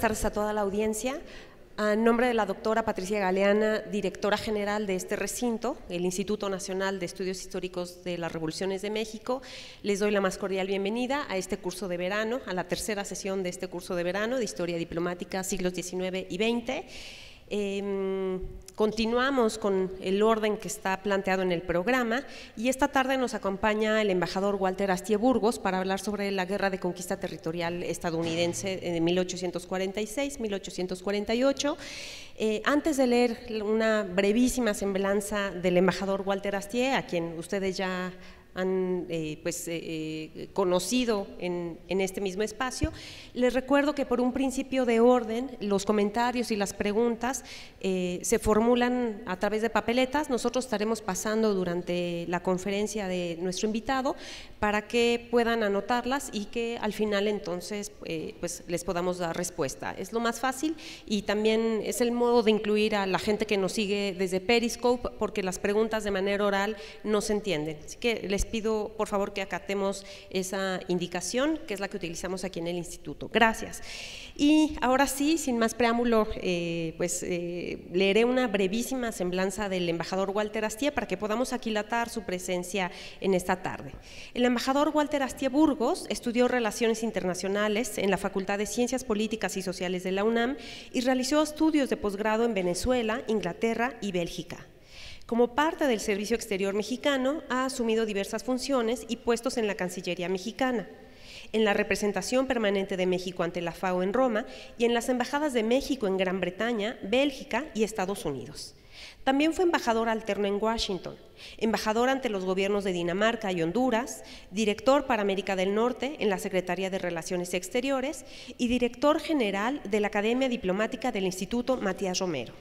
Buenas tardes a toda la audiencia. A nombre de la doctora Patricia Galeana, directora general de este recinto, el Instituto Nacional de Estudios Históricos de las Revoluciones de México, les doy la más cordial bienvenida a este curso de verano, a la tercera sesión de este curso de verano de Historia Diplomática siglos XIX y XX. Em, continuamos con el orden que está planteado en el programa y esta tarde nos acompaña el embajador Walter Astie Burgos para hablar sobre la guerra de conquista territorial estadounidense de 1846-1848. Eh, antes de leer una brevísima semblanza del embajador Walter Astier, a quien ustedes ya han eh, pues, eh, eh, conocido en, este mismo espacio. Les recuerdo que por un principio de orden, los comentarios y las preguntas se formulan a través de papeletas. Nosotros estaremos pasando durante la conferencia de nuestro invitado para que puedan anotarlas y que al final entonces pues, les podamos dar respuesta. Es lo más fácil y también es el modo de incluir a la gente que nos sigue desde Periscope porque las preguntas de manera oral no se entienden. Así que les pido por favor que acatemos esa indicación, que es la que utilizamos aquí en el instituto. Gracias. Y ahora sí, sin más preámbulo, eh, pues eh, leeré una brevísima semblanza del embajador Walter Astie para que podamos aquilatar su presencia en esta tarde. El embajador Walter Astie Burgos estudió Relaciones Internacionales en la Facultad de Ciencias Políticas y Sociales de la UNAM y realizó estudios de posgrado en Venezuela, Inglaterra y Bélgica. Como parte del Servicio Exterior mexicano, ha asumido diversas funciones y puestos en la Cancillería mexicana, en la representación permanente de México ante la FAO en Roma y en las embajadas de México en Gran Bretaña, Bélgica y Estados Unidos. También fue embajador alterno en Washington, embajador ante los gobiernos de Dinamarca y Honduras, director para América del Norte en la Secretaría de Relaciones Exteriores y director general de la Academia Diplomática del Instituto Matías Romero.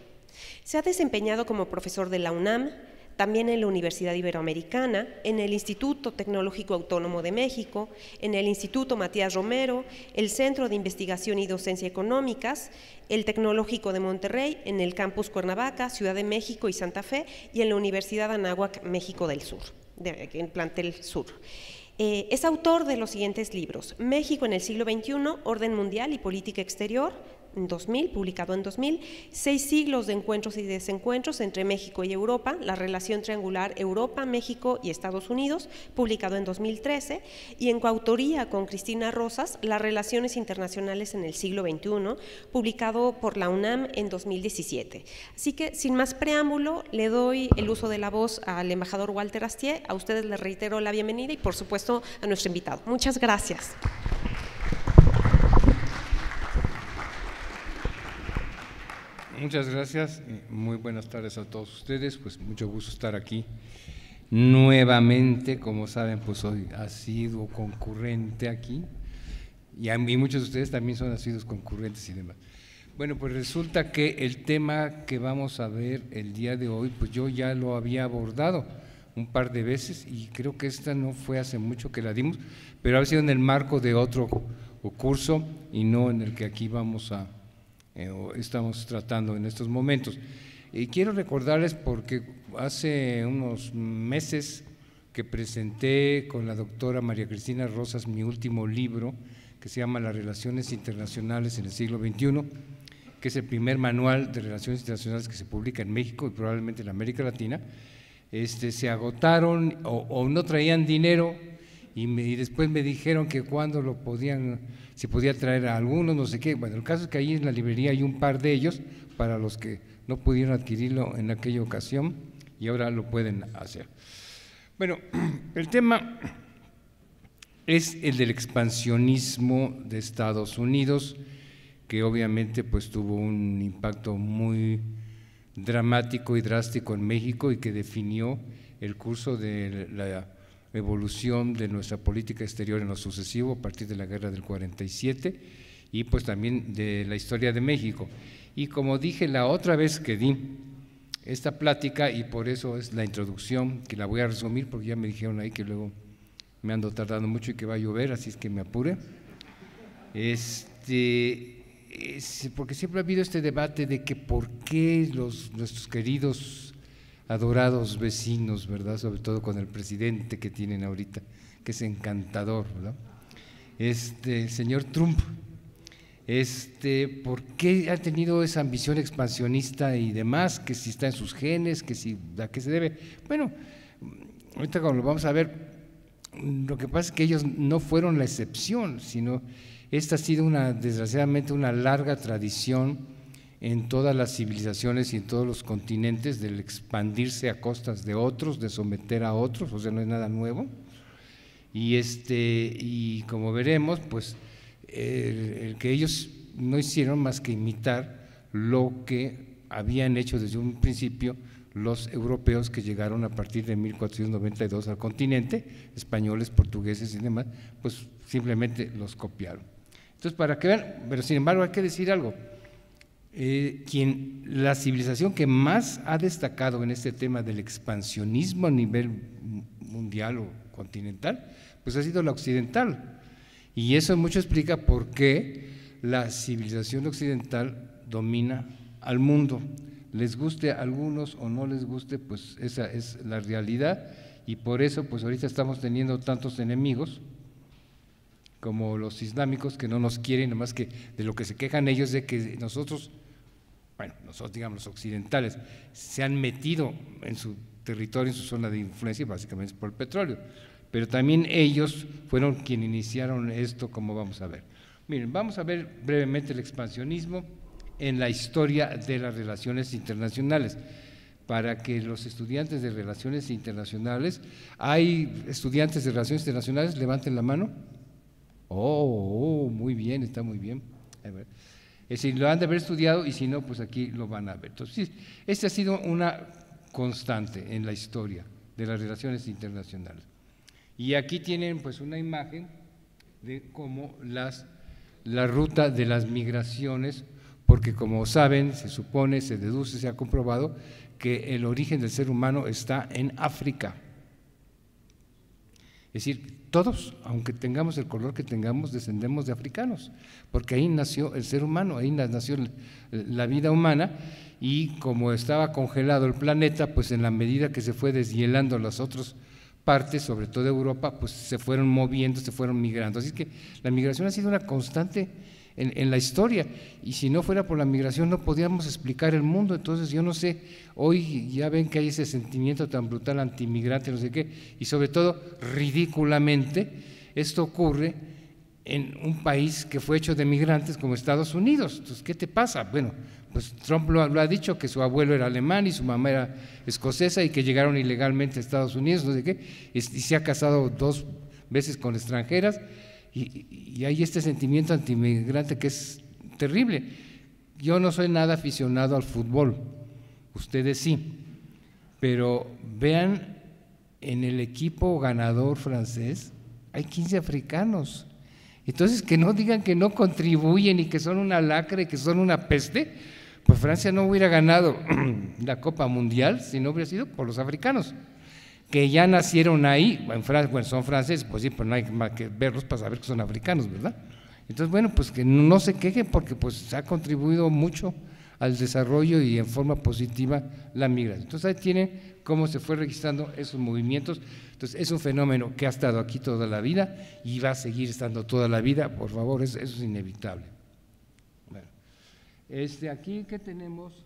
Se ha desempeñado como profesor de la UNAM, también en la Universidad Iberoamericana, en el Instituto Tecnológico Autónomo de México, en el Instituto Matías Romero, el Centro de Investigación y Docencia Económicas, el Tecnológico de Monterrey, en el Campus Cuernavaca, Ciudad de México y Santa Fe, y en la Universidad Anáhuac, México del Sur, en plantel sur. Eh, es autor de los siguientes libros, México en el siglo XXI, Orden Mundial y Política Exterior, en 2000, publicado en 2000, seis siglos de encuentros y desencuentros entre México y Europa, la relación triangular Europa, México y Estados Unidos, publicado en 2013, y en coautoría con Cristina Rosas, las relaciones internacionales en el siglo XXI, publicado por la UNAM en 2017. Así que, sin más preámbulo, le doy el uso de la voz al embajador Walter Astier, a ustedes les reitero la bienvenida y, por supuesto, a nuestro invitado. Muchas gracias. Muchas gracias. Muy buenas tardes a todos ustedes. Pues mucho gusto estar aquí nuevamente. Como saben, pues hoy ha sido concurrente aquí. Y, a mí, muchos de ustedes también son asiduos concurrentes y demás. Bueno, pues resulta que el tema que vamos a ver el día de hoy, pues yo ya lo había abordado un par de veces y creo que esta no fue hace mucho que la dimos, pero ha sido en el marco de otro curso y no en el que aquí vamos a, eh, estamos tratando en estos momentos. Y quiero recordarles porque hace unos meses que presenté con la doctora María Cristina Rosas mi último libro, que se llama Las Relaciones Internacionales en el siglo XXI, que es el primer manual de relaciones internacionales que se publica en México y probablemente en América Latina, este, se agotaron o, no traían dinero y, y, después me dijeron que cuando lo podían si podía traer a algunos, no sé qué. Bueno, el caso es que ahí en la librería hay un par de ellos para los que no pudieron adquirirlo en aquella ocasión y ahora lo pueden hacer. Bueno, el tema es el del expansionismo de Estados Unidos, que obviamente pues tuvo un impacto muy dramático y drástico en México y que definió el curso de la evolución de nuestra política exterior en lo sucesivo a partir de la guerra del 47 y pues también de la historia de México. Y como dije la otra vez que di esta plática, y por eso es la introducción, que la voy a resumir porque ya me dijeron ahí que luego me ando tardando mucho y que va a llover, así es que me apure. Este, porque siempre ha habido este debate de que por qué los, nuestros queridos adorados vecinos, ¿verdad? Sobre todo con el presidente que tienen ahorita, que es encantador, ¿verdad? Este señor Trump, este, ¿por qué ha tenido esa ambición expansionista y demás? Que si está en sus genes, que si a qué se debe. Bueno, ahorita cuando lo vamos a ver, lo que pasa es que ellos no fueron la excepción, sino esta ha sido una, desgraciadamente, una larga tradición en todas las civilizaciones y en todos los continentes del expandirse a costas de otros, de someter a otros, o sea, no es nada nuevo. Y, este, y como veremos, pues el, que ellos no hicieron más que imitar lo que habían hecho desde un principio los europeos que llegaron a partir de 1492 al continente, españoles, portugueses y demás, pues simplemente los copiaron. Entonces, para que vean, pero sin embargo hay que decir algo, eh, quien, la civilización que más ha destacado en este tema del expansionismo a nivel mundial o continental, pues ha sido la occidental. Y eso mucho explica por qué la civilización occidental domina al mundo. Les guste a algunos o no les guste, pues esa es la realidad y por eso pues ahorita estamos teniendo tantos enemigos como los islámicos que no nos quieren, más que de lo que se quejan ellos de que nosotros bueno, nosotros digamos los occidentales, se han metido en su territorio, en su zona de influencia, básicamente por el petróleo. Pero también ellos fueron quienes iniciaron esto, como vamos a ver. Miren, vamos a ver brevemente el expansionismo en la historia de las relaciones internacionales para que los estudiantes de relaciones internacionales, hay estudiantes de relaciones internacionales, levanten la mano. Oh, oh muy bien, está muy bien. Es decir, lo han de haber estudiado y si no, pues aquí lo van a ver. Entonces, esta ha sido una constante en la historia de las relaciones internacionales. Y aquí tienen pues una imagen de cómo las, la ruta de las migraciones, porque como saben, se supone, se deduce, se ha comprobado que el origen del ser humano está en África. Es decir, todos, aunque tengamos el color que tengamos, descendemos de africanos, porque ahí nació el ser humano, ahí nació la vida humana y como estaba congelado el planeta, pues en la medida que se fue deshielando las otras partes, sobre todo Europa, pues se fueron moviendo, se fueron migrando. Así que la migración ha sido una constante en, la historia. Y si no fuera por la migración no podíamos explicar el mundo. Entonces yo no sé, hoy ya ven que hay ese sentimiento tan brutal antimigrante, no sé qué, y sobre todo ridículamente esto ocurre en un país que fue hecho de migrantes como Estados Unidos. Entonces, ¿qué te pasa? Bueno, pues Trump lo, ha dicho que su abuelo era alemán y su mamá era escocesa y que llegaron ilegalmente a Estados Unidos, no sé qué, y se ha casado dos veces con extranjeras y, hay este sentimiento antimigrante que es terrible. Yo no soy nada aficionado al fútbol, ustedes sí, pero vean en el equipo ganador francés hay 15 africanos. Entonces, que no digan que no contribuyen y que son una lacra y que son una peste, pues Francia no hubiera ganado la Copa Mundial si no hubiera sido por los africanos que ya nacieron ahí, en Francia, bueno, son franceses, pues sí, pero no hay más que verlos para saber que son africanos, ¿verdad? Entonces, bueno, pues que no se quejen porque pues ha contribuido mucho al desarrollo y en forma positiva la migración. Entonces ahí tienen cómo se fue registrando esos movimientos. Entonces es un fenómeno que ha estado aquí toda la vida y va a seguir estando toda la vida, por favor, eso, es inevitable. Bueno, este, aquí que tenemos,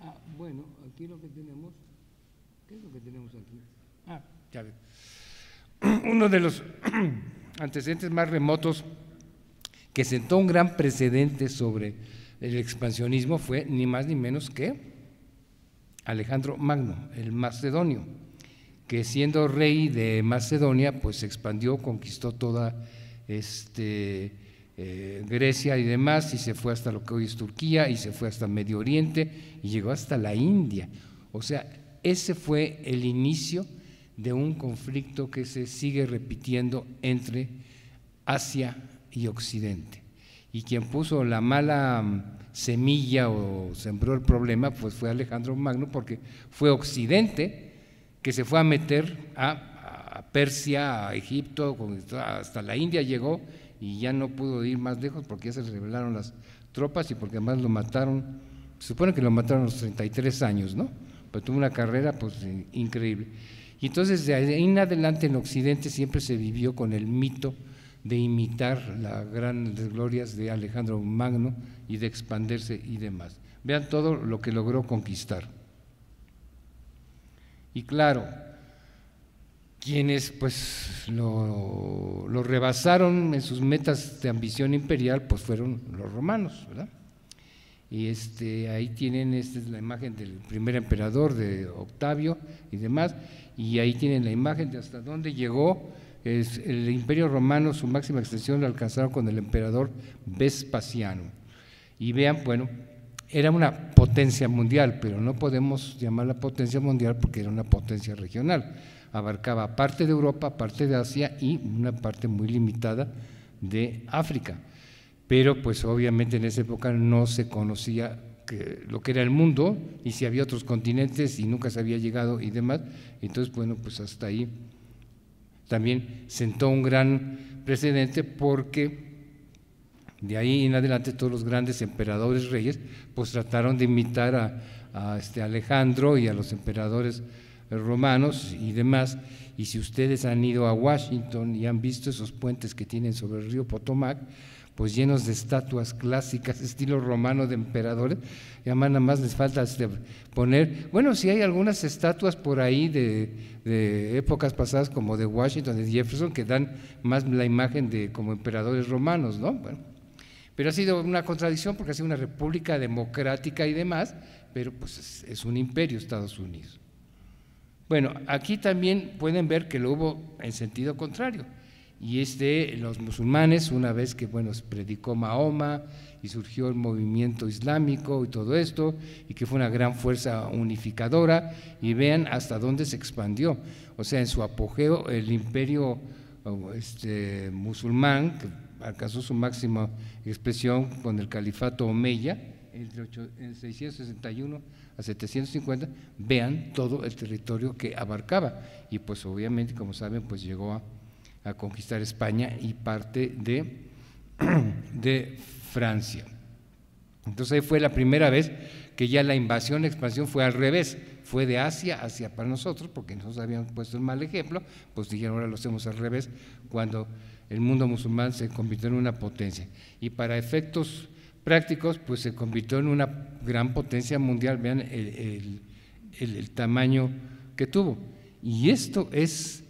ah, bueno, aquí lo que tenemos ¿Qué es lo que tenemos aquí? Ah, ya Uno de los antecedentes más remotos que sentó un gran precedente sobre el expansionismo fue ni más ni menos que Alejandro Magno, el macedonio, que siendo rey de Macedonia, pues se expandió, conquistó toda este, eh, Grecia y demás, y se fue hasta lo que hoy es Turquía, y se fue hasta Medio Oriente, y llegó hasta la India. O sea, ese fue el inicio de un conflicto que se sigue repitiendo entre Asia y Occidente. Y quien puso la mala mm, semilla o sembró el problema pues fue Alejandro Magno porque fue Occidente que se fue a meter a, Persia, a Egipto, hasta la India llegó y ya no pudo ir más lejos porque ya se rebelaron las tropas y porque además lo mataron, se supone que lo mataron a los 33 años, ¿no? Pero tuvo una carrera pues increíble. Y entonces de ahí en adelante en Occidente siempre se vivió con el mito de imitar las grandes glorias de Alejandro Magno y de expandirse y demás. Vean todo lo que logró conquistar. Y claro, quienes pues lo, lo, rebasaron en sus metas de ambición imperial, pues fueron los romanos, ¿verdad? Y este, ahí tienen, esta es la imagen del primer emperador de Octavio y demás, y ahí tienen la imagen de hasta dónde llegó el imperio romano, su máxima extensión la alcanzaron con el emperador Vespasiano. Y vean, bueno, era una potencia mundial, pero no podemos llamarla potencia mundial porque era una potencia regional. Abarcaba parte de Europa, parte de Asia y una parte muy limitada de África. Pero pues obviamente en esa época no se conocía lo que era el mundo y si había otros continentes y nunca se había llegado y demás. Entonces, bueno, pues hasta ahí también sentó un gran precedente porque de ahí en adelante todos los grandes emperadores reyes pues trataron de imitar a, este Alejandro y a los emperadores romanos y demás. Y si ustedes han ido a Washington y han visto esos puentes que tienen sobre el río Potomac, pues llenos de estatuas clásicas, estilo romano de emperadores, y además nada más les falta este, poner, bueno, si hay algunas estatuas por ahí de, de, épocas pasadas como de Washington, de Jefferson, que dan más la imagen de como emperadores romanos, ¿no? Bueno, pero ha sido una contradicción porque ha sido una república democrática y demás, pero pues es, un imperio Estados Unidos. Bueno, aquí también pueden ver que lo hubo en sentido contrario, y es de los musulmanes, una vez que bueno, predicó Mahoma y surgió el movimiento islámico y todo esto, y que fue una gran fuerza unificadora, y vean hasta dónde se expandió. O sea, en su apogeo el imperio este, musulmán, que alcanzó su máxima expresión con el califato Omeya entre 661 a 750, vean todo el territorio que abarcaba y pues obviamente como saben pues llegó a, conquistar España y parte de, de Francia. Entonces ahí fue la primera vez que ya la invasión, expansión fue al revés, fue de Asia hacia para nosotros, porque nosotros habíamos puesto el mal ejemplo, pues dijeron ahora lo hacemos al revés, cuando el mundo musulmán se convirtió en una potencia. Y para efectos prácticos, pues se convirtió en una gran potencia mundial, vean el, el tamaño que tuvo. Y esto es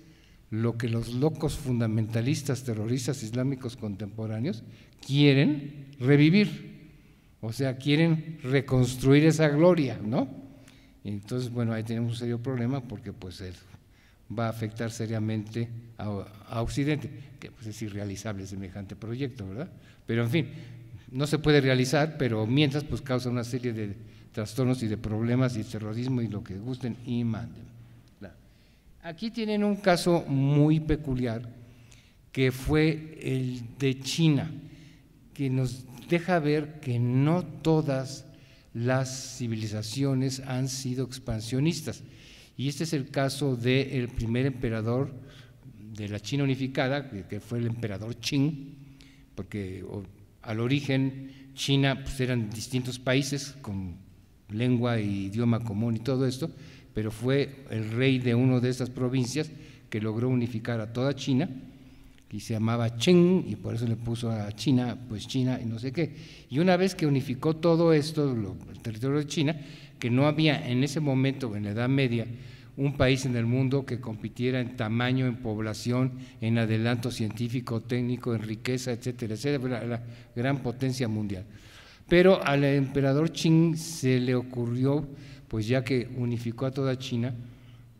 lo que los locos fundamentalistas terroristas islámicos contemporáneos quieren revivir. O sea, quieren reconstruir esa gloria, ¿no? Entonces, bueno, ahí tenemos un serio problema porque pues va a afectar seriamente a, Occidente, que pues, es irrealizable semejante proyecto, ¿verdad? Pero en fin, no se puede realizar, pero mientras pues causa una serie de trastornos y de problemas y terrorismo y lo que gusten y manden. Aquí tienen un caso muy peculiar que fue el de China, que nos deja ver que no todas las civilizaciones han sido expansionistas. Y este es el caso del primer emperador de la China unificada, que, fue el emperador Qing, porque al origen China pues, eran distintos países con lengua e idioma común y todo esto, pero fue el rey de una de estas provincias que logró unificar a toda China y se llamaba Qing y por eso le puso a China, pues China y no sé qué. Y una vez que unificó todo esto, el territorio de China, que no había en ese momento, en la Edad Media, un país en el mundo que compitiera en tamaño, en población, en adelanto científico, técnico, en riqueza, etcétera, etcétera, la gran potencia mundial. Pero al emperador Qing se le ocurrió, pues ya que unificó a toda China,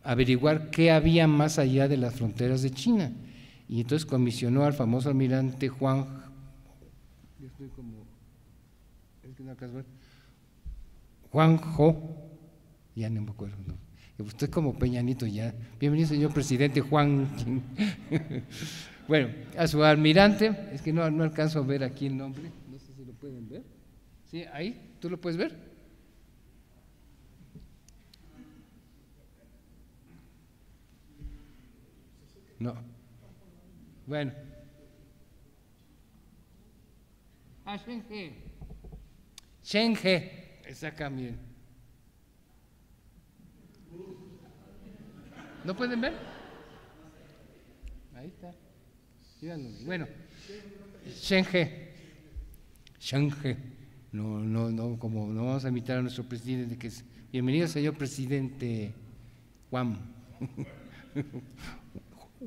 averiguar qué había más allá de las fronteras de China. Y entonces comisionó al famoso almirante Juan, Juan Ho, ya no me acuerdo, Usted como Peñanito ya. Bienvenido, señor presidente Juan. bueno, a su almirante, es que no, no alcanzo a ver aquí el nombre, no sé si lo pueden ver. ¿Sí? Ahí, ¿tú lo puedes ver? No. Bueno. Ah, Shenge. Shenge. Esa bien. ¿No pueden ver? Ahí está. Bueno, Shenge. Shenge. No, no, no, como no vamos a invitar a nuestro presidente, que es bienvenido señor presidente Juan.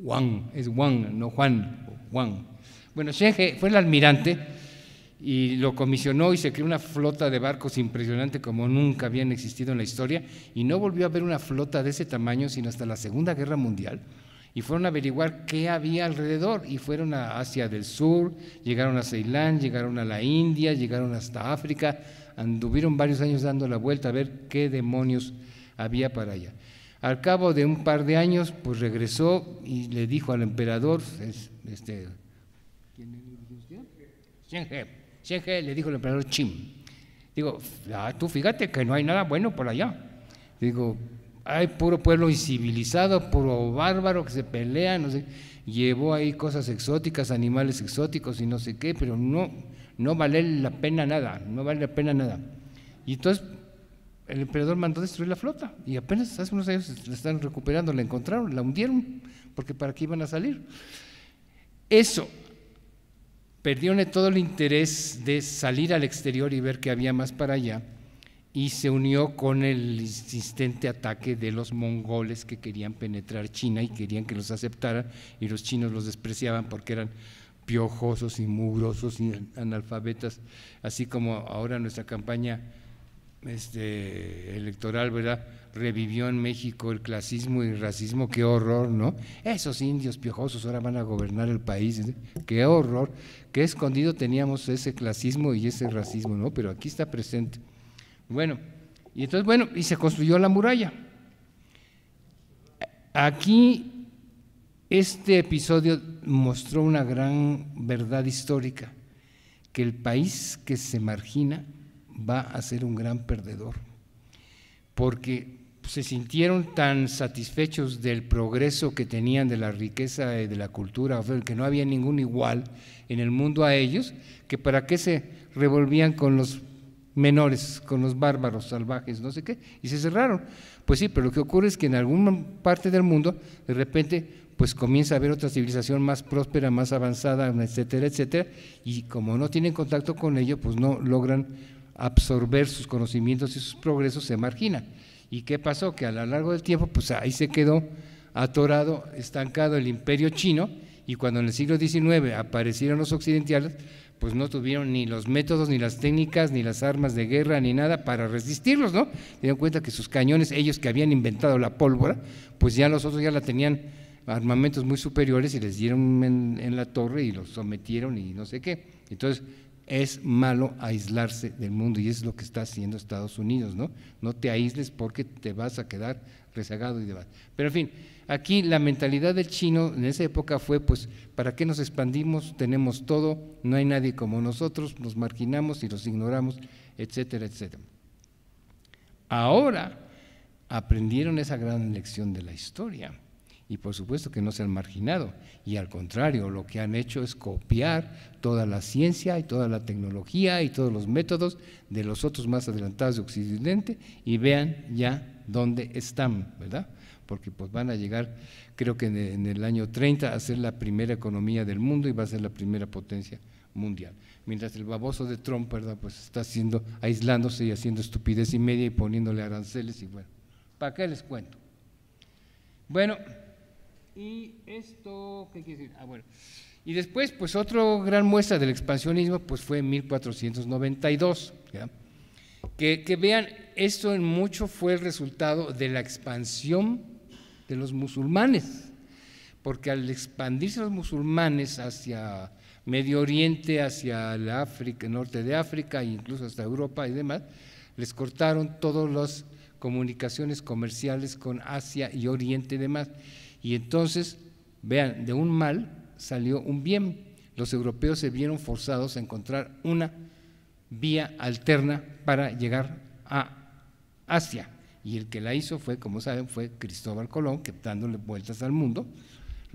Juan, es Juan, no Juan, Juan. Bueno, Shenge fue el almirante y lo comisionó y se creó una flota de barcos impresionante como nunca habían existido en la historia y no volvió a haber una flota de ese tamaño sino hasta la Segunda Guerra Mundial y fueron a averiguar qué había alrededor y fueron a Asia del Sur, llegaron a Ceilán, llegaron a la India, llegaron hasta África, anduvieron varios años dando la vuelta a ver qué demonios había para allá. Al cabo de un par de años, pues regresó y le dijo al emperador, este, ¿quién Shenhe, le dijo al emperador Chim, digo, ah, tú fíjate que no hay nada bueno por allá. Digo, hay puro pueblo incivilizado, puro bárbaro que se pelea, no sé, llevó ahí cosas exóticas, animales exóticos y no sé qué, pero no, no vale la pena nada, no vale la pena nada. Y entonces el emperador mandó destruir la flota y apenas hace unos años la están recuperando, la encontraron, la hundieron, porque para qué iban a salir. Eso, perdieron todo el interés de salir al exterior y ver que había más para allá y se unió con el insistente ataque de los mongoles que querían penetrar China y querían que los aceptaran y los chinos los despreciaban porque eran piojosos y mugrosos y analfabetas, así como ahora nuestra campaña este, electoral, ¿verdad? Revivió en México el clasismo y el racismo, qué horror, ¿no? Esos indios piojosos ahora van a gobernar el país, ¿eh? qué horror, qué escondido teníamos ese clasismo y ese racismo, ¿no? Pero aquí está presente. Bueno, y entonces, bueno, y se construyó la muralla. Aquí este episodio mostró una gran verdad histórica, que el país que se margina va a ser un gran perdedor, porque se sintieron tan satisfechos del progreso que tenían de la riqueza y de la cultura, que no había ningún igual en el mundo a ellos, que para qué se revolvían con los menores, con los bárbaros salvajes, no sé qué, y se cerraron. Pues sí, pero lo que ocurre es que en alguna parte del mundo, de repente, pues comienza a haber otra civilización más próspera, más avanzada, etcétera, etcétera, y como no tienen contacto con ello, pues no logran absorber sus conocimientos y sus progresos, se marginan. ¿Y qué pasó? Que a lo largo del tiempo, pues ahí se quedó atorado, estancado el imperio chino, y cuando en el siglo XIX aparecieron los occidentales, pues no tuvieron ni los métodos, ni las técnicas, ni las armas de guerra, ni nada para resistirlos, ¿no? Dieron cuenta que sus cañones, ellos que habían inventado la pólvora, pues ya los otros ya la tenían armamentos muy superiores y les dieron en, la torre y los sometieron y no sé qué. Entonces, es malo aislarse del mundo y es lo que está haciendo Estados Unidos, ¿no? No te aísles porque te vas a quedar rezagado y demás. Pero en fin, Aquí la mentalidad del chino en esa época fue, pues, ¿para qué nos expandimos? Tenemos todo, no hay nadie como nosotros, nos marginamos y los ignoramos, etcétera, etcétera. Ahora aprendieron esa gran lección de la historia y por supuesto que no se han marginado y al contrario, lo que han hecho es copiar toda la ciencia y toda la tecnología y todos los métodos de los otros más adelantados de Occidente y vean ya dónde están, ¿verdad? porque pues van a llegar, creo que en el año 30, a ser la primera economía del mundo y va a ser la primera potencia mundial. Mientras el baboso de Trump, ¿verdad? Pues está haciendo, aislándose y haciendo estupidez y media y poniéndole aranceles y bueno, ¿para qué les cuento? Bueno, y esto, ¿qué quiere decir? Ah, bueno. Y después, pues otra gran muestra del expansionismo, pues fue en 1492, Que, que vean, esto en mucho fue el resultado de la expansión de los musulmanes, porque al expandirse los musulmanes hacia Medio Oriente, hacia el África, norte de África incluso hasta Europa y demás, les cortaron todas las comunicaciones comerciales con Asia y Oriente y demás. Y entonces, vean, de un mal salió un bien. Los europeos se vieron forzados a encontrar una vía alterna para llegar a Asia. Y el que la hizo fue, como saben, fue Cristóbal Colón, que dándole vueltas al mundo,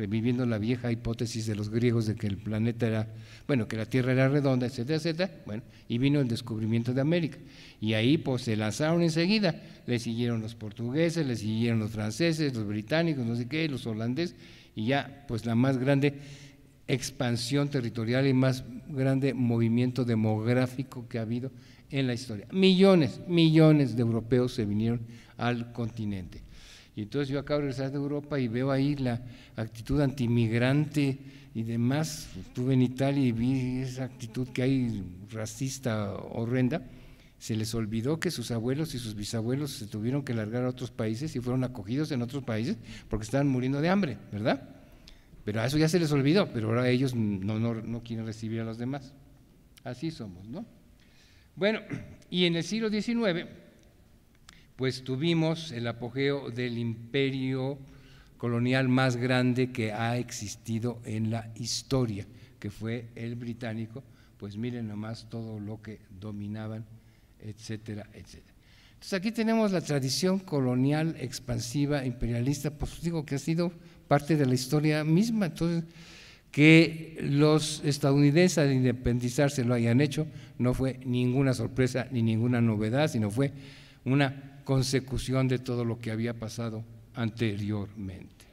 reviviendo la vieja hipótesis de los griegos de que el planeta era, bueno, que la Tierra era redonda, etcétera, etcétera, bueno, y vino el descubrimiento de América. Y ahí pues se lanzaron enseguida, le siguieron los portugueses, le siguieron los franceses, los británicos, no sé qué, los holandeses, y ya pues la más grande expansión territorial y más grande movimiento demográfico que ha habido en la historia. Millones, millones de europeos se vinieron al continente. Y entonces yo acabo de regresar de Europa y veo ahí la actitud antimigrante y demás. Estuve en Italia y vi esa actitud que hay racista horrenda. Se les olvidó que sus abuelos y sus bisabuelos se tuvieron que largar a otros países y fueron acogidos en otros países porque estaban muriendo de hambre, ¿verdad? Pero a eso ya se les olvidó, pero ahora ellos no, no, no quieren recibir a los demás. Así somos, ¿no? Bueno, y en el siglo XIX, pues tuvimos el apogeo del imperio colonial más grande que ha existido en la historia, que fue el británico, pues miren nomás todo lo que dominaban, etcétera, etcétera. Entonces aquí tenemos la tradición colonial, expansiva, imperialista, pues digo que ha sido parte de la historia misma, entonces que los estadounidenses al independizarse lo hayan hecho no fue ninguna sorpresa ni ninguna novedad, sino fue una consecución de todo lo que había pasado anteriormente.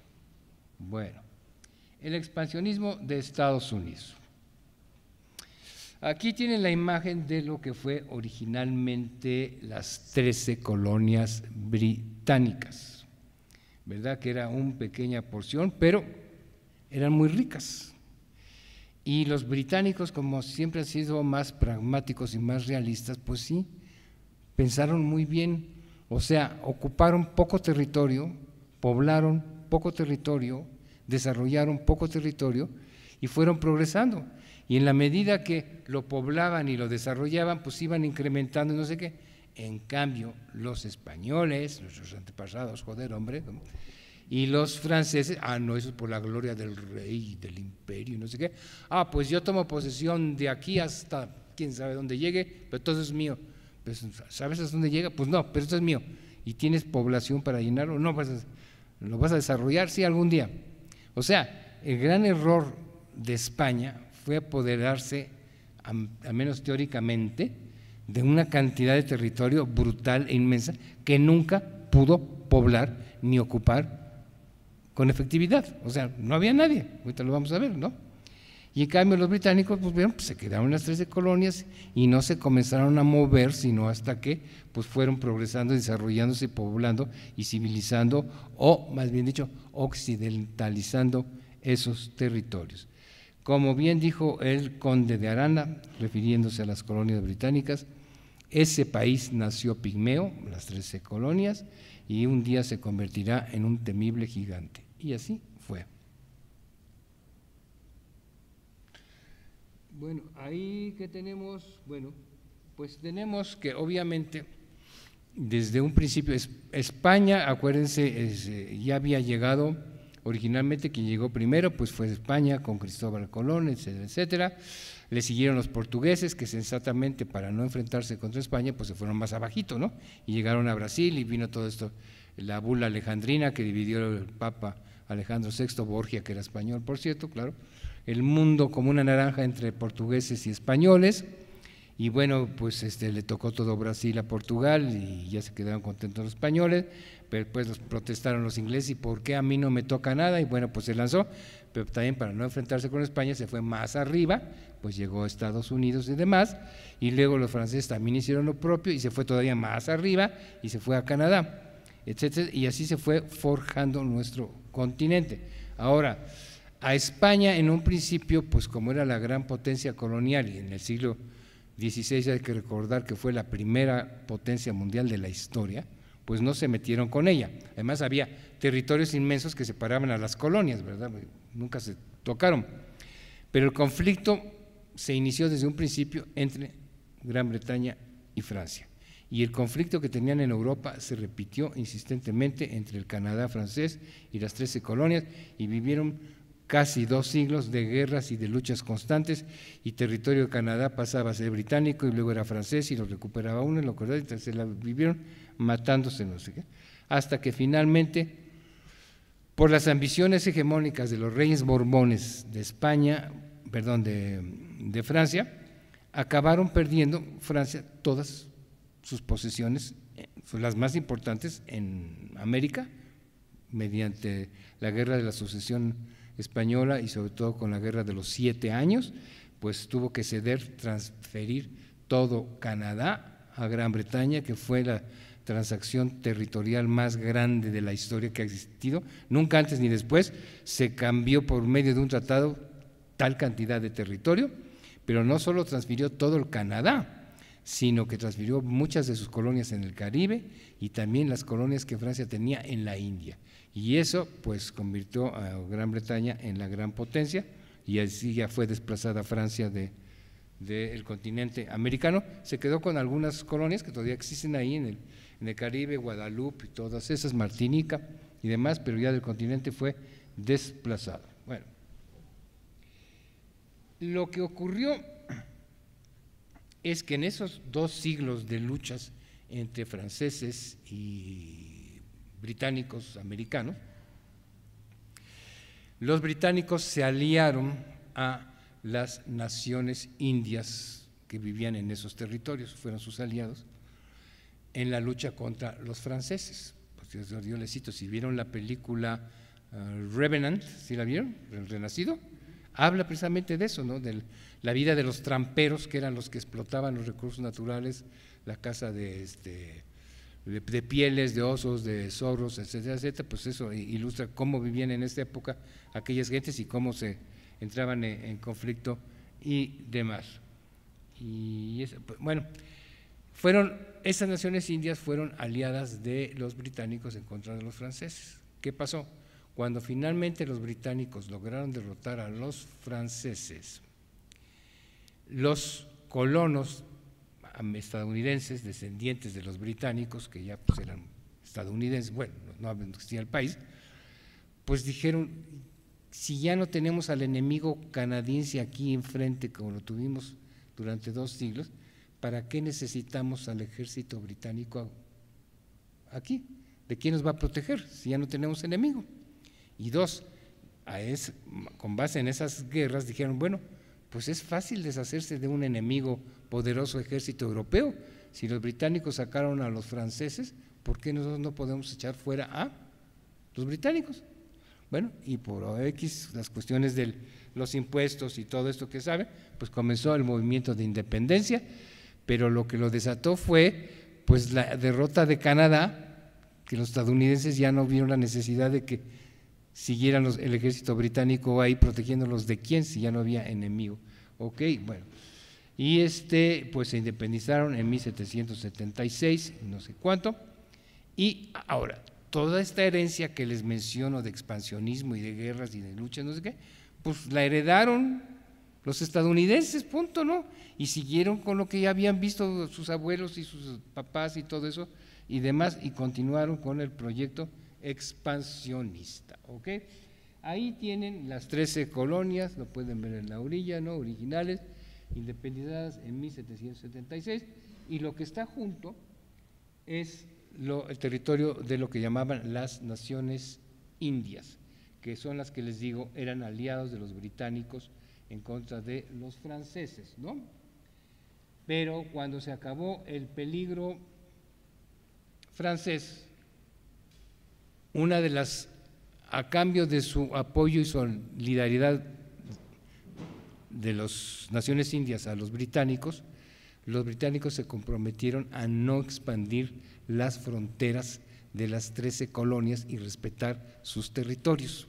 Bueno, el expansionismo de Estados Unidos. Aquí tienen la imagen de lo que fue originalmente las 13 colonias británicas, ¿verdad? Que era una pequeña porción, pero eran muy ricas. Y los británicos, como siempre han sido más pragmáticos y más realistas, pues sí, pensaron muy bien, o sea, ocuparon poco territorio, poblaron poco territorio, desarrollaron poco territorio y fueron progresando. Y en la medida que lo poblaban y lo desarrollaban, pues iban incrementando no sé qué. En cambio, los españoles, nuestros antepasados, joder, hombre, y los franceses, ah, no, eso es por la gloria del rey, del imperio, no sé qué. Ah, pues yo tomo posesión de aquí hasta quién sabe dónde llegue, pero todo es mío. Pues, ¿Sabes hasta dónde llega? Pues no, pero esto es mío. ¿Y tienes población para llenarlo? No, pues lo vas a desarrollar, sí, algún día. O sea, el gran error de España fue apoderarse, al menos teóricamente, de una cantidad de territorio brutal e inmensa que nunca pudo poblar ni ocupar con efectividad. O sea, no había nadie, ahorita lo vamos a ver, ¿no? Y en cambio los británicos, pues, pues se quedaron en las 13 colonias y no se comenzaron a mover, sino hasta que pues, fueron progresando, desarrollándose, poblando y civilizando, o más bien dicho, occidentalizando esos territorios. Como bien dijo el conde de Arana, refiriéndose a las colonias británicas, ese país nació pigmeo, las 13 colonias, y un día se convertirá en un temible gigante. Y así fue. Bueno, ahí que tenemos, bueno, pues tenemos que obviamente desde un principio España, acuérdense, eh, ya había llegado originalmente quien llegó primero, pues fue España con Cristóbal Colón, etcétera, etcétera. Le siguieron los portugueses que sensatamente para no enfrentarse contra España, pues se fueron más abajito, ¿no? Y llegaron a Brasil y vino todo esto, la bula alejandrina que dividió el Papa Alejandro VI Borgia, que era español, por cierto, claro, el mundo como una naranja entre portugueses y españoles, y bueno, pues este, le tocó todo Brasil a Portugal y ya se quedaron contentos los españoles, pero después los protestaron los ingleses y ¿por qué a mí no me toca nada? Y bueno, pues se lanzó, pero también para no enfrentarse con España se fue más arriba, pues llegó a Estados Unidos y demás, y luego los franceses también hicieron lo propio y se fue todavía más arriba y se fue a Canadá, etcétera, y así se fue forjando nuestro continente. Ahora, a España en un principio, pues como era la gran potencia colonial y en el siglo XVI hay que recordar que fue la primera potencia mundial de la historia, pues no se metieron con ella. Además había territorios inmensos que separaban a las colonias, ¿verdad? Nunca se tocaron. Pero el conflicto se inició desde un principio entre Gran Bretaña y Francia y el conflicto que tenían en Europa se repitió insistentemente entre el Canadá francés y las trece colonias y vivieron casi dos siglos de guerras y de luchas constantes y territorio de Canadá pasaba a ser británico y luego era francés y lo recuperaba uno y lo y se la vivieron matándose no hasta que finalmente por las ambiciones hegemónicas de los reyes borbones de España, perdón, de, de Francia, acabaron perdiendo Francia todas sus posesiones, eh, las más importantes en América, mediante la guerra de la sucesión española y sobre todo con la guerra de los siete años, pues tuvo que ceder, transferir todo Canadá a Gran Bretaña, que fue la transacción territorial más grande de la historia que ha existido. Nunca antes ni después se cambió por medio de un tratado tal cantidad de territorio, pero no solo transfirió todo el Canadá, sino que transfirió muchas de sus colonias en el Caribe y también las colonias que Francia tenía en la India. Y eso pues convirtió a Gran Bretaña en la gran potencia y así ya fue desplazada Francia de del continente americano, se quedó con algunas colonias que todavía existen ahí en el, en el Caribe, Guadalupe y todas esas, Martinica y demás, pero ya del continente fue desplazado. Bueno, lo que ocurrió es que en esos dos siglos de luchas entre franceses y británicos americanos, los británicos se aliaron a las naciones indias que vivían en esos territorios, fueron sus aliados, en la lucha contra los franceses. Pues yo, les cito, si vieron la película uh, Revenant, si la vieron? El Renacido, habla precisamente de eso, ¿no? de la vida de los tramperos, que eran los que explotaban los recursos naturales, la caza de, este, de, pieles, de osos, de zorros, etcétera, etcétera, pues eso ilustra cómo vivían en esta época aquellas gentes y cómo se entraban en, conflicto y demás. Y pues, bueno, fueron, esas naciones indias fueron aliadas de los británicos en contra de los franceses. ¿Qué pasó? Cuando finalmente los británicos lograron derrotar a los franceses, los colonos estadounidenses, descendientes de los británicos, que ya pues, eran estadounidenses, bueno, no existía el país, pues dijeron, si ya no tenemos al enemigo canadiense aquí enfrente como lo tuvimos durante dos siglos, ¿para qué necesitamos al ejército británico aquí? ¿De quién nos va a proteger si ya no tenemos enemigo? Y dos, con base en esas guerras dijeron, bueno, pues es fácil deshacerse de un enemigo poderoso ejército europeo. Si los británicos sacaron a los franceses, ¿por qué nosotros no podemos echar fuera a los británicos? Bueno, y por X, las cuestiones de los impuestos y todo esto que sabe, pues comenzó el movimiento de independencia, pero lo que lo desató fue pues la derrota de Canadá, que los estadounidenses ya no vieron la necesidad de que siguieran el ejército británico ahí protegiéndolos de quién si ya no había enemigo. Ok, bueno. Y este, pues se independizaron en 1776, no sé cuánto. Y ahora, toda esta herencia que les menciono de expansionismo y de guerras y de luchas, no sé qué, pues la heredaron los estadounidenses, punto, ¿no? Y siguieron con lo que ya habían visto sus abuelos y sus papás y todo eso y demás, y continuaron con el proyecto expansionista, ¿ok? Ahí tienen las 13 colonias, lo pueden ver en la orilla, ¿no? Originales, independizadas en 1776, y lo que está junto es el territorio de lo que llamaban las naciones indias, que son las que les digo eran aliados de los británicos en contra de los franceses, ¿no? Pero cuando se acabó el peligro francés, una de las, a cambio de su apoyo y solidaridad de las naciones indias a los británicos, los británicos se comprometieron a no expandir las fronteras de las 13 colonias y respetar sus territorios.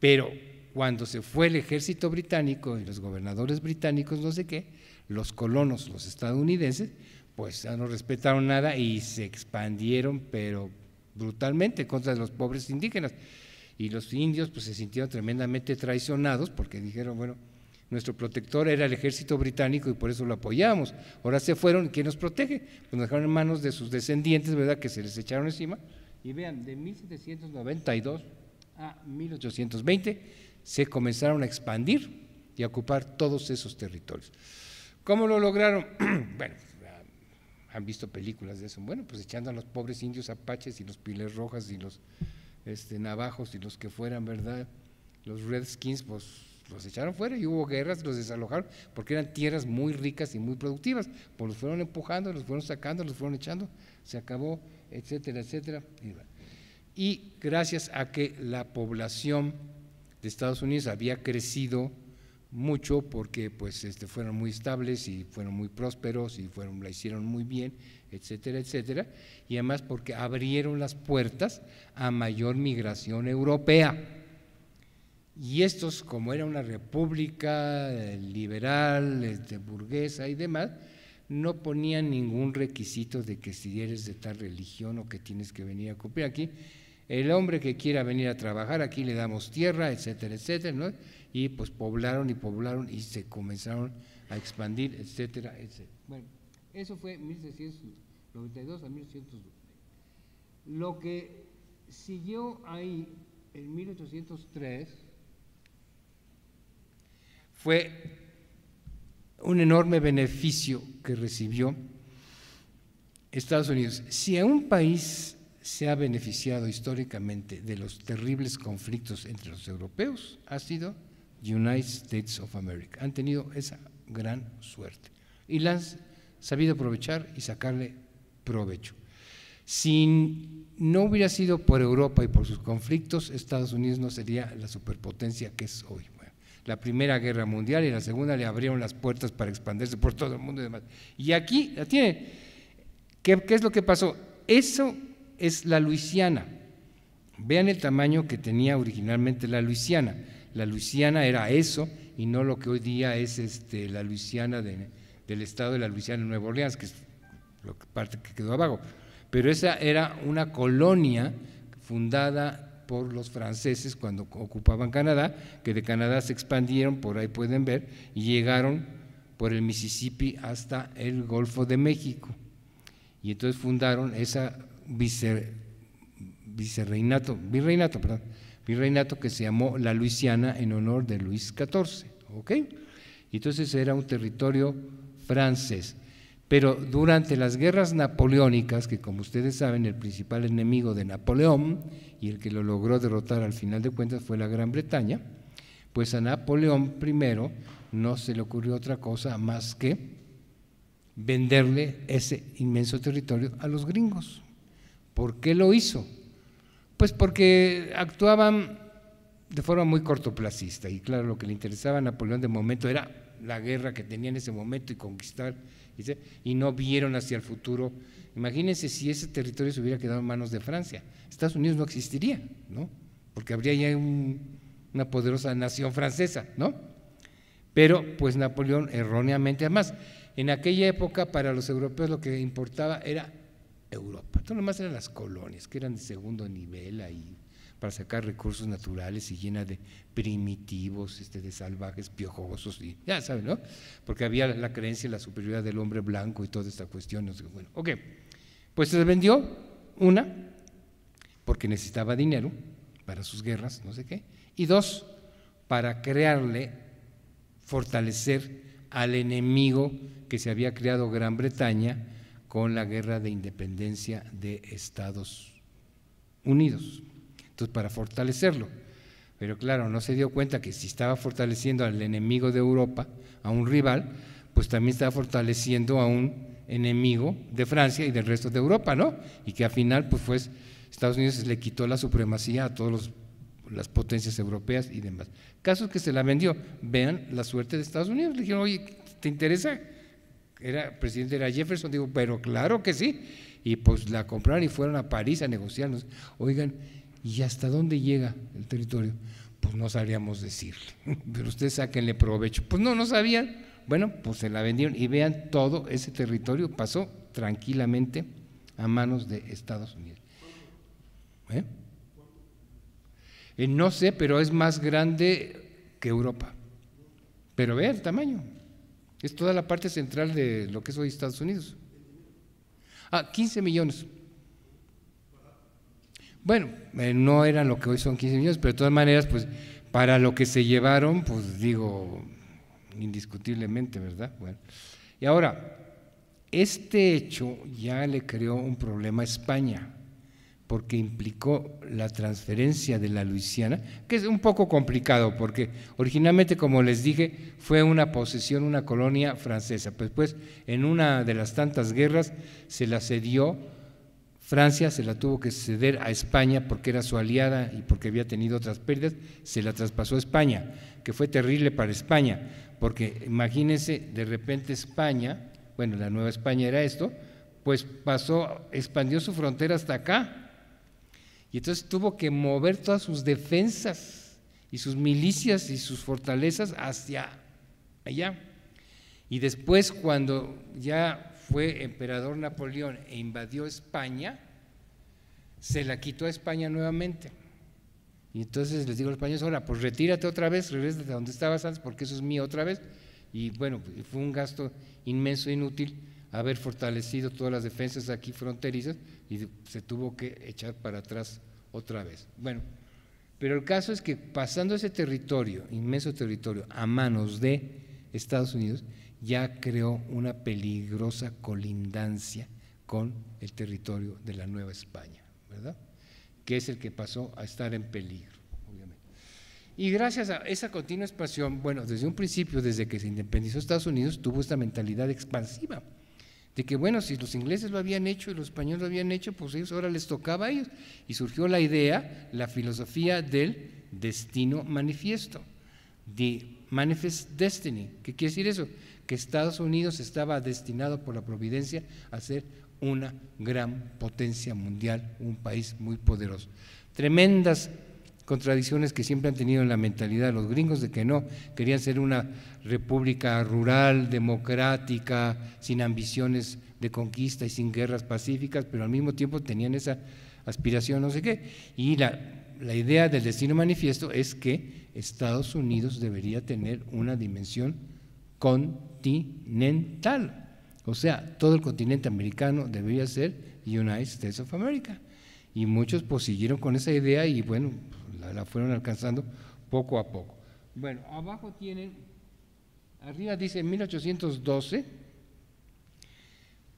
Pero cuando se fue el ejército británico y los gobernadores británicos, no sé qué, los colonos, los estadounidenses, pues no respetaron nada y se expandieron, pero brutalmente contra los pobres indígenas. Y los indios pues se sintieron tremendamente traicionados porque dijeron, bueno, nuestro protector era el ejército británico y por eso lo apoyamos. Ahora se fueron, ¿quién nos protege? Pues nos dejaron en manos de sus descendientes, ¿verdad? Que se les echaron encima. Y vean, de 1792 a 1820 se comenzaron a expandir y a ocupar todos esos territorios. ¿Cómo lo lograron? bueno, han visto películas de eso. Bueno, pues echando a los pobres indios apaches y los piles rojas y los este, navajos y los que fueran, ¿verdad? Los redskins, pues los echaron fuera y hubo guerras, los desalojaron, porque eran tierras muy ricas y muy productivas. Pues los fueron empujando, los fueron sacando, los fueron echando, se acabó, etcétera, etcétera. Y gracias a que la población de Estados Unidos había crecido mucho porque pues este, fueron muy estables y fueron muy prósperos y fueron, la hicieron muy bien, etcétera, etcétera, y además porque abrieron las puertas a mayor migración europea. Y estos, como era una república eh, liberal, este, burguesa y demás, no ponían ningún requisito de que si eres de tal religión o que tienes que venir a cumplir aquí. El hombre que quiera venir a trabajar, aquí le damos tierra, etcétera, etcétera, ¿no? y pues poblaron y poblaron y se comenzaron a expandir, etcétera, etcétera. Bueno, eso fue 1692 a 1802. Lo que siguió ahí en 1803 fue un enorme beneficio que recibió Estados Unidos. Si a un país se ha beneficiado históricamente de los terribles conflictos entre los europeos, ha sido United States of America. Han tenido esa gran suerte y la han sabido aprovechar y sacarle provecho. Si no hubiera sido por Europa y por sus conflictos, Estados Unidos no sería la superpotencia que es hoy. la Primera Guerra Mundial y la Segunda le abrieron las puertas para expandirse por todo el mundo y demás. Y aquí la tiene. ¿Qué, ¿Qué es lo que pasó? Eso es la Luisiana. Vean el tamaño que tenía originalmente la Luisiana. La Luisiana era eso y no lo que hoy día es este, la Luisiana del estado de la Luisiana en Nueva Orleans, que es la parte que quedó abajo. Pero esa era una colonia fundada por los franceses cuando ocupaban Canadá, que de Canadá se expandieron, por ahí pueden ver, y llegaron por el Mississippi hasta el Golfo de México. Y entonces fundaron esa vicerreinato, virreinato, perdón, virreinato que se llamó la Luisiana en honor de Luis XIV. ¿ok? Y entonces era un territorio francés. Pero durante las guerras napoleónicas, que como ustedes saben, el principal enemigo de Napoleón y el que lo logró derrotar al final de cuentas fue la Gran Bretaña, pues a Napoleón I no se le ocurrió otra cosa más que venderle ese inmenso territorio a los gringos. ¿Por qué lo hizo? Pues porque actuaban de forma muy cortoplacista y claro, lo que le interesaba a Napoleón de momento era la guerra que tenía en ese momento y conquistar, y no vieron hacia el futuro. Imagínense si ese territorio se hubiera quedado en manos de Francia, Estados Unidos no existiría, ¿no? Porque habría ya una poderosa nación francesa, ¿no? Pero pues Napoleón erróneamente, además, en aquella época para los europeos lo que importaba era Europa. Todo lo más eran las colonias, que eran de segundo nivel ahí, para sacar recursos naturales y llena de primitivos, este, de salvajes, piojosos, y ya saben, ¿no? Porque había la creencia en la superioridad del hombre blanco y toda esta cuestión. Bueno, ok, pues se vendió una, porque necesitaba dinero para sus guerras, no sé qué, y dos, para crearle, fortalecer al enemigo que se había creado Gran Bretaña, con la guerra de independencia de Estados Unidos. Para fortalecerlo. Pero claro, no se dio cuenta que si estaba fortaleciendo al enemigo de Europa, a un rival, pues también estaba fortaleciendo a un enemigo de Francia y del resto de Europa, ¿no? Y que al final, pues, pues Estados Unidos le quitó la supremacía a todas las potencias europeas y demás. Casos que se la vendió. Vean la suerte de Estados Unidos. Le dijeron, oye, ¿te interesa? era presidente era Jefferson, digo, pero claro que sí. Y pues la compraron y fueron a París a negociarnos. Oigan, ¿y hasta dónde llega el territorio? Pues no sabríamos decirle, pero ustedes sáquenle provecho. Pues no, no sabían. Bueno, pues se la vendieron y vean, todo ese territorio pasó tranquilamente a manos de Estados Unidos. ¿Eh? Eh, no sé, pero es más grande que Europa. Pero ve el tamaño. Es toda la parte central de lo que es hoy Estados Unidos. Ah, 15 millones. Bueno, eh, no eran lo que hoy son 15 millones, pero de todas maneras, pues para lo que se llevaron, pues digo, indiscutiblemente, ¿verdad? Bueno. Y ahora, este hecho ya le creó un problema a España porque implicó la transferencia de la Luisiana, que es un poco complicado, porque originalmente, como les dije, fue una posesión, una colonia francesa. Después, en una de las tantas guerras, se la cedió Francia se la tuvo que ceder a España porque era su aliada y porque había tenido otras pérdidas, se la traspasó a España, que fue terrible para España, porque imagínense, de repente España, bueno, la Nueva España era esto, pues pasó, expandió su frontera hasta acá, y entonces tuvo que mover todas sus defensas y sus milicias y sus fortalezas hacia allá. Y después, cuando ya fue emperador Napoleón e invadió España, se la quitó a España nuevamente. Y entonces les digo a los españoles, ahora, pues retírate otra vez, regresa de donde estabas antes, porque eso es mío otra vez. Y bueno, fue un gasto inmenso e inútil haber fortalecido todas las defensas aquí fronterizas y se tuvo que echar para atrás otra vez. Bueno, pero el caso es que pasando ese territorio, inmenso territorio, a manos de Estados Unidos, ya creó una peligrosa colindancia con el territorio de la Nueva España, ¿verdad? Que es el que pasó a estar en peligro, obviamente. Y gracias a esa continua expansión, bueno, desde un principio, desde que se independizó Estados Unidos, tuvo esta mentalidad expansiva, de que, bueno, si los ingleses lo habían hecho y los españoles lo habían hecho, pues ellos ahora les tocaba a ellos. Y surgió la idea, la filosofía del destino manifiesto, de manifest destiny. ¿Qué quiere decir eso? Que Estados Unidos estaba destinado por la providencia a ser una gran potencia mundial, un país muy poderoso. Tremendas contradicciones que siempre han tenido en la mentalidad de los gringos de que no, querían ser una república rural, democrática, sin ambiciones de conquista y sin guerras pacíficas, pero al mismo tiempo tenían esa aspiración, no sé qué. Y la, la idea del destino manifiesto es que Estados Unidos debería tener una dimensión continental. O sea, todo el continente americano debería ser United States of America. Y muchos pues siguieron con esa idea y bueno, la, fueron alcanzando poco a poco. Bueno, abajo tienen, arriba dice 1812,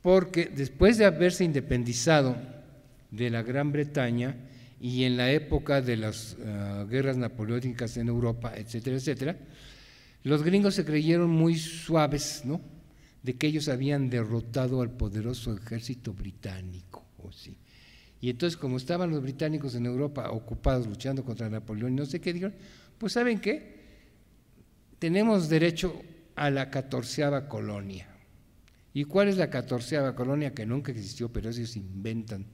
porque después de haberse independizado de la Gran Bretaña y en la época de las ah, guerras napoleónicas en Europa, etcétera, etcétera, los gringos se creyeron muy suaves, ¿no? De que ellos habían derrotado al poderoso ejército británico, ¿o sí? Y entonces, como estaban los británicos en Europa ocupados luchando contra Napoleón no sé qué, dijeron, pues ¿saben qué? Tenemos derecho a la catorceava colonia. ¿Y cuál es la catorceava colonia? Que nunca existió, pero ellos inventan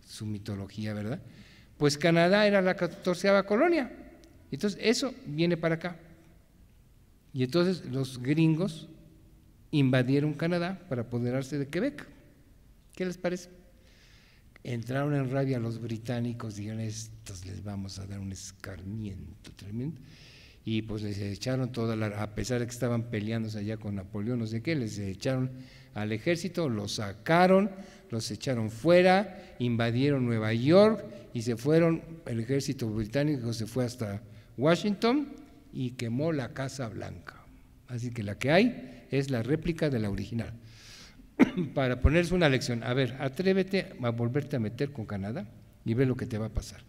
su mitología, ¿verdad? Pues Canadá era la catorceava colonia. Entonces, eso viene para acá. Y entonces los gringos invadieron Canadá para apoderarse de Quebec. ¿Qué les parece? Entraron en rabia los británicos, dijeron, estos les vamos a dar un escarmiento tremendo. Y pues les echaron toda la, a pesar de que estaban peleándose allá con Napoleón, no sé qué, les echaron al ejército, los sacaron, los echaron fuera, invadieron Nueva York y se fueron, el ejército británico se fue hasta Washington y quemó la Casa Blanca. Así que la que hay es la réplica de la original. Para ponerse una lección, a ver, atrévete a volverte a meter con Canadá y ve lo que te va a pasar.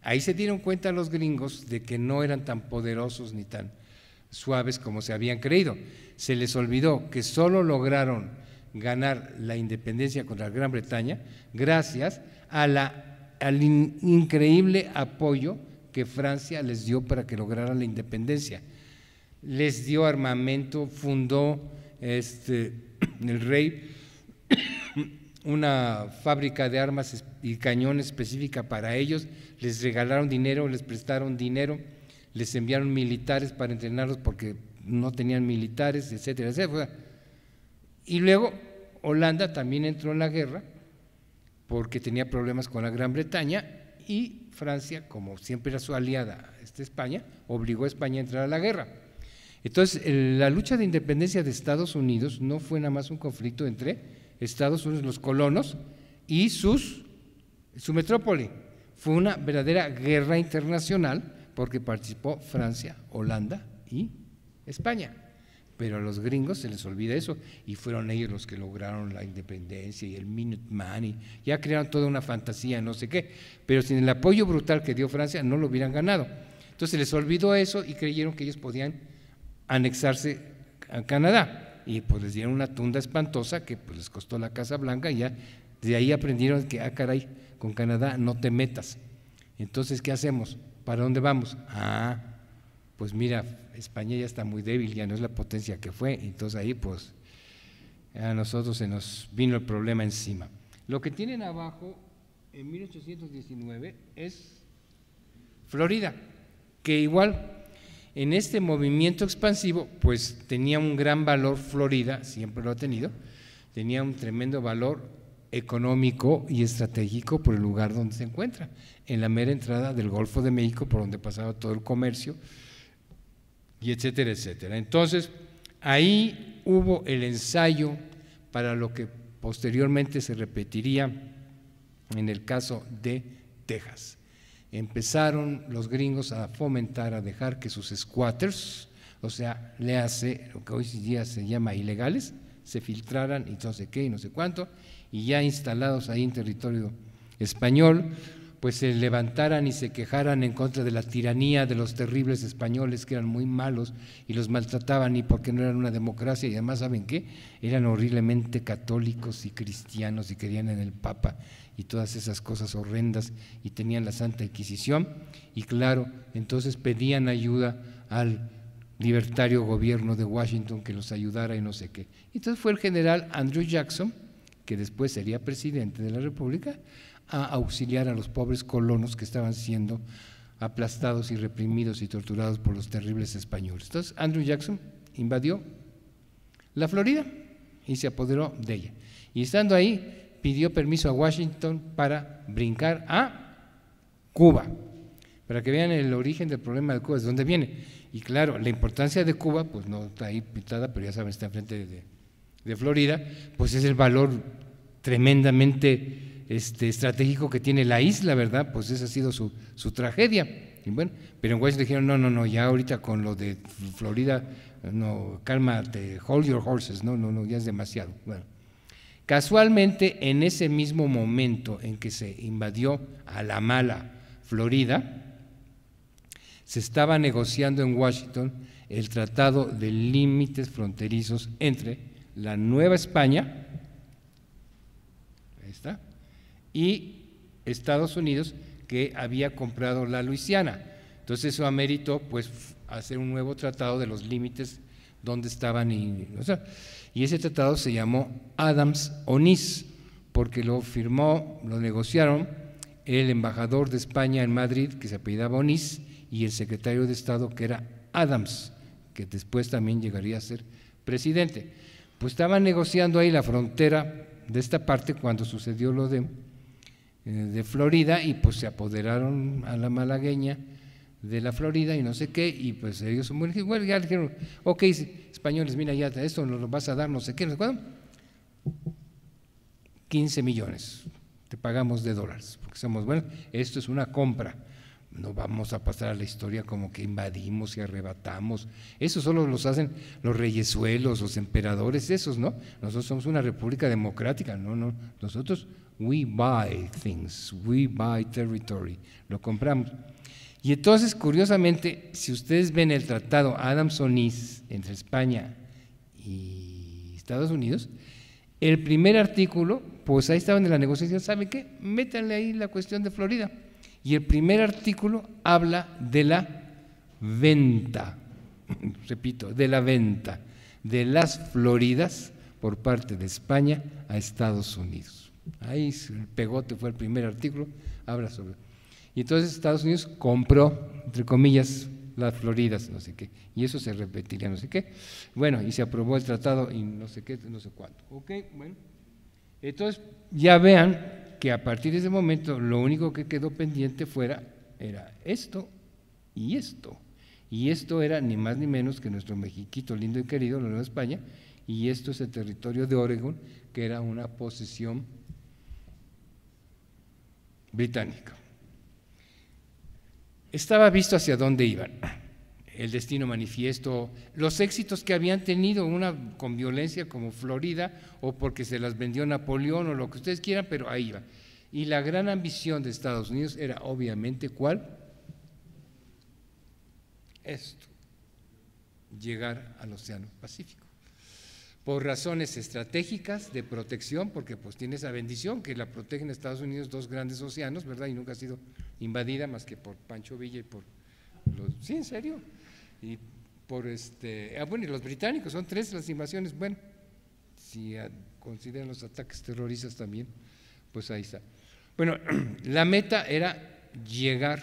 Ahí se dieron cuenta los gringos de que no eran tan poderosos ni tan suaves como se habían creído. Se les olvidó que solo lograron ganar la independencia contra Gran Bretaña gracias a la, al increíble apoyo Francia les dio para que lograran la independencia. Les dio armamento, fundó este, el rey una fábrica de armas y cañones específica para ellos, les regalaron dinero, les prestaron dinero, les enviaron militares para entrenarlos porque no tenían militares, etcétera, etcétera. Y luego Holanda también entró en la guerra porque tenía problemas con la Gran Bretaña y Francia, como siempre era su aliada esta España, obligó a España a entrar a la guerra. Entonces, la lucha de independencia de Estados Unidos no fue nada más un conflicto entre Estados Unidos, los colonos, y sus, su metrópoli. Fue una verdadera guerra internacional porque participó Francia, Holanda y España pero a los gringos se les olvida eso y fueron ellos los que lograron la independencia y el Minuteman y ya crearon toda una fantasía, no sé qué, pero sin el apoyo brutal que dio Francia no lo hubieran ganado. Entonces se les olvidó eso y creyeron que ellos podían anexarse a Canadá y pues les dieron una tunda espantosa que pues les costó la Casa Blanca y ya De ahí aprendieron que, ah, caray, con Canadá no te metas. Entonces, ¿qué hacemos? ¿Para dónde vamos? Ah, pues mira, España ya está muy débil, ya no es la potencia que fue, entonces ahí pues a nosotros se nos vino el problema encima. Lo que tienen abajo en 1819 es Florida, que igual en este movimiento expansivo pues tenía un gran valor Florida, siempre lo ha tenido, tenía un tremendo valor económico y estratégico por el lugar donde se encuentra, en la mera entrada del Golfo de México, por donde pasaba todo el comercio, y etcétera, etcétera. Entonces, ahí hubo el ensayo para lo que posteriormente se repetiría en el caso de Texas. Empezaron los gringos a fomentar, a dejar que sus squatters, o sea, le hace lo que hoy día se llama ilegales, se filtraran y no sé qué y no sé cuánto, y ya instalados ahí en territorio español, pues se levantaran y se quejaran en contra de la tiranía de los terribles españoles que eran muy malos y los maltrataban y porque no eran una democracia. Y además saben qué, eran horriblemente católicos y cristianos y querían en el Papa y todas esas cosas horrendas y tenían la Santa Inquisición. Y claro, entonces pedían ayuda al libertario gobierno de Washington que los ayudara y no sé qué. Entonces fue el general Andrew Jackson, que después sería presidente de la República, a auxiliar a los pobres colonos que estaban siendo aplastados y reprimidos y torturados por los terribles españoles. Entonces Andrew Jackson invadió la Florida y se apoderó de ella. Y estando ahí, pidió permiso a Washington para brincar a Cuba, para que vean el origen del problema de Cuba, de dónde viene. Y claro, la importancia de Cuba, pues no está ahí pintada, pero ya saben, está enfrente de, de Florida, pues es el valor tremendamente este, estratégico que tiene la isla, ¿verdad? Pues esa ha sido su, su tragedia. Bueno, pero en Washington dijeron, no, no, no, ya ahorita con lo de Florida, no, cálmate, hold your horses, no, no, no, ya es demasiado. Bueno, casualmente en ese mismo momento en que se invadió a la mala Florida, se estaba negociando en Washington el tratado de límites fronterizos entre la Nueva España, ahí está, y Estados Unidos que había comprado la Luisiana. Entonces eso ameritó pues hacer un nuevo tratado de los límites donde estaban y, y ese tratado se llamó Adams-Onís porque lo firmó, lo negociaron el embajador de España en Madrid que se apellidaba Onís y el secretario de Estado que era Adams, que después también llegaría a ser presidente. Pues estaban negociando ahí la frontera de esta parte cuando sucedió lo de de Florida y pues se apoderaron a la malagueña de la Florida y no sé qué, y pues ellos bueno, ya dijeron, ok, españoles, mira, ya esto nos lo vas a dar, no sé qué, no sé cuándo. 15 millones te pagamos de dólares, porque somos, bueno, esto es una compra, no vamos a pasar a la historia como que invadimos y arrebatamos, eso solo los hacen los reyesuelos, los emperadores, esos, ¿no? Nosotros somos una república democrática, no, no, nosotros We buy things, we buy territory, lo compramos. Y entonces, curiosamente, si ustedes ven el tratado Adams-Onís entre España y Estados Unidos, el primer artículo, pues ahí estaban en la negociación, ¿saben qué? Métanle ahí la cuestión de Florida. Y el primer artículo habla de la venta, repito, de la venta de las Floridas por parte de España a Estados Unidos. Ahí el pegote fue el primer artículo, habla sobre. Y entonces Estados Unidos compró, entre comillas, las Floridas, no sé qué, y eso se repetiría, no sé qué. Bueno, y se aprobó el tratado y no sé qué, no sé cuánto. Ok, bueno. Entonces, ya vean que a partir de ese momento lo único que quedó pendiente fuera, era esto y esto. Y esto era ni más ni menos que nuestro Mexiquito lindo y querido, la Nueva España, y esto es el territorio de Oregon, que era una posesión británico. Estaba visto hacia dónde iban, el destino manifiesto, los éxitos que habían tenido, una con violencia como Florida, o porque se las vendió Napoleón, o lo que ustedes quieran, pero ahí iban. Y la gran ambición de Estados Unidos era obviamente cuál? Esto, llegar al Océano Pacífico. Por razones estratégicas de protección, porque pues tiene esa bendición que la protegen Estados Unidos dos grandes océanos, ¿verdad? Y nunca ha sido invadida más que por Pancho Villa y por los... Sí, en serio. Y por este... Ah, bueno, y los británicos, son tres las invasiones, bueno, si consideran los ataques terroristas también, pues ahí está. Bueno, la meta era llegar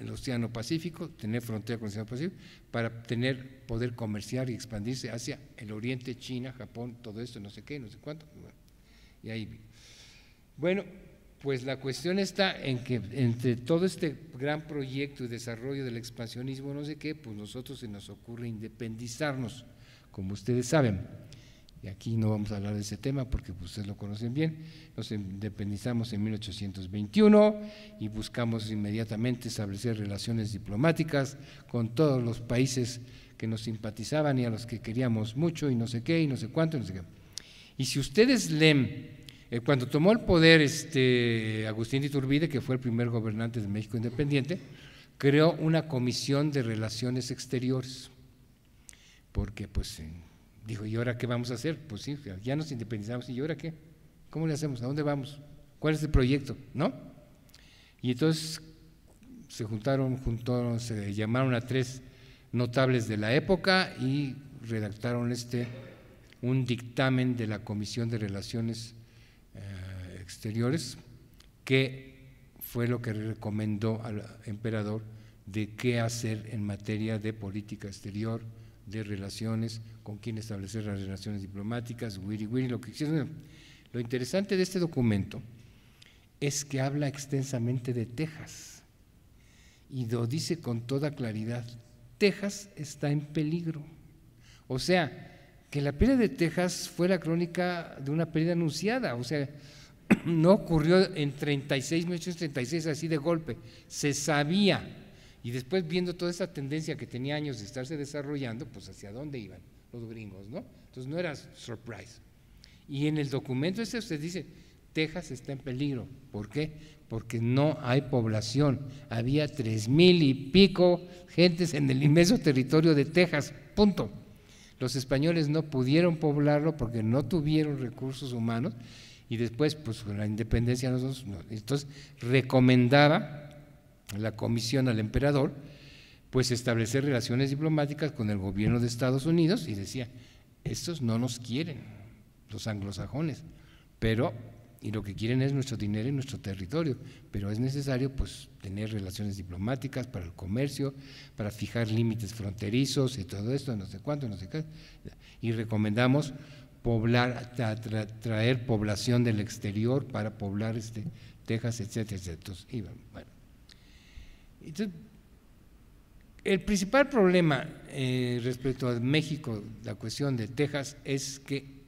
al Océano Pacífico, tener frontera con el Océano Pacífico, para tener, poder comerciar y expandirse hacia el Oriente, China, Japón, todo esto, no sé qué, no sé cuánto. Y ahí. Bueno, pues la cuestión está en que entre todo este gran proyecto y desarrollo del expansionismo, no sé qué, pues nosotros se nos ocurre independizarnos, como ustedes saben. Y aquí no vamos a hablar de ese tema porque pues, ustedes lo conocen bien. Nos independizamos en 1821 y buscamos inmediatamente establecer relaciones diplomáticas con todos los países que nos simpatizaban y a los que queríamos mucho y no sé qué y no sé cuánto y no sé qué. Y si ustedes leen, eh, cuando tomó el poder este Agustín de Iturbide, que fue el primer gobernante de México independiente, creó una comisión de relaciones exteriores, porque pues Dijo, ¿y ahora qué vamos a hacer? Pues sí, ya nos independizamos, ¿y ahora qué? ¿Cómo le hacemos? ¿A dónde vamos? ¿Cuál es el proyecto? ¿No? Y entonces se juntaron, juntaron, se llamaron a tres notables de la época y redactaron este un dictamen de la Comisión de Relaciones eh, Exteriores que fue lo que recomendó al emperador de qué hacer en materia de política exterior, de relaciones, con quién establecer las relaciones diplomáticas, lo que. Lo interesante de este documento es que habla extensamente de Texas y lo dice con toda claridad. Texas está en peligro. O sea, que la pérdida de Texas fue la crónica de una pérdida anunciada, o sea, no ocurrió en 36, 1936 así de golpe, se sabía y después viendo toda esa tendencia que tenía años de estarse desarrollando, pues hacia dónde iban los gringos, ¿no? Entonces no era surprise. Y en el documento ese usted dice, Texas está en peligro. ¿Por qué? Porque no hay población. Había tres mil y pico gentes en el inmenso territorio de Texas, punto. Los españoles no pudieron poblarlo porque no tuvieron recursos humanos y después, pues con la independencia, nosotros, entonces recomendaba la comisión al emperador, pues establecer relaciones diplomáticas con el gobierno de Estados Unidos y decía, estos no nos quieren, los anglosajones, pero, y lo que quieren es nuestro dinero y nuestro territorio, pero es necesario pues tener relaciones diplomáticas para el comercio, para fijar límites fronterizos y todo esto, no sé cuánto, no sé qué, y recomendamos poblar, traer población del exterior para poblar este Texas, etcétera, etcétera. bueno, entonces, el principal problema eh, respecto a México, la cuestión de Texas, es que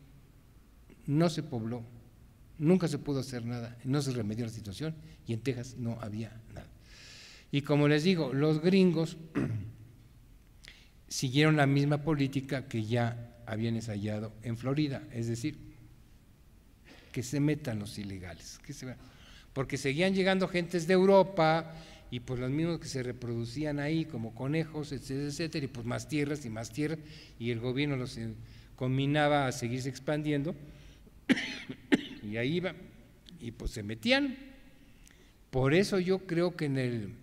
no se pobló, nunca se pudo hacer nada, no se remedió la situación y en Texas no había nada. Y como les digo, los gringos siguieron la misma política que ya habían ensayado en Florida, es decir, que se metan los ilegales, porque seguían llegando gentes de Europa, y pues los mismos que se reproducían ahí como conejos, etcétera, etcétera, y pues más tierras y más tierras, y el gobierno los eh, combinaba a seguirse expandiendo, y ahí iba, y pues se metían. Por eso yo creo que en el,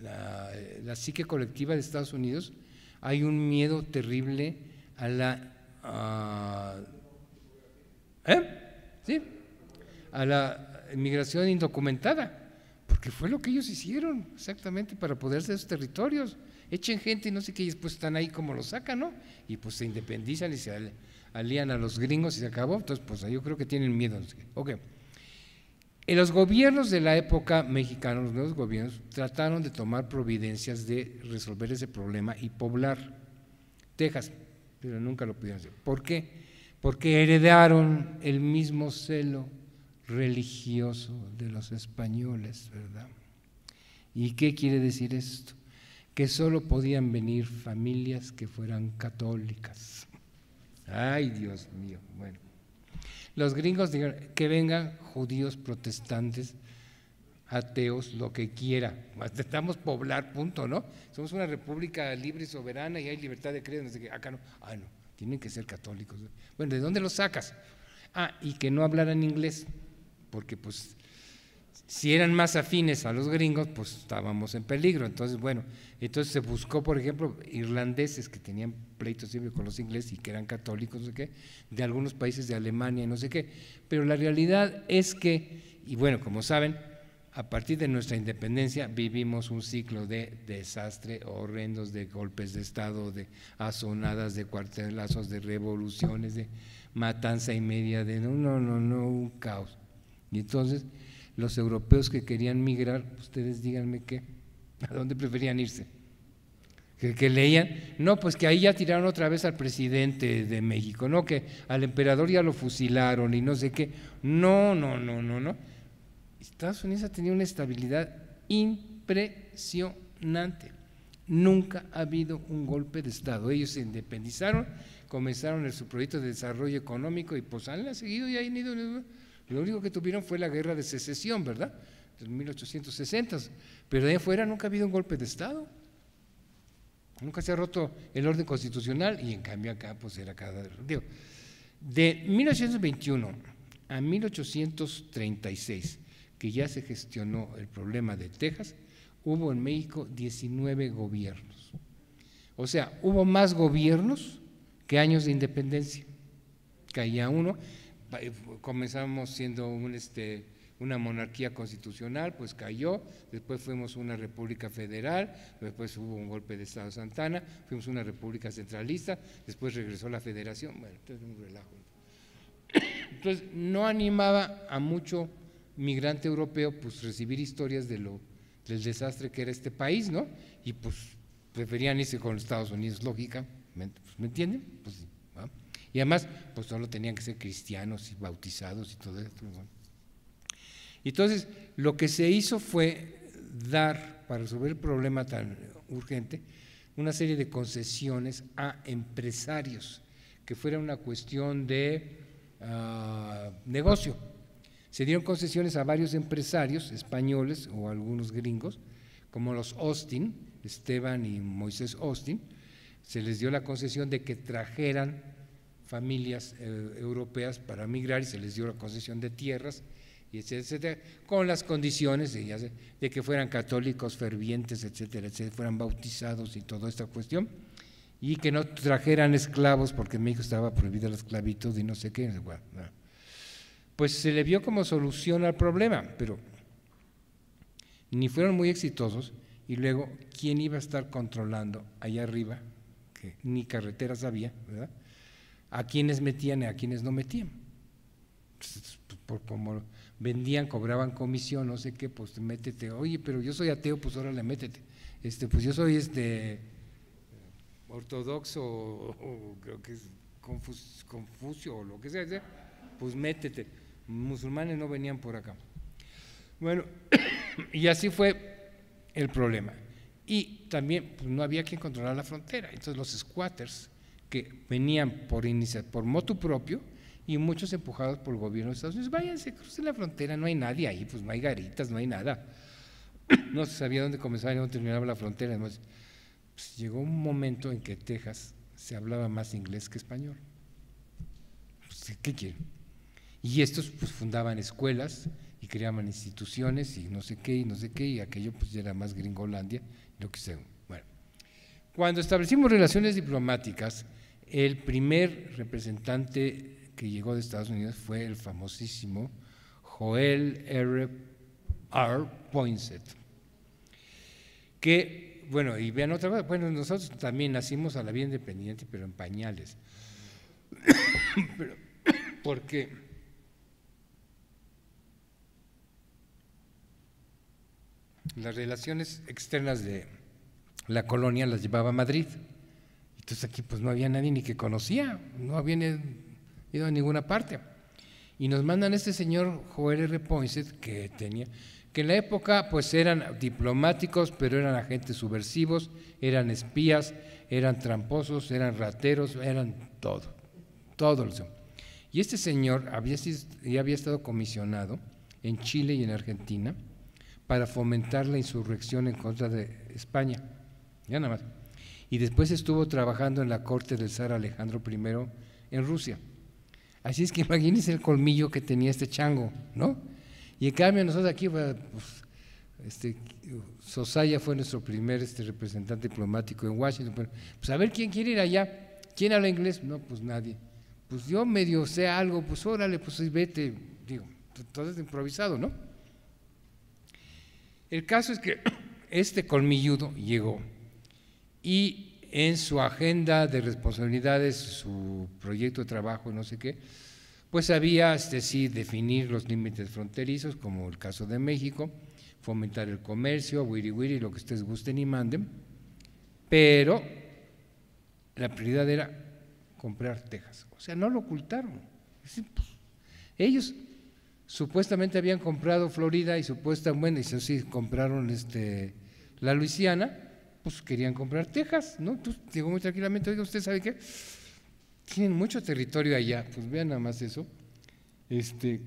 la, psique colectiva de Estados Unidos hay un miedo terrible a la... ¿eh? ¿Sí? A la inmigración indocumentada porque fue lo que ellos hicieron exactamente para poderse de esos territorios. Echen gente y no sé qué, y después están ahí como lo sacan, ¿no? Y pues se independizan y se alían a los gringos y se acabó. Entonces, pues yo creo que tienen miedo. Ok. En los gobiernos de la época mexicana, los nuevos gobiernos, trataron de tomar providencias de resolver ese problema y poblar Texas, pero nunca lo pudieron hacer. ¿Por qué? Porque heredaron el mismo celo religioso de los españoles, ¿verdad? ¿Y qué quiere decir esto? Que solo podían venir familias que fueran católicas. Ay, Dios mío, bueno. Los gringos dijeron que vengan judíos, protestantes, ateos, lo que quiera. Intentamos poblar, punto, ¿no? Somos una república libre y soberana y hay libertad de creer. Acá no. Ah, no. tienen que ser católicos. Bueno, ¿de dónde los sacas? Ah, y que no hablaran inglés, porque pues si eran más afines a los gringos, pues estábamos en peligro. Entonces, bueno, entonces se buscó, por ejemplo, irlandeses que tenían pleitos siempre con los ingleses y que eran católicos, no sé qué, de algunos países de Alemania, no sé qué. Pero la realidad es que, y bueno, como saben, a partir de nuestra independencia vivimos un ciclo de desastre, horrendos, de golpes de Estado, de azonadas, de cuartelazos, de revoluciones, de matanza y media, de no, no, no, no, un caos. Y entonces los europeos que querían migrar, ustedes díganme qué, ¿a dónde preferían irse? Que, leían, no, pues que ahí ya tiraron otra vez al presidente de México, no, que al emperador ya lo fusilaron y no sé qué. No, no, no, no, no. Estados Unidos ha tenido una estabilidad impresionante. Nunca ha habido un golpe de Estado. Ellos se independizaron, comenzaron su proyecto de desarrollo económico y pues han seguido y han ido lo único que tuvieron fue la guerra de secesión, ¿verdad? En 1860. Pero de ahí afuera nunca ha habido un golpe de Estado. Nunca se ha roto el orden constitucional y en cambio acá pues era cada... Digo, de 1821 a 1836, que ya se gestionó el problema de Texas, hubo en México 19 gobiernos. O sea, hubo más gobiernos que años de independencia. Caía uno comenzamos siendo un, este, una monarquía constitucional, pues cayó, después fuimos una república federal, después hubo un golpe de Estado Santana, fuimos una república centralista, después regresó la federación, bueno, entonces un relajo. Entonces no animaba a mucho migrante europeo pues recibir historias de lo, del desastre que era este país, ¿no? Y pues preferían irse con los Estados Unidos, lógica, ¿me, pues, ¿me entienden? Pues y además, pues solo tenían que ser cristianos y bautizados y todo esto. Entonces, lo que se hizo fue dar, para resolver el problema tan urgente, una serie de concesiones a empresarios, que fuera una cuestión de ah, negocio. Se dieron concesiones a varios empresarios españoles o algunos gringos, como los Austin, Esteban y Moisés Austin, se les dio la concesión de que trajeran familias eh, europeas para migrar y se les dio la concesión de tierras, y etcétera, con las condiciones de, de, que fueran católicos fervientes, etcétera, etcétera, fueran bautizados y toda esta cuestión, y que no trajeran esclavos, porque en México estaba prohibida la esclavitud y no sé qué. Pues se le vio como solución al problema, pero ni fueron muy exitosos, y luego, ¿quién iba a estar controlando allá arriba? Que ni carreteras había, ¿verdad? A quienes metían y a quienes no metían. Pues, por como vendían, cobraban comisión, no sé qué, pues métete, oye, pero yo soy ateo, pues ahora le métete. Este, pues yo soy este ortodoxo o, creo que es Confucio o lo que sea, pues métete. Musulmanes no venían por acá. Bueno, y así fue el problema. Y también pues, no había quien controlar la frontera. Entonces los squatters que venían por, por moto propio y muchos empujados por el gobierno de Estados Unidos. Váyanse, crucen la frontera, no hay nadie ahí, pues no hay garitas, no hay nada. No se sabía dónde comenzaba y dónde terminaba la frontera. Pues, llegó un momento en que Texas se hablaba más inglés que español. Pues, ¿Qué quieren? Y estos pues fundaban escuelas y creaban instituciones y no sé qué y no sé qué y aquello pues ya era más gringolandia, lo que sea. Cuando establecimos relaciones diplomáticas, el primer representante que llegó de Estados Unidos fue el famosísimo Joel R. R. Poinsett, que, bueno, y vean otra cosa, bueno, nosotros también nacimos a la vida independiente, pero en pañales, porque las relaciones externas de la colonia las llevaba a Madrid. Entonces aquí pues no había nadie ni que conocía, no había ido a ninguna parte. Y nos mandan este señor Joel R. Poinsett, que tenía, que en la época pues eran diplomáticos, pero eran agentes subversivos, eran espías, eran tramposos, eran rateros, eran todo, todo. Y este señor había, ya había estado comisionado en Chile y en Argentina para fomentar la insurrección en contra de España. Ya nada más. y después estuvo trabajando en la corte del zar Alejandro I en Rusia. Así es que imagínense el colmillo que tenía este chango, ¿no? Y en cambio nosotros aquí, pues, este, Sosaya fue nuestro primer este, representante diplomático en Washington. pues a ver quién quiere ir allá. ¿Quién habla inglés? No, pues nadie. Pues yo medio sé algo, pues órale, pues vete. Digo, todo es improvisado, ¿no? El caso es que este colmilludo llegó y en su agenda de responsabilidades, su proyecto de trabajo, no sé qué, pues había, este, sí, definir los límites fronterizos, como el caso de México, fomentar el comercio, wiri wiri, lo que ustedes gusten y manden, pero la prioridad era comprar Texas. O sea, no lo ocultaron. Ellos supuestamente habían comprado Florida y supuestamente, bueno, eso sí, compraron este, la Luisiana, pues querían comprar Texas, ¿no? Entonces llegó muy tranquilamente, oiga, ¿usted sabe qué? Tienen mucho territorio allá, pues vean nada más eso. Este,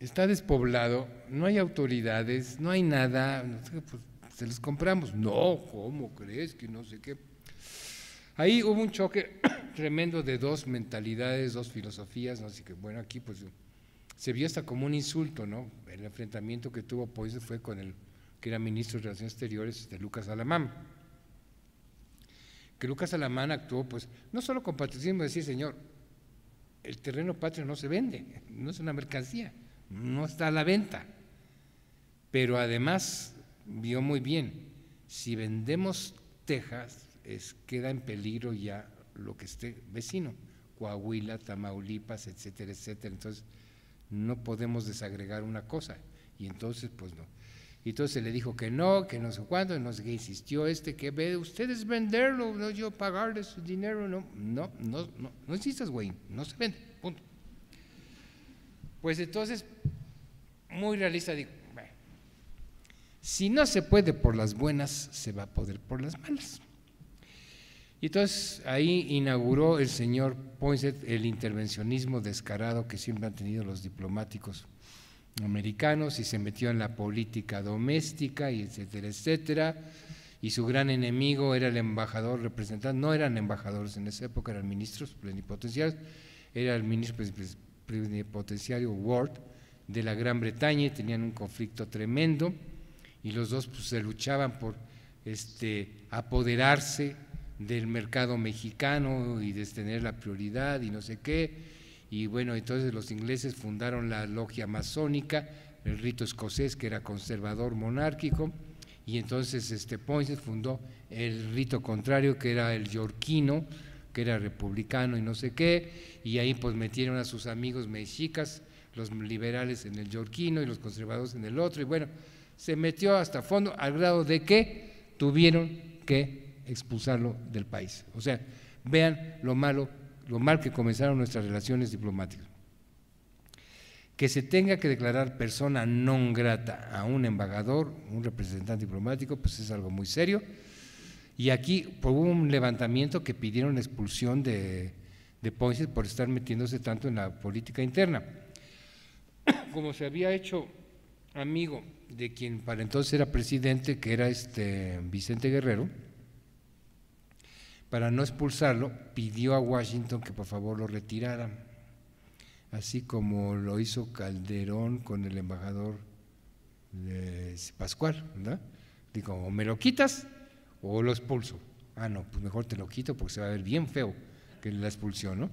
está despoblado, no hay autoridades, no hay nada, pues se los compramos. No, ¿cómo crees que no sé qué? Ahí hubo un choque tremendo de dos mentalidades, dos filosofías, ¿no? así que bueno, aquí pues se vio hasta como un insulto, ¿no? El enfrentamiento que tuvo pues fue con el que era ministro de Relaciones Exteriores de Lucas Alamán. Que Lucas Alamán actuó pues no solo con patriotismo, decir, señor, el terreno patrio no se vende, no es una mercancía, no está a la venta. Pero además vio muy bien, si vendemos Texas, es, queda en peligro ya lo que esté vecino, Coahuila, Tamaulipas, etcétera, etcétera. Entonces, no podemos desagregar una cosa. Y entonces, pues no. Y entonces le dijo que no, que no sé cuándo, no sé qué, insistió este, que ve, ustedes venderlo, no yo pagarles su dinero, no, no, no, no, no insistas, güey, no se vende, punto. Pues entonces, muy realista, digo, bueno, si no se puede por las buenas, se va a poder por las malas. Y entonces ahí inauguró el señor Poinsett el intervencionismo descarado que siempre han tenido los diplomáticos americanos y se metió en la política doméstica y etcétera, etcétera. Y su gran enemigo era el embajador representante, no eran embajadores en esa época, eran ministros plenipotenciarios, era el ministro plenipotenciario Ward de la Gran Bretaña y tenían un conflicto tremendo y los dos pues, se luchaban por este, apoderarse del mercado mexicano y de tener la prioridad y no sé qué. Y bueno, entonces los ingleses fundaron la logia masónica, el rito escocés que era conservador monárquico, y entonces este Poinsett fundó el rito contrario que era el yorquino, que era republicano y no sé qué, y ahí pues metieron a sus amigos mexicas, los liberales en el yorquino y los conservadores en el otro, y bueno, se metió hasta fondo al grado de que tuvieron que expulsarlo del país. O sea, vean lo malo, lo mal que comenzaron nuestras relaciones diplomáticas. Que se tenga que declarar persona non grata a un embajador, un representante diplomático, pues es algo muy serio. Y aquí hubo un levantamiento que pidieron la expulsión de, de Ponce por estar metiéndose tanto en la política interna. Como se había hecho amigo de quien para entonces era presidente, que era este Vicente Guerrero, para no expulsarlo, pidió a Washington que por favor lo retirara, así como lo hizo Calderón con el embajador Pascual, ¿verdad? Dijo, o me lo quitas o lo expulso. Ah, no, pues mejor te lo quito porque se va a ver bien feo que la expulsión, ¿no?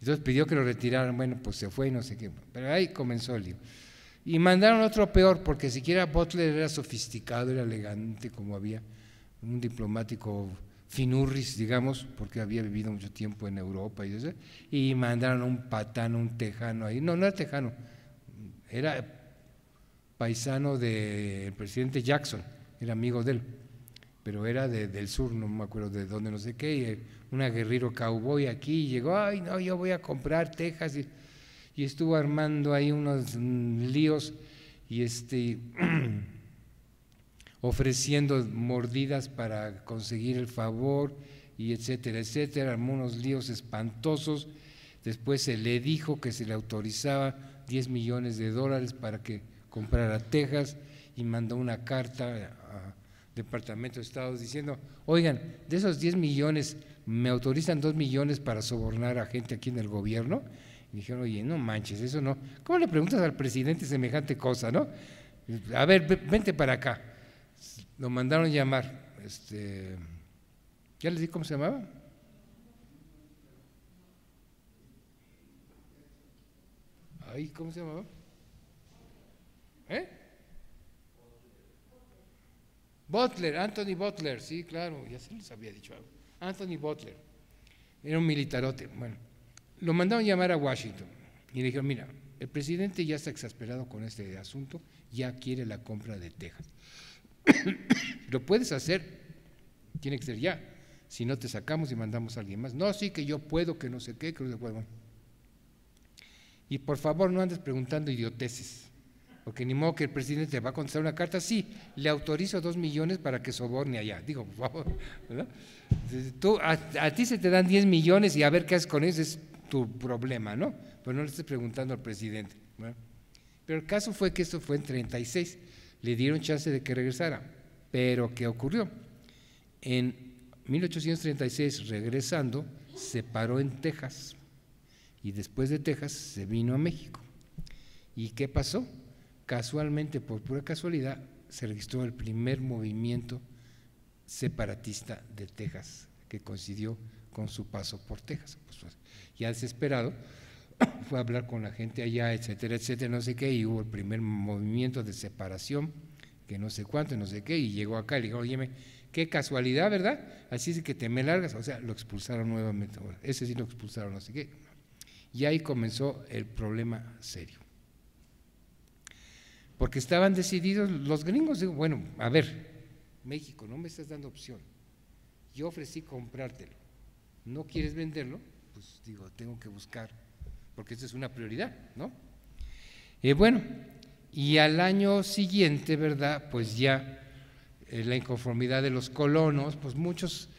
Entonces pidió que lo retiraran, bueno, pues se fue y no sé qué, pero ahí comenzó el lío. Y mandaron otro peor, porque siquiera Butler era sofisticado, era elegante, como había un diplomático finurris, digamos, porque había vivido mucho tiempo en Europa y eso, y mandaron a un patano, un tejano ahí. No, no era tejano, era paisano del presidente Jackson, era amigo de él, pero era del sur, no me acuerdo de dónde, no sé qué, y un guerrero cowboy aquí, llegó, ay, no, yo voy a comprar Texas, y, y estuvo armando ahí unos líos, y este... ofreciendo mordidas para conseguir el favor y etcétera, etcétera, armó unos líos espantosos. Después se le dijo que se le autorizaba 10 millones de dólares para que comprara Texas y mandó una carta Departamento de Estado diciendo, oigan, de esos 10 millones, ¿me autorizan 2 millones para sobornar a gente aquí en el gobierno? Y dijeron, oye, no manches, eso no. ¿Cómo le preguntas al presidente semejante cosa, no? A ver, vente para acá. Lo mandaron llamar. Este, ¿Ya les di cómo se llamaba? Ay, ¿cómo se llamaba? ¿Eh? Butler, Anthony Butler, sí, claro, ya se les había dicho algo. Anthony Butler, era un militarote. Bueno, lo mandaron llamar a Washington y le dijeron, mira, el presidente ya está exasperado con este asunto, ya quiere la compra de Texas. lo puedes hacer, tiene que ser ya. Si no te sacamos y mandamos a alguien más. No, sí que yo puedo, que no sé qué, que no puedo. Y por favor no andes preguntando idioteces, porque ni modo que el presidente va a contestar una carta, sí, le autorizo dos millones para que soborne allá. Digo, por favor, ¿verdad? Tú, a, ti se te dan diez millones y a ver qué haces con eso es tu problema, ¿no? Pero no le estés preguntando al presidente. Pero el caso fue que esto fue en 36, le dieron chance de que regresara. Pero ¿qué ocurrió? En 1836, regresando, se paró en Texas y después de Texas se vino a México. ¿Y qué pasó? Casualmente, por pura casualidad, se registró el primer movimiento separatista de Texas que coincidió con su paso por Texas. Pues, pues, ya desesperado, fue a hablar con la gente allá, etcétera, etcétera, no sé qué, y hubo el primer movimiento de separación, que no sé cuánto, no sé qué, y llegó acá y le dijo, oye, qué casualidad, ¿verdad? Así es que te me largas, o sea, lo expulsaron nuevamente, ese sí lo expulsaron, no sé qué. Y ahí comenzó el problema serio. Porque estaban decididos los gringos, digo, bueno, a ver, México, no me estás dando opción. Yo ofrecí comprártelo. ¿No quieres venderlo? Pues digo, tengo que buscar, porque esa es una prioridad, ¿no? Eh, bueno, y al año siguiente, ¿verdad? Pues ya eh, la inconformidad de los colonos, pues muchos,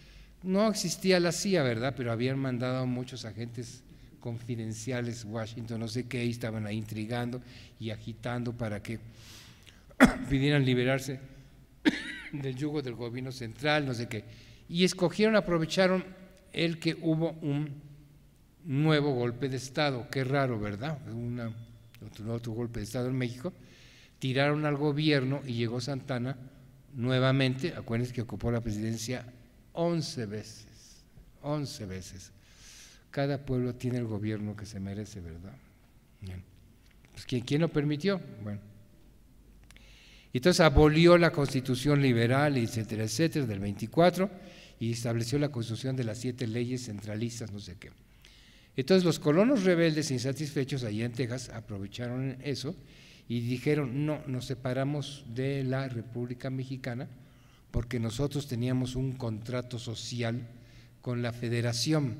no existía la CIA, ¿verdad? Pero habían mandado a muchos agentes confidenciales, Washington, no sé qué, y estaban ahí intrigando y agitando para que pidieran liberarse del yugo del gobierno central, no sé qué. Y escogieron, aprovecharon el que hubo un nuevo golpe de Estado, qué raro, ¿verdad? Una, otro, golpe de Estado en México, tiraron al gobierno y llegó Santana nuevamente, acuérdense que ocupó la presidencia 11 veces, 11 veces cada pueblo tiene el gobierno que se merece, ¿verdad? Pues, ¿quién, lo permitió? Bueno. Entonces abolió la constitución liberal, etcétera, etcétera, del 24 y estableció la constitución de las siete leyes centralistas, no sé qué. Entonces los colonos rebeldes insatisfechos allá en Texas aprovecharon eso y dijeron, no, nos separamos de la República Mexicana porque nosotros teníamos un contrato social con la federación.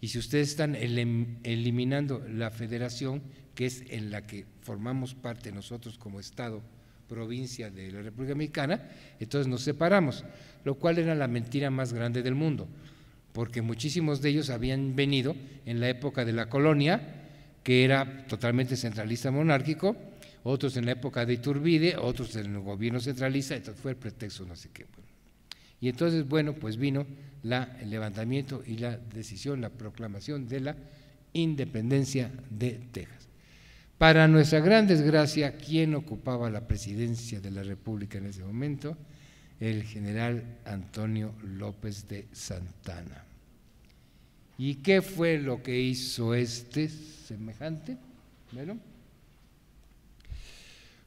Y si ustedes están eliminando la federación, que es en la que formamos parte nosotros como Estado, provincia de la República Mexicana, entonces nos separamos, lo cual era la mentira más grande del mundo, porque muchísimos de ellos habían venido en la época de la colonia, que era totalmente centralista monárquico, otros en la época de Iturbide, otros en el gobierno centralista, entonces fue el pretexto no sé qué. Y entonces, bueno, pues vino la, el levantamiento y la decisión, la proclamación de la independencia de Texas. Para nuestra gran desgracia, ¿quién ocupaba la presidencia de la República en ese momento? El general Antonio López de Santana. ¿Y qué fue lo que hizo este semejante? Bueno,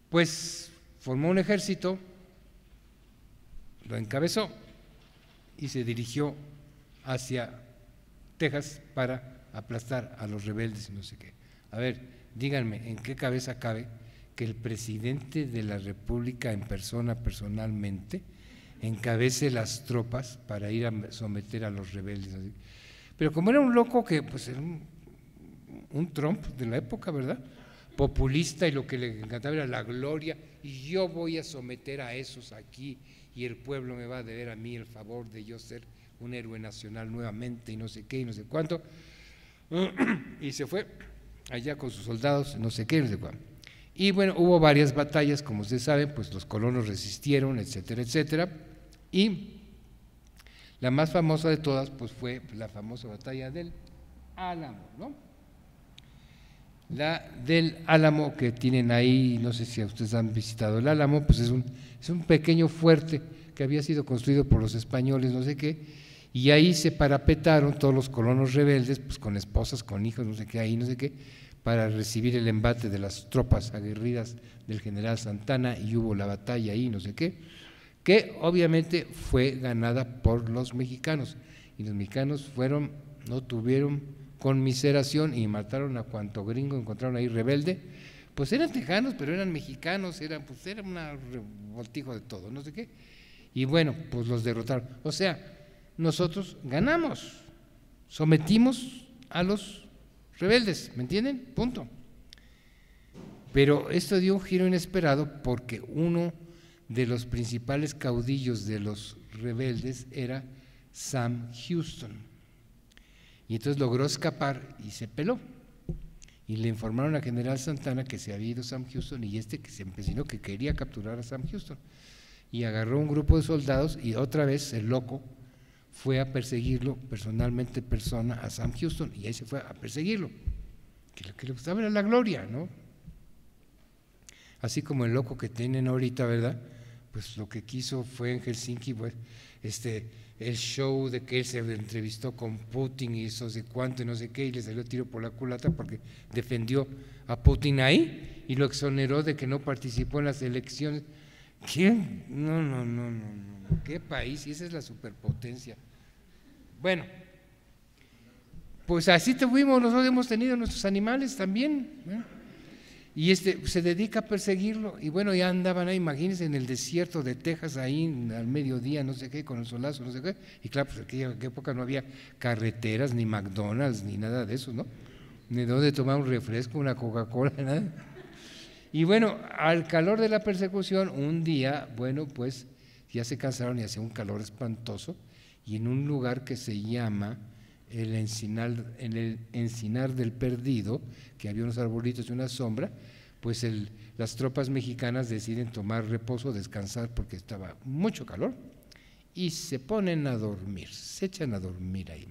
pues formó un ejército, lo encabezó y se dirigió hacia Texas para aplastar a los rebeldes y no sé qué. A ver, díganme, ¿en qué cabeza cabe que el presidente de la República en persona, personalmente, encabece las tropas para ir a someter a los rebeldes? Pero como era un loco que, pues, era un, Trump de la época, ¿verdad? Populista y lo que le encantaba era la gloria, y yo voy a someter a esos aquí y el pueblo me va a deber a mí el favor de yo ser un héroe nacional nuevamente y no sé qué y no sé cuánto. Y se fue allá con sus soldados, no sé qué, no sé cuánto. Y bueno, hubo varias batallas, como ustedes saben, pues los colonos resistieron, etcétera, etcétera. Y la más famosa de todas, pues fue la famosa batalla del Álamo, ¿no? La del Álamo que tienen ahí, no sé si ustedes han visitado el Álamo, pues es un, es un pequeño fuerte que había sido construido por los españoles, no sé qué, y ahí se parapetaron todos los colonos rebeldes, pues con esposas, con hijos, no sé qué, ahí no sé qué, para recibir el embate de las tropas aguerridas del general Santana y hubo la batalla ahí, no sé qué, que obviamente fue ganada por los mexicanos. Y los mexicanos fueron, no tuvieron conmiseración y mataron a cuanto gringo encontraron ahí rebelde. Pues eran tejanos, pero eran mexicanos, eran, pues era un revoltijo de todo, no sé qué. Y bueno, pues los derrotaron. O sea, nosotros ganamos, sometimos a los rebeldes, ¿me entienden? Punto. Pero esto dio un giro inesperado porque uno de los principales caudillos de los rebeldes era Sam Houston. Y entonces logró escapar y se peló. Y le informaron a General Santana que se había ido Sam Houston y este que se empecinó que quería capturar a Sam Houston. Y agarró un grupo de soldados y otra vez el loco fue a perseguirlo personalmente persona a Sam Houston y ahí se fue a perseguirlo. Que lo que le gustaba era la gloria, ¿no? Así como el loco que tienen ahorita, ¿verdad? Pues lo que quiso fue en Helsinki, pues, este, el show de que él se entrevistó con Putin y eso de cuánto y no sé qué, y le salió tiro por la culata porque defendió a Putin ahí y lo exoneró de que no participó en las elecciones. ¿Quién? No, no, no, no, no. ¿Qué país? Y esa es la superpotencia. Bueno, pues así tuvimos, nosotros hemos tenido nuestros animales también. Y este se dedica a perseguirlo. Y bueno, ya andaban ahí, imagínense, en el desierto de Texas, ahí al mediodía, no sé qué, con el solazo, no sé qué. Y claro, pues en aquella época no había carreteras, ni McDonald's, ni nada de eso, ¿no? Ni donde tomar un refresco, una Coca-Cola, nada. Y bueno, al calor de la persecución, un día, bueno, pues ya se cansaron y hacía un calor espantoso y en un lugar que se llama el encinar, en el encinar del perdido, que había unos arbolitos y una sombra, pues las tropas mexicanas deciden tomar reposo, descansar porque estaba mucho calor y se ponen a dormir, se echan a dormir ahí.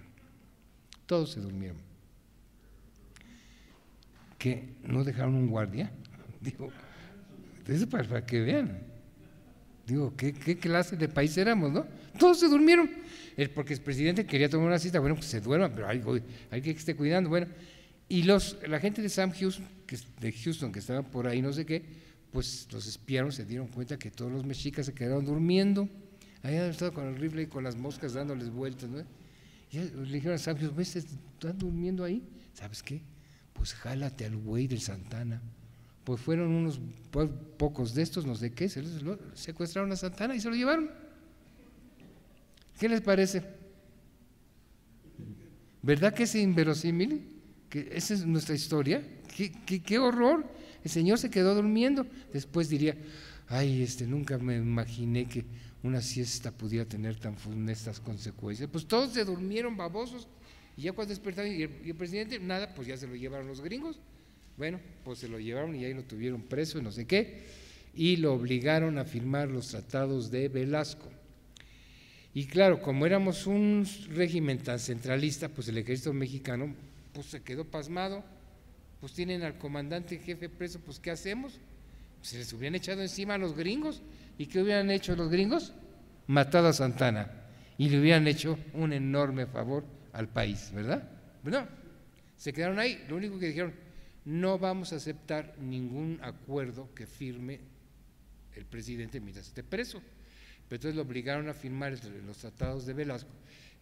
Todos se durmieron. Que no dejaron un guardia. Digo, eso para, que vean. Digo, ¿qué, ¿qué clase de país éramos, no? Todos se durmieron porque el presidente quería tomar una cita, bueno, pues se duerma, pero hay, hay que esté cuidando, bueno. Y los, la gente de Sam Houston, que, de Houston, que estaban por ahí, no sé qué, pues los espiaron, se dieron cuenta que todos los mexicas se quedaron durmiendo. Ahí han estado con el rifle y con las moscas dándoles vueltas, ¿no? Y le dijeron a Sam Houston. ¿Están durmiendo ahí? ¿Sabes qué? Pues jálate al güey del Santana. Pues fueron unos pocos de estos, no sé qué, se secuestraron a Santana y se lo llevaron. ¿Qué les parece? ¿Verdad que es inverosímil? ¿Que esa es nuestra historia? ¿Qué, horror! El Señor se quedó durmiendo. Después diría, ay, este, nunca me imaginé que una siesta pudiera tener tan funestas consecuencias. Pues todos se durmieron babosos. Y ya cuando despertaron, y el, presidente, nada, pues ya se lo llevaron los gringos. Bueno, pues se lo llevaron y ahí lo tuvieron preso y no sé qué. Y lo obligaron a firmar los tratados de Velasco. Y claro, como éramos un régimen tan centralista, pues el ejército mexicano pues se quedó pasmado. Pues tienen al comandante jefe preso, pues ¿qué hacemos? Se les hubieran echado encima a los gringos. ¿Y qué hubieran hecho los gringos? Matado a Santana. Y le hubieran hecho un enorme favor al país, ¿verdad? Bueno, se quedaron ahí. Lo único que dijeron, no vamos a aceptar ningún acuerdo que firme el presidente mientras esté preso. Pero entonces lo obligaron a firmar los tratados de Velasco,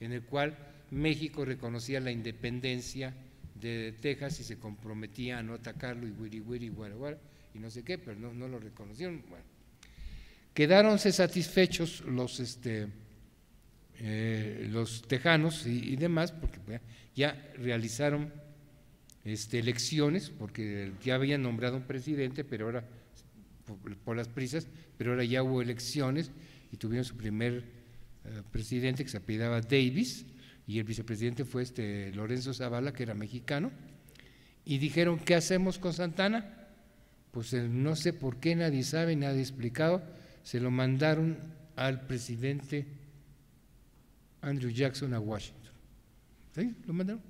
en el cual México reconocía la independencia de Texas y se comprometía a no atacarlo y wiri wiri, guara, guara, y no sé qué, pero no, lo reconocieron. Bueno, quedáronse satisfechos los, este, eh, los tejanos y, demás, porque ya realizaron este, elecciones, porque ya habían nombrado un presidente, pero ahora, por las prisas, pero ahora ya hubo elecciones y tuvieron su primer eh, presidente que se apellidaba Davis y el vicepresidente fue este Lorenzo Zavala, que era mexicano, y dijeron, ¿qué hacemos con Santana? Pues eh, no sé por qué, nadie sabe, nadie ha explicado, se lo mandaron al presidente Andrew Jackson a Washington. ¿Sí? ¿Lo mandaron?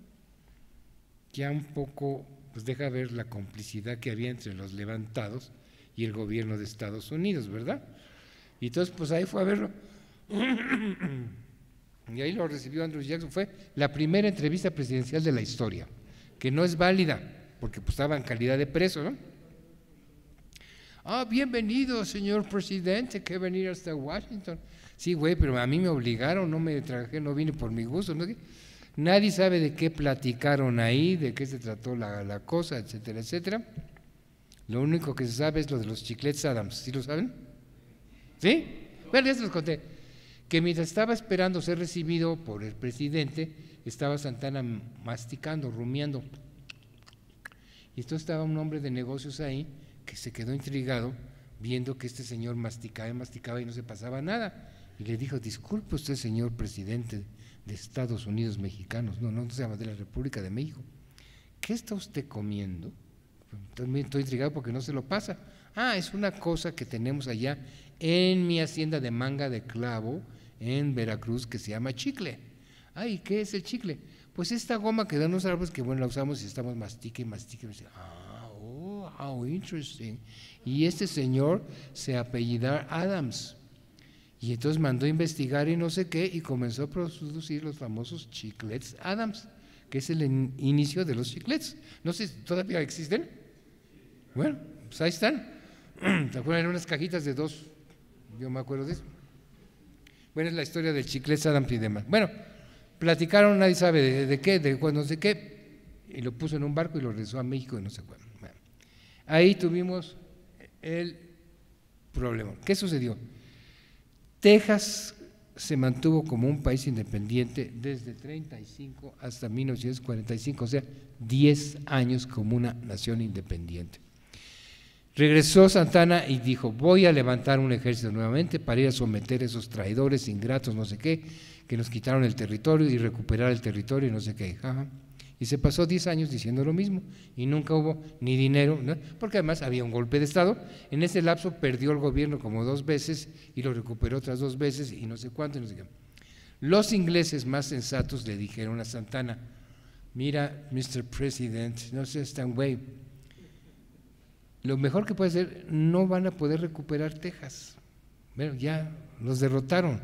Ya un poco pues deja ver la complicidad que había entre los levantados y el gobierno de Estados Unidos, ¿verdad? Y entonces pues ahí fue a verlo. Y ahí lo recibió Andrew Jackson. Fue la primera entrevista presidencial de la historia, que no es válida, porque pues, estaba en calidad de preso, ¿no? Ah, bienvenido, señor presidente, que venir hasta Washington. Sí, güey, pero a mí me obligaron, no me traje, no vine por mi gusto. ¿no? Nadie sabe de qué platicaron ahí, de qué se trató la, la cosa, etcétera, etcétera. Lo único que se sabe es lo de los chiclets Adams. ¿Sí lo saben? ¿Sí? Bueno, ya se los conté que mientras estaba esperando ser recibido por el presidente, estaba Santana masticando, rumiando. Y entonces estaba un hombre de negocios ahí que se quedó intrigado viendo que este señor masticaba y masticaba y no se pasaba nada. Y le dijo, disculpe usted, señor presidente de Estados Unidos mexicanos, no, no se llama de la República de México, ¿qué está usted comiendo? Estoy, estoy intrigado porque no se lo pasa. Ah, es una cosa que tenemos allá en mi hacienda de manga de clavo, en Veracruz que se llama chicle. Ay, ¿qué es el chicle? Pues esta goma que dan los árboles que bueno la usamos y estamos mastique y mastique. Ah, oh, how interesting. Y este señor se apellida Adams. Y entonces mandó a investigar y no sé qué y comenzó a producir los famosos chiclets Adams, que es el inicio de los chiclets. No sé, ¿todavía existen? Bueno, pues ahí están. ¿Te acuerdas? Eran unas cajitas de dos, yo me acuerdo de eso. Bueno, es la historia del chicle Saddam y. Bueno, platicaron, nadie sabe de, qué, de cuándo, no sé qué, y lo puso en un barco y lo regresó a México y no sé cuándo. ahí tuvimos el problema. ¿Qué sucedió? Texas se mantuvo como un país independiente desde 35 hasta 1945, o sea, 10 años como una nación independiente. Regresó Santana y dijo, voy a levantar un ejército nuevamente para ir a someter a esos traidores, ingratos, no sé qué, que nos quitaron el territorio y recuperar el territorio y no sé qué. Y se pasó 10 años diciendo lo mismo y nunca hubo ni dinero, porque además había un golpe de Estado. En ese lapso perdió el gobierno como dos veces y lo recuperó otras dos veces y no sé cuánto. no sé. Los ingleses más sensatos le dijeron a Santana, mira, Mr. President, no seas tan güey, lo mejor que puede ser, no van a poder recuperar Texas. Bueno, ya los derrotaron.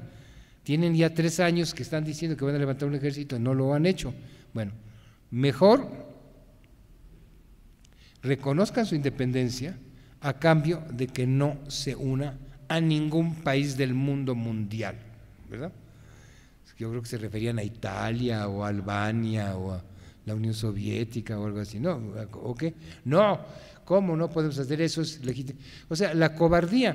Tienen ya tres años que están diciendo que van a levantar un ejército no lo han hecho. Bueno, mejor reconozcan su independencia a cambio de que no se una a ningún país del mundo mundial, ¿verdad? Yo creo que se referían a Italia o a Albania o a la Unión Soviética o algo así, ¿no? ¿O qué? No, ¿Cómo no podemos hacer eso? Es legítimo. O sea, la cobardía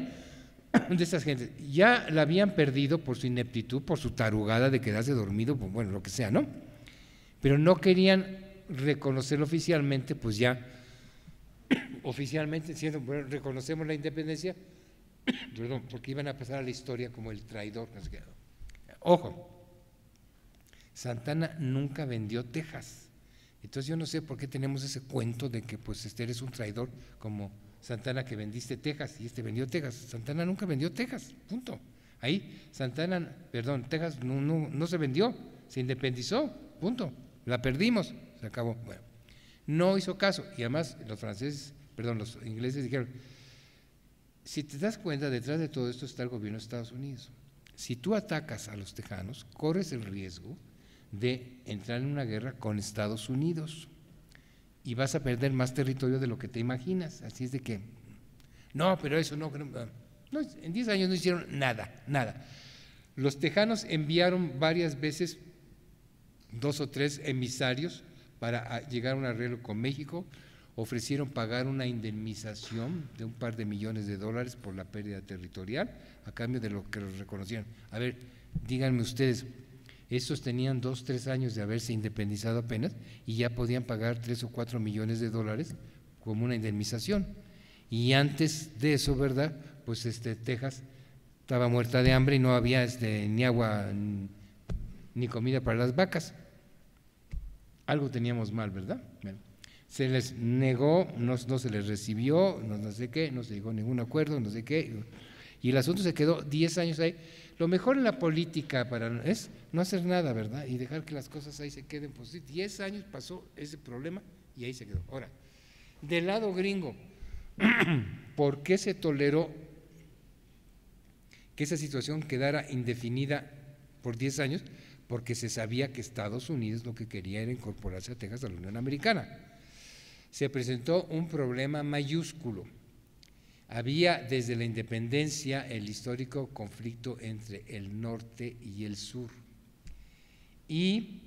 de estas gentes ya la habían perdido por su ineptitud, por su tarugada de quedarse dormido, pues, bueno, lo que sea, ¿no? Pero no querían reconocerlo oficialmente, pues ya oficialmente siendo, bueno, reconocemos la independencia, perdón, porque iban a pasar a la historia como el traidor. Ojo, Santana nunca vendió Texas. Entonces yo no sé por qué tenemos ese cuento de que pues este eres un traidor como Santana que vendiste Texas y este vendió Texas. Santana nunca vendió Texas, punto. Ahí Santana, perdón, Texas no, no, se vendió, se independizó, punto. La perdimos, se acabó. Bueno, no hizo caso y además los franceses, perdón, los ingleses dijeron, si te das cuenta, detrás de todo esto está el gobierno de Estados Unidos. Si tú atacas a los tejanos, corres el riesgo de entrar en una guerra con Estados Unidos y vas a perder más territorio de lo que te imaginas. Así es de que, no, pero eso no, no en 10 años no hicieron nada, nada. Los tejanos enviaron varias veces dos o tres emisarios para llegar a un arreglo con México, ofrecieron pagar una indemnización de un par de millones de dólares por la pérdida territorial a cambio de lo que los reconocieron. A ver, díganme ustedes, estos tenían dos, tres años de haberse independizado apenas y ya podían pagar tres o cuatro millones de dólares como una indemnización. Y antes de eso, ¿verdad? Pues este, Texas estaba muerta de hambre y no había este, ni agua ni comida para las vacas. Algo teníamos mal, ¿verdad? se les negó, no, se les recibió, no, no sé qué, no se llegó a ningún acuerdo, no sé qué. Y el asunto se quedó 10 años ahí. Lo mejor en la política para es no hacer nada, ¿verdad? Y dejar que las cosas ahí se queden. Pues sí, 10 años pasó ese problema y ahí se quedó. Ahora, del lado gringo, ¿por qué se toleró que esa situación quedara indefinida por 10 años? Porque se sabía que Estados Unidos lo que quería era incorporarse a Texas a la Unión Americana. Se presentó un problema mayúsculo había desde la independencia el histórico conflicto entre el norte y el sur. Y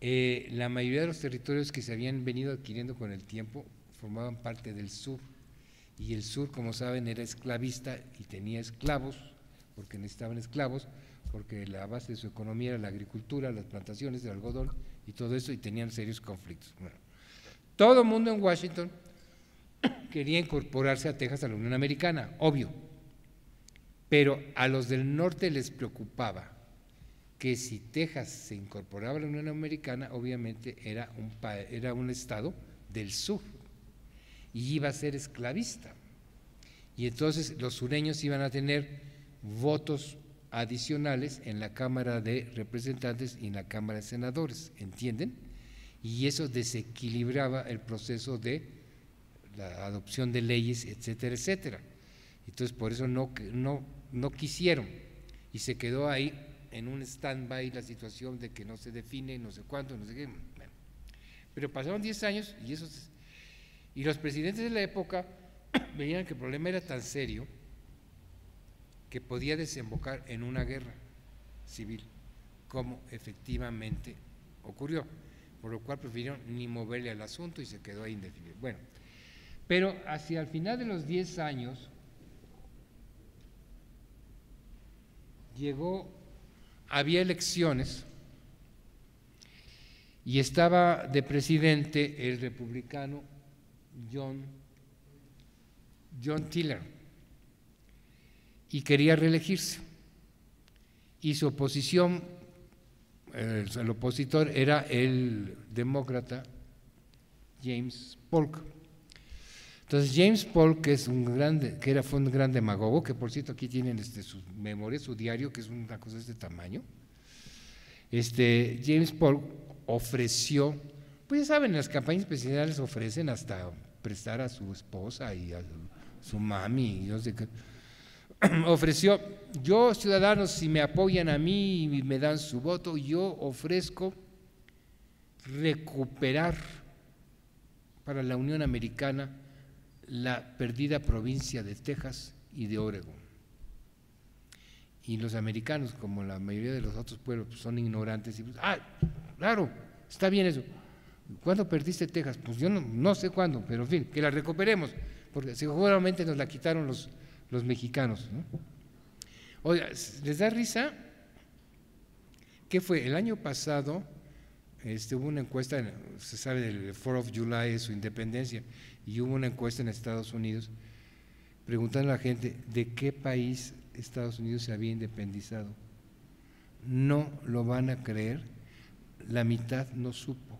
eh, la mayoría de los territorios que se habían venido adquiriendo con el tiempo formaban parte del sur. Y el sur, como saben, era esclavista y tenía esclavos, porque necesitaban esclavos, porque la base de su economía era la agricultura, las plantaciones, el algodón y todo eso, y tenían serios conflictos. Todo el mundo en Washington quería incorporarse a Texas a la Unión Americana, obvio. Pero a los del norte les preocupaba que si Texas se incorporaba a la Unión Americana, obviamente era un, era un estado del sur y iba a ser esclavista. Y entonces los sureños iban a tener votos adicionales en la Cámara de Representantes y en la Cámara de Senadores, ¿entienden? Y eso desequilibraba el proceso de la adopción de leyes, etcétera, etcétera. Entonces, por eso no, no, no quisieron y se quedó ahí en un stand-by la situación de que no se define, no sé cuánto, no sé qué. Pero pasaron 10 años y, esos, y los presidentes de la época veían que el problema era tan serio que podía desembocar en una guerra civil, como efectivamente ocurrió, por lo cual prefirieron ni moverle al asunto y se quedó ahí indefinido. Bueno, pero hacia el final de los 10 años llegó, había elecciones y estaba de presidente el republicano John, John Tiller y quería reelegirse. Y su oposición, el opositor era el demócrata James Polk. Entonces James Paul, que es un grande, que era fue un gran demagogo, que por cierto aquí tienen este, su memoria, su diario, que es una cosa de este tamaño. Este, James Paul ofreció, pues ya saben, las campañas presidenciales ofrecen hasta prestar a su esposa y a su mami, y no sé qué. ofreció, yo ciudadanos, si me apoyan a mí y me dan su voto, yo ofrezco recuperar para la Unión Americana la perdida provincia de Texas y de Oregon. Y los americanos, como la mayoría de los otros pueblos, pues, son ignorantes. Y, pues, ah, claro, está bien eso. ¿Cuándo perdiste Texas? Pues yo no, sé cuándo, pero en fin, que la recuperemos, porque seguramente nos la quitaron los, los mexicanos. Oiga, ¿les da risa? ¿Qué fue? El año pasado este, hubo una encuesta, se sabe del 4 of July, su independencia, y hubo una encuesta en Estados Unidos preguntando a la gente de qué país Estados Unidos se había independizado. No lo van a creer, la mitad no supo.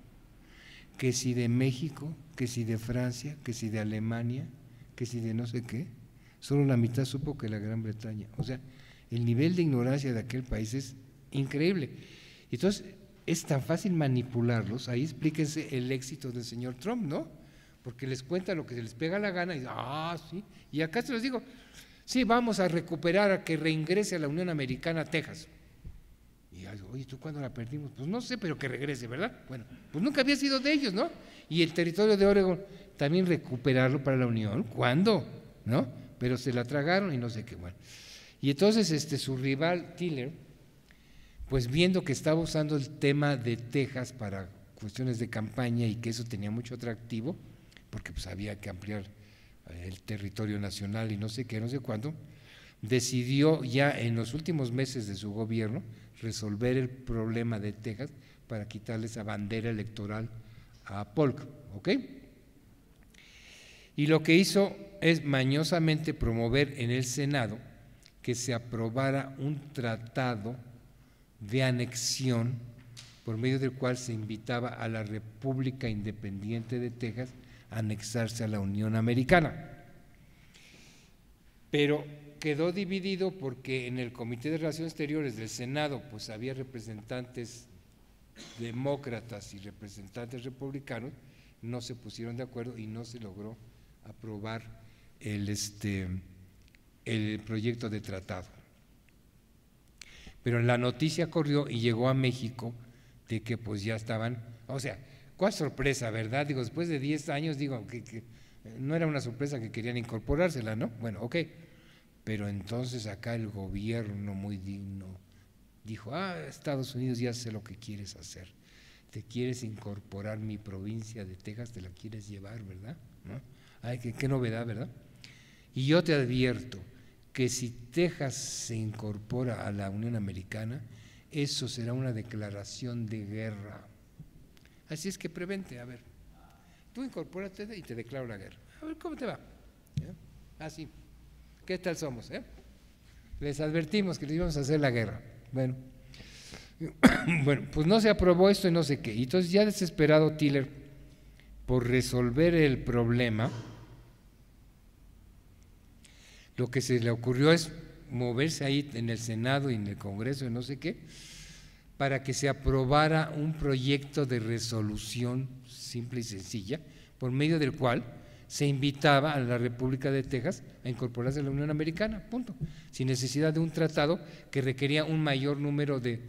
Que si de México, que si de Francia, que si de Alemania, que si de no sé qué, solo la mitad supo que la Gran Bretaña. O sea, el nivel de ignorancia de aquel país es increíble. Entonces, es tan fácil manipularlos, ahí explíquense el éxito del señor Trump, ¿no? Porque les cuenta lo que se les pega la gana y ah, sí. Y acá se los digo, sí, vamos a recuperar a que reingrese a la Unión Americana Texas. Y yo, oye, ¿tú cuándo la perdimos? Pues no sé, pero que regrese, ¿verdad? Bueno, pues nunca había sido de ellos, ¿no? Y el territorio de Oregon, también recuperarlo para la Unión. ¿Cuándo? ¿No? Pero se la tragaron y no sé qué, bueno. Y entonces este, su rival, Tiller, pues viendo que estaba usando el tema de Texas para cuestiones de campaña y que eso tenía mucho atractivo, porque pues había que ampliar eh, el territorio nacional y no sé qué, no sé cuándo, decidió ya en los últimos meses de su gobierno resolver el problema de Texas para quitarle esa bandera electoral a Polk, ¿ok? Y lo que hizo es mañosamente promover en el Senado que se aprobara un tratado de anexión por medio del cual se invitaba a la República Independiente de Texas anexarse a la Unión Americana. Pero quedó dividido porque en el Comité de Relaciones Exteriores del Senado pues había representantes demócratas y representantes republicanos, no se pusieron de acuerdo y no se logró aprobar el, este, el proyecto de tratado. Pero la noticia corrió y llegó a México de que pues ya estaban, o sea, cuál sorpresa, ¿verdad? Digo, después de 10 años, digo, que, no era una sorpresa que querían incorporársela, ¿no? Bueno, ok. Pero entonces acá el gobierno muy digno dijo, ah, Estados Unidos ya sé lo que quieres hacer. Te quieres incorporar mi provincia de Texas, te la quieres llevar, ¿verdad? ¿No? Ay, qué novedad, ¿verdad? Y yo te advierto que si Texas se incorpora a la Unión Americana, eso será una declaración de guerra. Así es que prevente, a ver, tú incorpórate y te declaro la guerra. A ver cómo te va. Así. ¿Qué tal somos? Eh? Les advertimos que les íbamos a hacer la guerra. Bueno, bueno, pues no se aprobó esto y no sé qué. Y entonces ya desesperado Tiller por resolver el problema, lo que se le ocurrió es moverse ahí en el Senado y en el Congreso y no sé qué, para que se aprobara un proyecto de resolución simple y sencilla, por medio del cual se invitaba a la República de Texas a incorporarse a la Unión Americana, punto, sin necesidad de un tratado que requería un mayor número de,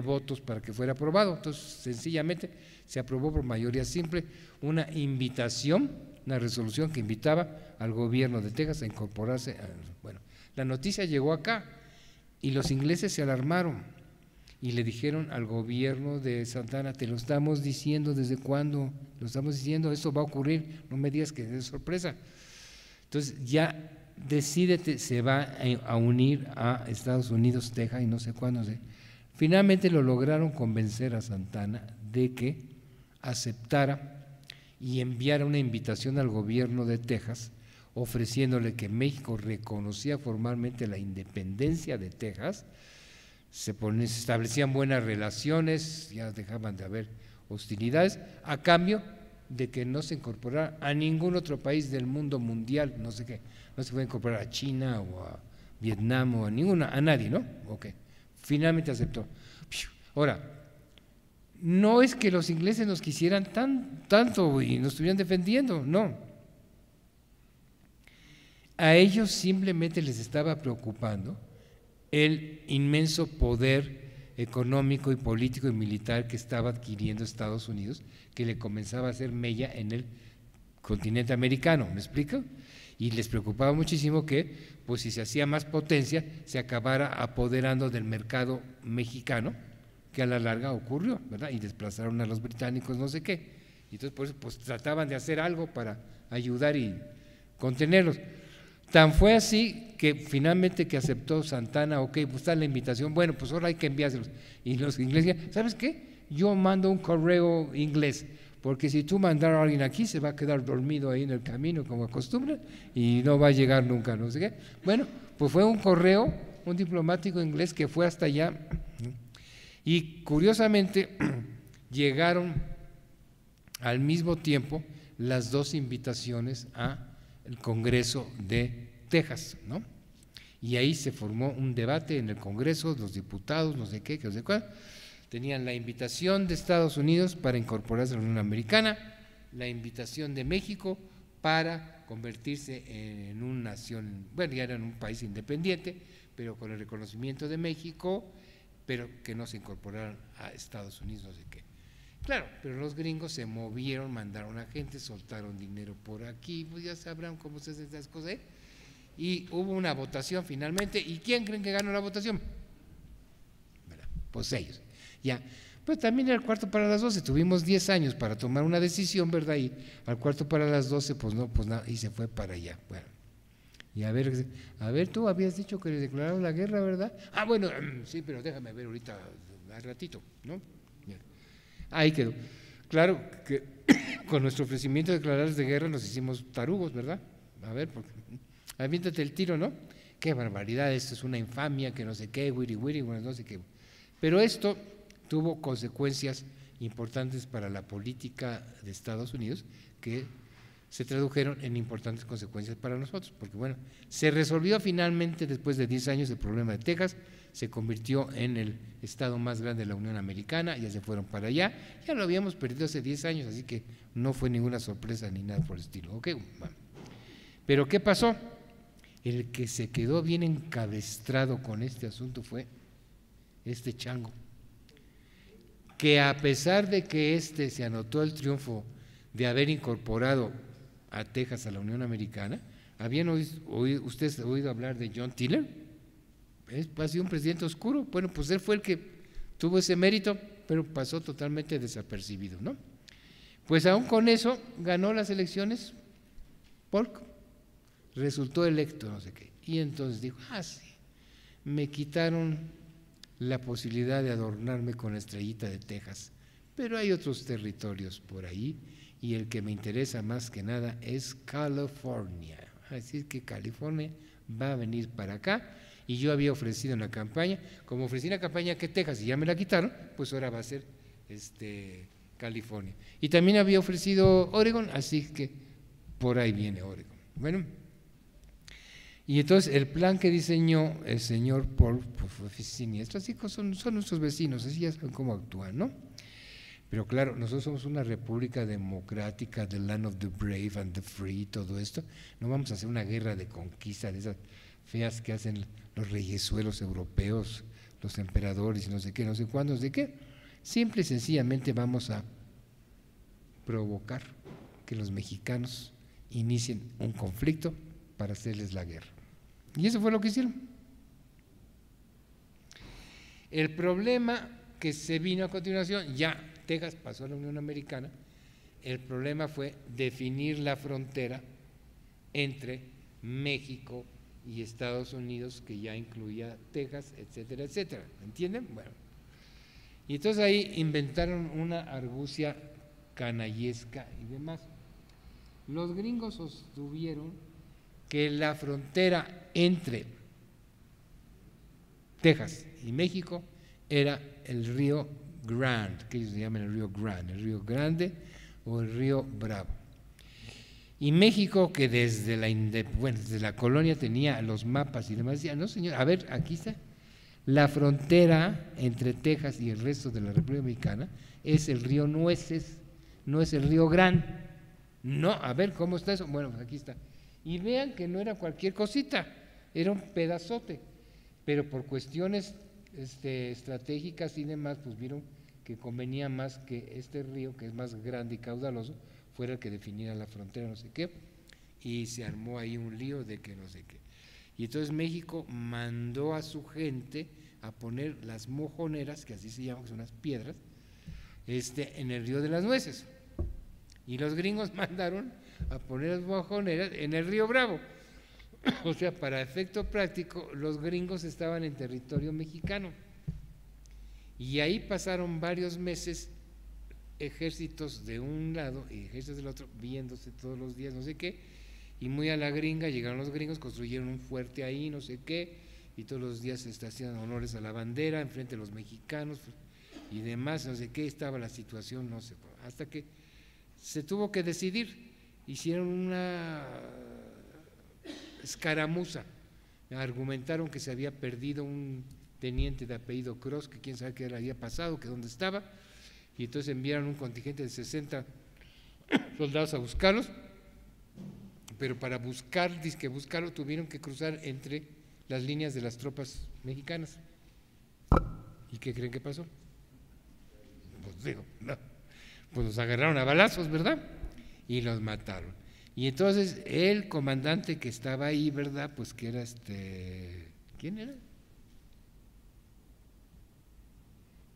votos para que fuera aprobado. Entonces, sencillamente se aprobó por mayoría simple una invitación, una resolución que invitaba al gobierno de Texas a incorporarse. A, bueno, la noticia llegó acá y los ingleses se alarmaron y le dijeron al gobierno de Santana, te lo estamos diciendo desde cuándo, lo estamos diciendo, esto va a ocurrir, no me digas que es sorpresa. Entonces ya decídete, se va a unir a Estados Unidos, Texas y no sé cuándo. Finalmente lo lograron convencer a Santana de que aceptara y enviara una invitación al gobierno de Texas ofreciéndole que México reconocía formalmente la independencia de Texas, se, establecían buenas relaciones, ya dejaban de haber hostilidades, a cambio de que no se incorporara a ningún otro país del mundo mundial, no sé qué, no se puede incorporar a China o a Vietnam o a ninguna, a nadie, ¿no? Ok, finalmente aceptó. Ahora, no es que los ingleses nos quisieran tan, tanto y nos estuvieran defendiendo, no. A ellos simplemente les estaba preocupando el inmenso poder económico y político y militar que estaba adquiriendo Estados Unidos, que le comenzaba a hacer mella en el continente americano, ¿me explico? Y les preocupaba muchísimo que, pues si se hacía más potencia, se acabara apoderando del mercado mexicano, que a la larga ocurrió, ¿verdad? Y desplazaron a los británicos, no sé qué. Y entonces, pues, pues trataban de hacer algo para ayudar y contenerlos. Tan fue así que finalmente que aceptó Santana, ok, pues está la invitación, bueno, pues ahora hay que enviárselos. Y los ingleses, ¿sabes qué? Yo mando un correo inglés, porque si tú mandar a alguien aquí se va a quedar dormido ahí en el camino como acostumbra y no va a llegar nunca, no sé qué. Bueno, pues fue un correo, un diplomático inglés que fue hasta allá y curiosamente llegaron al mismo tiempo las dos invitaciones a el Congreso de Texas, ¿no? Y ahí se formó un debate en el Congreso, los diputados, no sé qué, no sé cuál, tenían la invitación de Estados Unidos para incorporarse a la Unión Americana, la invitación de México para convertirse en una nación, bueno, ya eran un país independiente, pero con el reconocimiento de México, pero que no se incorporaran a Estados Unidos, no sé qué. Claro, pero los gringos se movieron, mandaron a gente, soltaron dinero por aquí, pues ya sabrán cómo se hacen estas cosas. ¿eh? Y hubo una votación finalmente. ¿Y quién creen que ganó la votación? Pues ellos. Ya. Pues también el cuarto para las doce. Tuvimos diez años para tomar una decisión, ¿verdad? Y al cuarto para las doce, pues no, pues nada, y se fue para allá. Bueno. Y a ver, a ver, tú habías dicho que le declararon la guerra, ¿verdad? Ah, bueno, sí, pero déjame ver ahorita, al ratito, ¿no? Ahí quedó. Claro que con nuestro ofrecimiento de declararles de guerra nos hicimos tarugos, ¿verdad? A ver, porque, aviéntate el tiro, ¿no? Qué barbaridad, esto es una infamia, que no sé qué, wiri wiri, bueno, no sé qué. Pero esto tuvo consecuencias importantes para la política de Estados Unidos que se tradujeron en importantes consecuencias para nosotros, porque bueno, se resolvió finalmente después de 10 años el problema de Texas, se convirtió en el estado más grande de la Unión Americana, ya se fueron para allá, ya lo habíamos perdido hace 10 años, así que no fue ninguna sorpresa ni nada por el estilo. Pero ¿qué pasó? El que se quedó bien encabestrado con este asunto fue este chango, que a pesar de que este se anotó el triunfo de haber incorporado a Texas a la Unión Americana. ¿Habían oído, ustedes oído hablar de John Tiller? Es, ha sido un presidente oscuro. Bueno, pues él fue el que tuvo ese mérito, pero pasó totalmente desapercibido, ¿no? Pues aún con eso ganó las elecciones Polk, resultó electo, no sé qué. Y entonces dijo, ah, sí, me quitaron la posibilidad de adornarme con la estrellita de Texas, pero hay otros territorios por ahí y el que me interesa más que nada es California. Así que California va a venir para acá y yo había ofrecido en la campaña, como ofrecí en la campaña que Texas y ya me la quitaron, pues ahora va a ser este, California. Y también había ofrecido Oregon, así que por ahí viene Oregon. Bueno, y entonces el plan que diseñó el señor Paul pues, fue siniestro, así que son, son nuestros vecinos, así ya saben cómo actúan, ¿no? Pero claro, nosotros somos una república democrática, the land of the brave and the free, todo esto. No vamos a hacer una guerra de conquista de esas feas que hacen los reyesuelos europeos, los emperadores y no sé qué, no sé cuándo, de qué. Simple y sencillamente vamos a provocar que los mexicanos inicien un conflicto para hacerles la guerra. Y eso fue lo que hicieron. El problema que se vino a continuación, ya Texas pasó a la Unión Americana, el problema fue definir la frontera entre México y Estados Unidos, que ya incluía Texas, etcétera, etcétera. ¿Entienden? Bueno. Y entonces ahí inventaron una argucia canallesca y demás. Los gringos sostuvieron que la frontera entre Texas y México era el río Grand, que ellos llaman el río Grand, el río Grande o el río Bravo. Y México, que desde la, bueno, desde la colonia tenía los mapas y demás, decía, no señor, a ver, aquí está, la frontera entre Texas y el resto de la República Mexicana es el río Nueces, no es el río Gran. No, a ver, ¿cómo está eso? Bueno, pues aquí está. Y vean que no era cualquier cosita, era un pedazote, pero por cuestiones este, estratégicas y demás, pues vieron que convenía más que este río, que es más grande y caudaloso, fuera el que definiera la frontera, no sé qué, y se armó ahí un lío de que no sé qué. Y entonces México mandó a su gente a poner las mojoneras, que así se llaman, que son las piedras, este, en el río de las nueces. Y los gringos mandaron a poner las mojoneras en el río Bravo. o sea, para efecto práctico, los gringos estaban en territorio mexicano. Y ahí pasaron varios meses ejércitos de un lado y ejércitos del otro, viéndose todos los días, no sé qué, y muy a la gringa, llegaron los gringos, construyeron un fuerte ahí, no sé qué, y todos los días se hacían honores a la bandera enfrente de los mexicanos y demás, no sé qué, estaba la situación, no sé, hasta que se tuvo que decidir, hicieron una escaramuza. Argumentaron que se había perdido un teniente de apellido Cross, que quién sabe qué le había pasado, que dónde estaba, y entonces enviaron un contingente de 60 soldados a buscarlos, pero para buscar, que buscarlo, tuvieron que cruzar entre las líneas de las tropas mexicanas. ¿Y qué creen que pasó? Pues digo, pues los agarraron a balazos, ¿verdad? Y los mataron. Y entonces el comandante que estaba ahí, ¿verdad? Pues que era este, ¿quién era?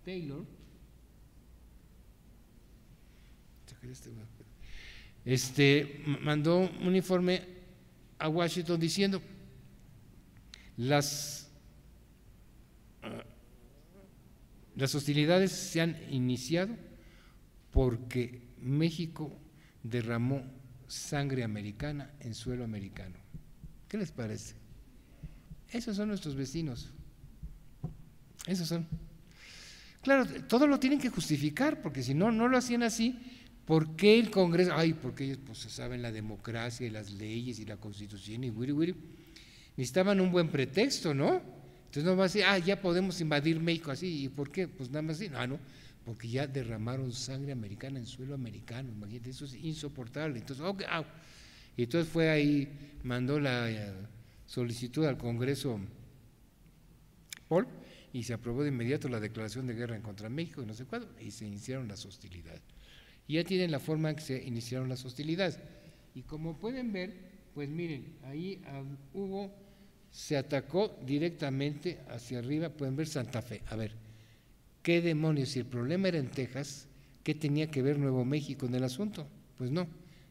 Taylor. Este mandó un informe a Washington diciendo las ah, las hostilidades se han iniciado porque México derramó sangre americana en suelo americano. ¿Qué les parece? Esos son nuestros vecinos. Esos son. Claro, todo lo tienen que justificar, porque si no, no lo hacían así, ¿Por qué el Congreso? Ay, porque ellos pues saben la democracia y las leyes y la constitución y wiri wiri. Necesitaban un buen pretexto, ¿no? Entonces no va a decir, ah, ya podemos invadir México así. ¿Y por qué? Pues nada más así. No, no, porque ya derramaron sangre americana en suelo americano. Imagínate, eso es insoportable. Entonces, ok, ah. Y entonces fue ahí, mandó la eh, solicitud al Congreso Paul y se aprobó de inmediato la declaración de guerra en contra México y no sé cuándo, y se iniciaron las hostilidades. Y ya tienen la forma en que se iniciaron las hostilidades. Y como pueden ver, pues miren, ahí ah, hubo, se atacó directamente hacia arriba, pueden ver Santa Fe. A ver, ¿qué demonios? Si el problema era en Texas, ¿qué tenía que ver Nuevo México en el asunto? Pues no,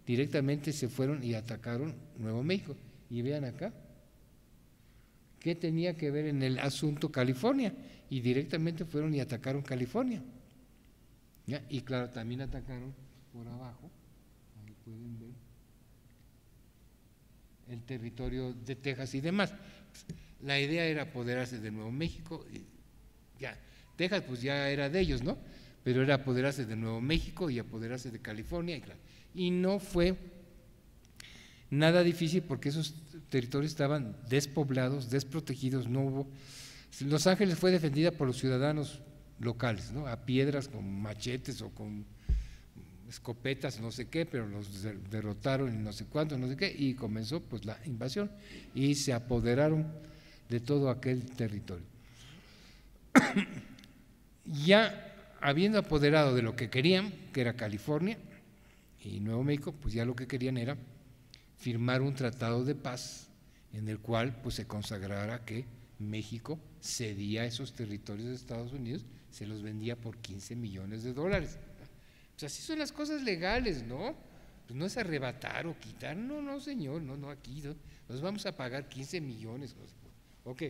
directamente se fueron y atacaron Nuevo México. Y vean acá, ¿qué tenía que ver en el asunto California? Y directamente fueron y atacaron California. Y claro, también atacaron por abajo, ahí pueden ver, el territorio de Texas y demás. La idea era apoderarse de Nuevo México, y ya, Texas pues ya era de ellos, ¿no? Pero era apoderarse de Nuevo México y apoderarse de California, y, claro, y no fue nada difícil porque esos territorios estaban despoblados, desprotegidos, no hubo... Los Ángeles fue defendida por los ciudadanos locales, ¿no? a piedras con machetes o con escopetas, no sé qué, pero los derrotaron y no sé cuánto, no sé qué, y comenzó pues la invasión y se apoderaron de todo aquel territorio. ya habiendo apoderado de lo que querían, que era California y Nuevo México, pues ya lo que querían era firmar un tratado de paz en el cual pues se consagrara que México cedía esos territorios de Estados Unidos se los vendía por 15 millones de dólares. Pues así son las cosas legales, ¿no? Pues no es arrebatar o quitar, no, no, señor, no, no, aquí nos vamos a pagar 15 millones. Ok,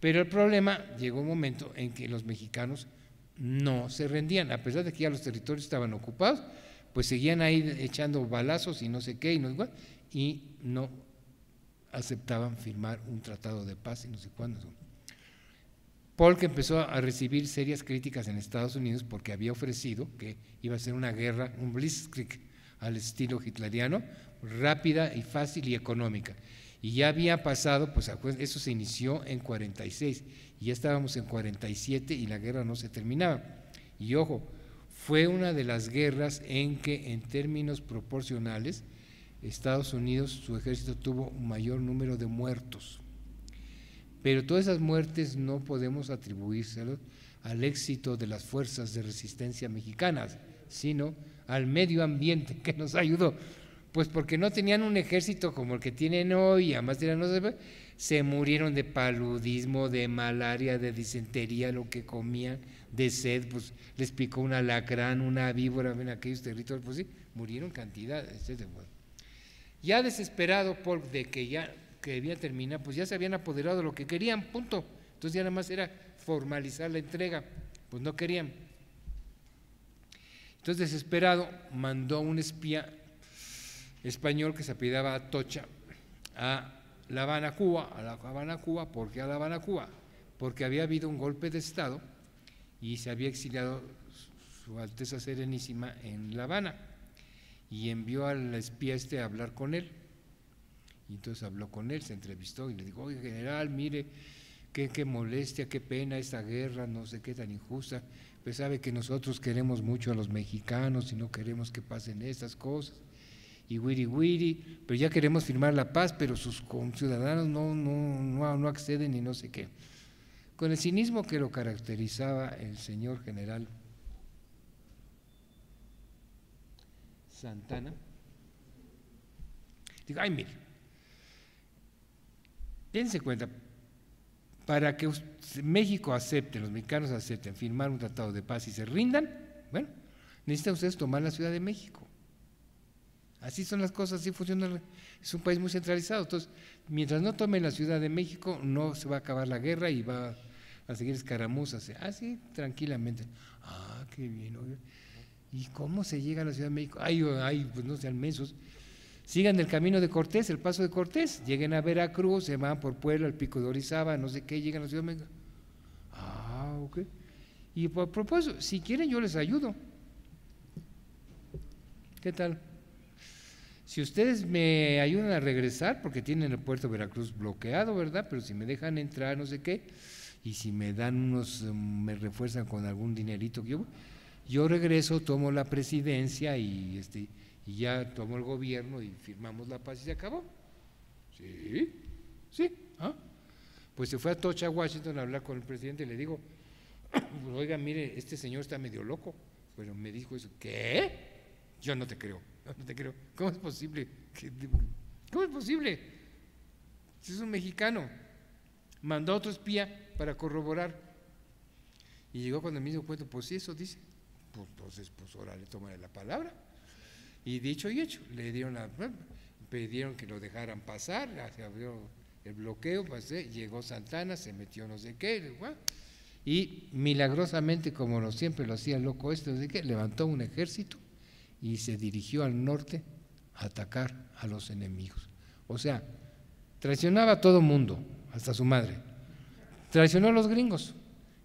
pero el problema llegó un momento en que los mexicanos no se rendían, a pesar de que ya los territorios estaban ocupados, pues seguían ahí echando balazos y no sé qué y no igual, y no aceptaban firmar un tratado de paz y no sé cuándo. Polk empezó a recibir serias críticas en Estados Unidos porque había ofrecido que iba a ser una guerra, un blitzkrieg al estilo hitleriano, rápida y fácil y económica. Y ya había pasado, pues eso se inició en 46 y ya estábamos en 47 y la guerra no se terminaba. Y ojo, fue una de las guerras en que en términos proporcionales Estados Unidos, su ejército tuvo un mayor número de muertos pero todas esas muertes no podemos atribuírselas al éxito de las fuerzas de resistencia mexicanas, sino al medio ambiente que nos ayudó. Pues porque no tenían un ejército como el que tienen hoy, además de no se murieron de paludismo, de malaria, de disentería, lo que comían, de sed, pues les picó una alacrán, una víbora en aquellos territorios, pues sí, murieron cantidades. Ya desesperado por de que ya que debía terminar, pues ya se habían apoderado de lo que querían, punto. Entonces ya nada más era formalizar la entrega, pues no querían. Entonces desesperado mandó un espía español que se apellidaba Tocha a La Habana, Cuba, a La Habana, Cuba, ¿por qué a La Habana, Cuba? Porque había habido un golpe de Estado y se había exiliado su Alteza Serenísima en La Habana y envió al espía este a hablar con él y entonces habló con él, se entrevistó y le dijo, oye general, mire, qué, molestia, qué pena esta guerra, no sé qué tan injusta. Pues sabe que nosotros queremos mucho a los mexicanos y no queremos que pasen estas cosas. Y wiri wiri, pero ya queremos firmar la paz, pero sus ciudadanos no, no, no, no acceden y no sé qué. Con el cinismo que lo caracterizaba el señor general Santana, digo, ay, mire, Dense cuenta, para que México acepte, los mexicanos acepten firmar un tratado de paz y se rindan, bueno, necesitan ustedes tomar la Ciudad de México. Así son las cosas, así funciona. Es un país muy centralizado. Entonces, mientras no tomen la Ciudad de México, no se va a acabar la guerra y va a seguir escaramuzas. Así, tranquilamente. Ah, qué bien. ¿Y cómo se llega a la Ciudad de México? Ay, ay pues no sean mensos. Sigan el camino de Cortés, el paso de Cortés, lleguen a Veracruz, se van por Puebla, el pico de Orizaba, no sé qué, llegan a Ciudad de México. Ah, ok. Y por propósito, si quieren yo les ayudo. ¿Qué tal? Si ustedes me ayudan a regresar, porque tienen el puerto de Veracruz bloqueado, ¿verdad? Pero si me dejan entrar, no sé qué, y si me dan unos, mm, me refuerzan con algún dinerito que yo, yo regreso, tomo la presidencia y, este, y ya tomo el gobierno y firmamos la paz y se acabó. Sí, sí. ¿ah? Pues se fue a Tocha, Washington, a hablar con el presidente y le digo, oiga, mire, este señor está medio loco. Pero me dijo eso, ¿qué? Yo no te creo. No te creo. ¿Cómo es posible? ¿Cómo es posible? Si es un mexicano. Mandó a otro espía para corroborar. Y llegó cuando me dijo, cuento, pues sí, eso dice. Pues entonces, pues ahora le tomaré la palabra. Y dicho y hecho, le dieron la, pidieron que lo dejaran pasar, se abrió el bloqueo, pasé, llegó Santana, se metió no sé qué, y milagrosamente, como siempre lo hacía loco esto, no sé qué, levantó un ejército y se dirigió al norte a atacar a los enemigos. O sea, traicionaba a todo mundo, hasta su madre. Traicionó a los gringos.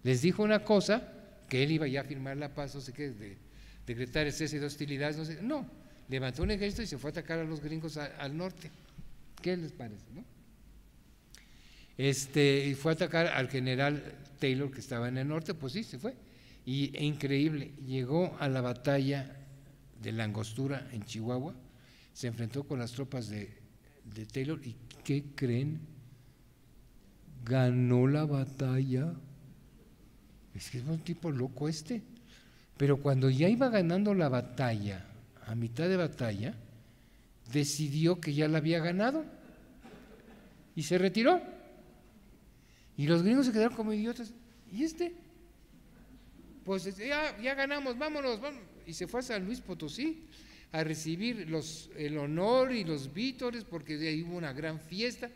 Les dijo una cosa, que él iba ya a firmar la paz, no sé qué, de decretar el cese de hostilidades, no sé. No, levantó un ejército y se fue a atacar a los gringos al norte. ¿Qué les parece? No? Este, y fue a atacar al general Taylor que estaba en el norte, pues sí, se fue. Y e increíble, llegó a la batalla de la Angostura en Chihuahua, se enfrentó con las tropas de, Taylor y ¿qué creen? Ganó la batalla. Es que es un tipo loco este. Pero cuando ya iba ganando la batalla, a mitad de batalla, decidió que ya la había ganado y se retiró. Y los gringos se quedaron como idiotas. ¿Y este? Pues ya, ya ganamos, vámonos, vámonos y se fue a San Luis Potosí a recibir los, el honor y los vítores porque ahí hubo una gran fiesta,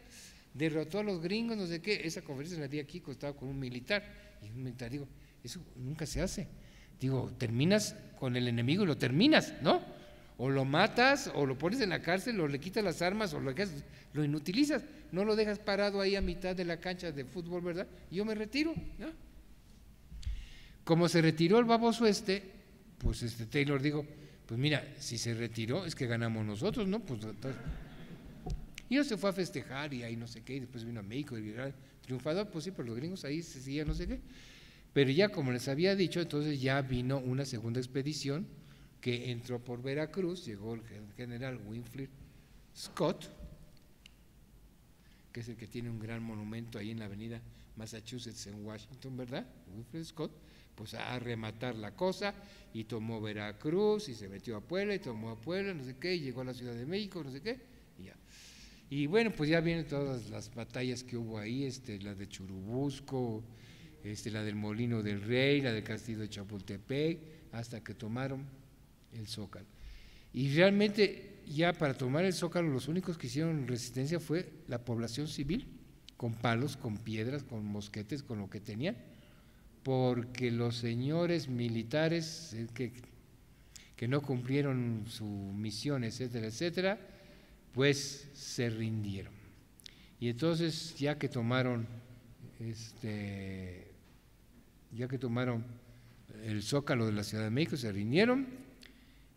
derrotó a los gringos, no sé qué, esa conferencia la di aquí, estaba con un militar, y un militar, digo, eso nunca se hace, digo, terminas con el enemigo y lo terminas, ¿no? O lo matas, o lo pones en la cárcel, o le quitas las armas, o lo, lo inutilizas, no lo dejas parado ahí a mitad de la cancha de fútbol, ¿verdad? Y yo me retiro, ¿no? Como se retiró el baboso este, pues este Taylor dijo, pues mira, si se retiró es que ganamos nosotros, ¿no? Pues y él se fue a festejar y ahí no sé qué, y después vino a México y era triunfador, pues sí, pero los gringos ahí se seguían no sé qué. Pero ya como les había dicho, entonces ya vino una segunda expedición que entró por Veracruz, llegó el general Winfield Scott, que es el que tiene un gran monumento ahí en la avenida Massachusetts en Washington, ¿verdad? Winfield Scott, pues a rematar la cosa y tomó Veracruz y se metió a Puebla y tomó a Puebla, no sé qué, y llegó a la Ciudad de México, no sé qué, y ya. Y bueno, pues ya vienen todas las batallas que hubo ahí, este, la de Churubusco, este, la del Molino del Rey, la del Castillo de Chapultepec, hasta que tomaron el Zócalo. Y realmente ya para tomar el Zócalo los únicos que hicieron resistencia fue la población civil, con palos, con piedras, con mosquetes, con lo que tenían porque los señores militares eh, que, que no cumplieron su misión, etcétera, etcétera, pues se rindieron. Y entonces, ya que tomaron, este, ya que tomaron el zócalo de la Ciudad de México, se rindieron.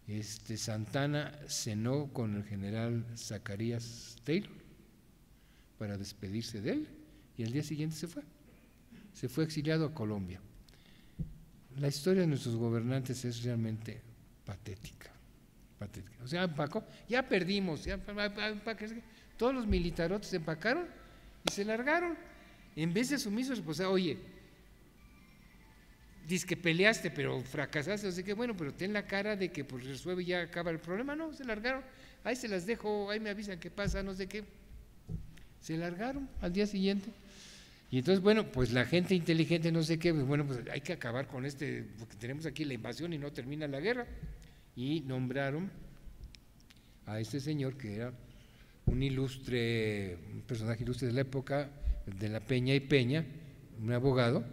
Este, Santana cenó con el general Zacarías Taylor para despedirse de él y al día siguiente se fue se fue exiliado a Colombia. La historia de nuestros gobernantes es realmente patética. patética. O sea, Paco, ya perdimos, ya, todos los militarotes se empacaron y se largaron. En vez de asumir su oye, dices que peleaste, pero fracasaste, así que bueno, pero ten la cara de que pues resuelve y ya acaba el problema. No, se largaron. Ahí se las dejo, ahí me avisan qué pasa, no sé qué. Se largaron al día siguiente. Y entonces, bueno, pues la gente inteligente, no sé qué, pues bueno, pues hay que acabar con este, porque tenemos aquí la invasión y no termina la guerra. Y nombraron a este señor que era un ilustre, un personaje ilustre de la época, de la Peña y Peña, un abogado,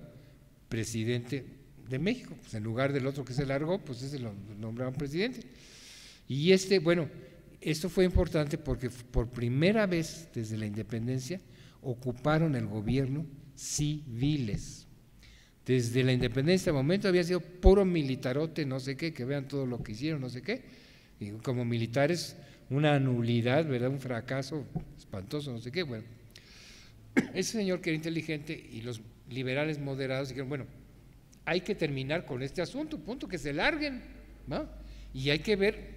presidente de México. Pues en lugar del otro que se largó, pues ese lo nombraron presidente. Y este, bueno, esto fue importante porque por primera vez desde la independencia, ocuparon el gobierno civiles. Desde la independencia de momento había sido puro militarote, no sé qué, que vean todo lo que hicieron, no sé qué, Y como militares, una nulidad, ¿verdad? Un fracaso espantoso, no sé qué. Bueno, ese señor que era inteligente y los liberales moderados dijeron, bueno, hay que terminar con este asunto, punto, que se larguen, ¿no? Y hay que ver,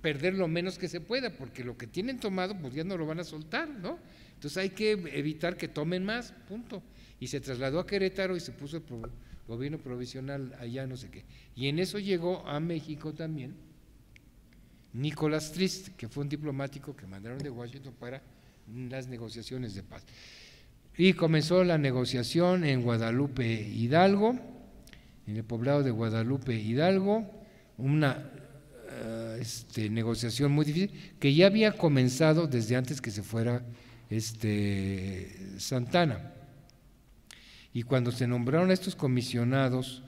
perder lo menos que se pueda, porque lo que tienen tomado, pues ya no lo van a soltar, ¿no? Entonces hay que evitar que tomen más, punto. Y se trasladó a Querétaro y se puso el gobierno provisional allá, no sé qué. Y en eso llegó a México también Nicolás Trist, que fue un diplomático que mandaron de Washington para las negociaciones de paz. Y comenzó la negociación en Guadalupe Hidalgo, en el poblado de Guadalupe Hidalgo, una eh, este, negociación muy difícil que ya había comenzado desde antes que se fuera este, Santana. Y cuando se nombraron estos comisionados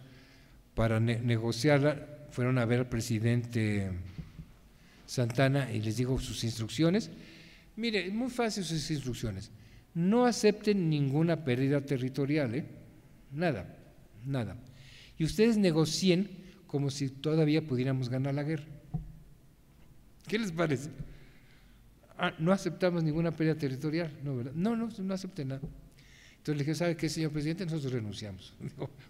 para negociarla, fueron a ver al presidente Santana y les dijo sus instrucciones. Mire, muy fácil sus instrucciones. No acepten ninguna pérdida territorial, ¿eh? nada, nada. Y ustedes negocien como si todavía pudiéramos ganar la guerra. ¿Qué les parece? Ah, no aceptamos ninguna pérdida territorial, no, ¿verdad? No, no, no acepten nada. Entonces le dije, ¿sabe qué, señor presidente? Nosotros renunciamos.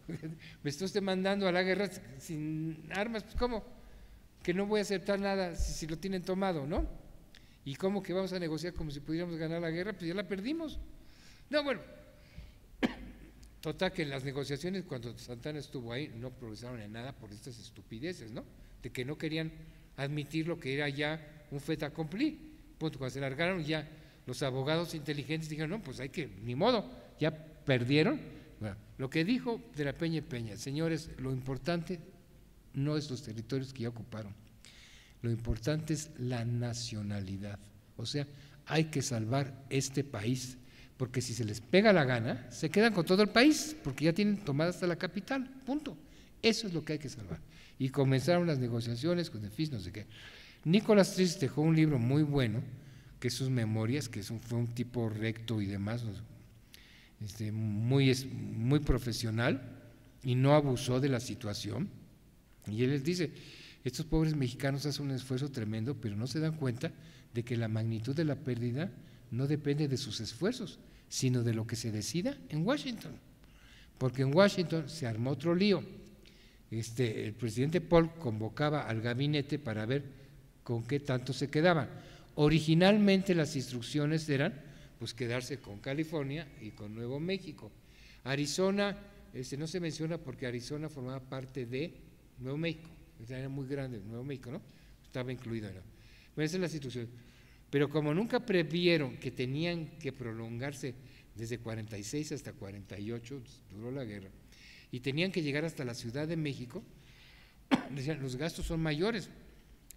me está usted mandando a la guerra sin armas, pues ¿cómo? Que no voy a aceptar nada si, si lo tienen tomado, ¿no? ¿Y cómo que vamos a negociar como si pudiéramos ganar la guerra? Pues ya la perdimos. No, bueno. Total que en las negociaciones, cuando Santana estuvo ahí, no progresaron en nada por estas estupideces, ¿no? De que no querían admitir lo que era ya un feta accompli. Punto. Cuando se largaron ya los abogados inteligentes dijeron, no, pues hay que, ni modo, ya perdieron. Bueno, lo que dijo de la Peña y Peña, señores, lo importante no es los territorios que ya ocuparon, lo importante es la nacionalidad. O sea, hay que salvar este país, porque si se les pega la gana, se quedan con todo el país, porque ya tienen tomada hasta la capital, punto. Eso es lo que hay que salvar. Y comenzaron las negociaciones con el FIS, no sé qué. Nicolás Tris dejó un libro muy bueno, que sus memorias, que fue un tipo recto y demás, este, muy, muy profesional, y no abusó de la situación. Y él les dice, estos pobres mexicanos hacen un esfuerzo tremendo, pero no se dan cuenta de que la magnitud de la pérdida no depende de sus esfuerzos, sino de lo que se decida en Washington. Porque en Washington se armó otro lío. Este, el presidente Paul convocaba al gabinete para ver con qué tanto se quedaban. Originalmente las instrucciones eran pues quedarse con California y con Nuevo México. Arizona este, no se menciona porque Arizona formaba parte de Nuevo México era muy grande, Nuevo México, ¿no? Estaba incluido. ¿no? Bueno, esa es la situación. Pero como nunca previeron que tenían que prolongarse desde 46 hasta 48, pues, duró la guerra, y tenían que llegar hasta la Ciudad de México, decían, los gastos son mayores.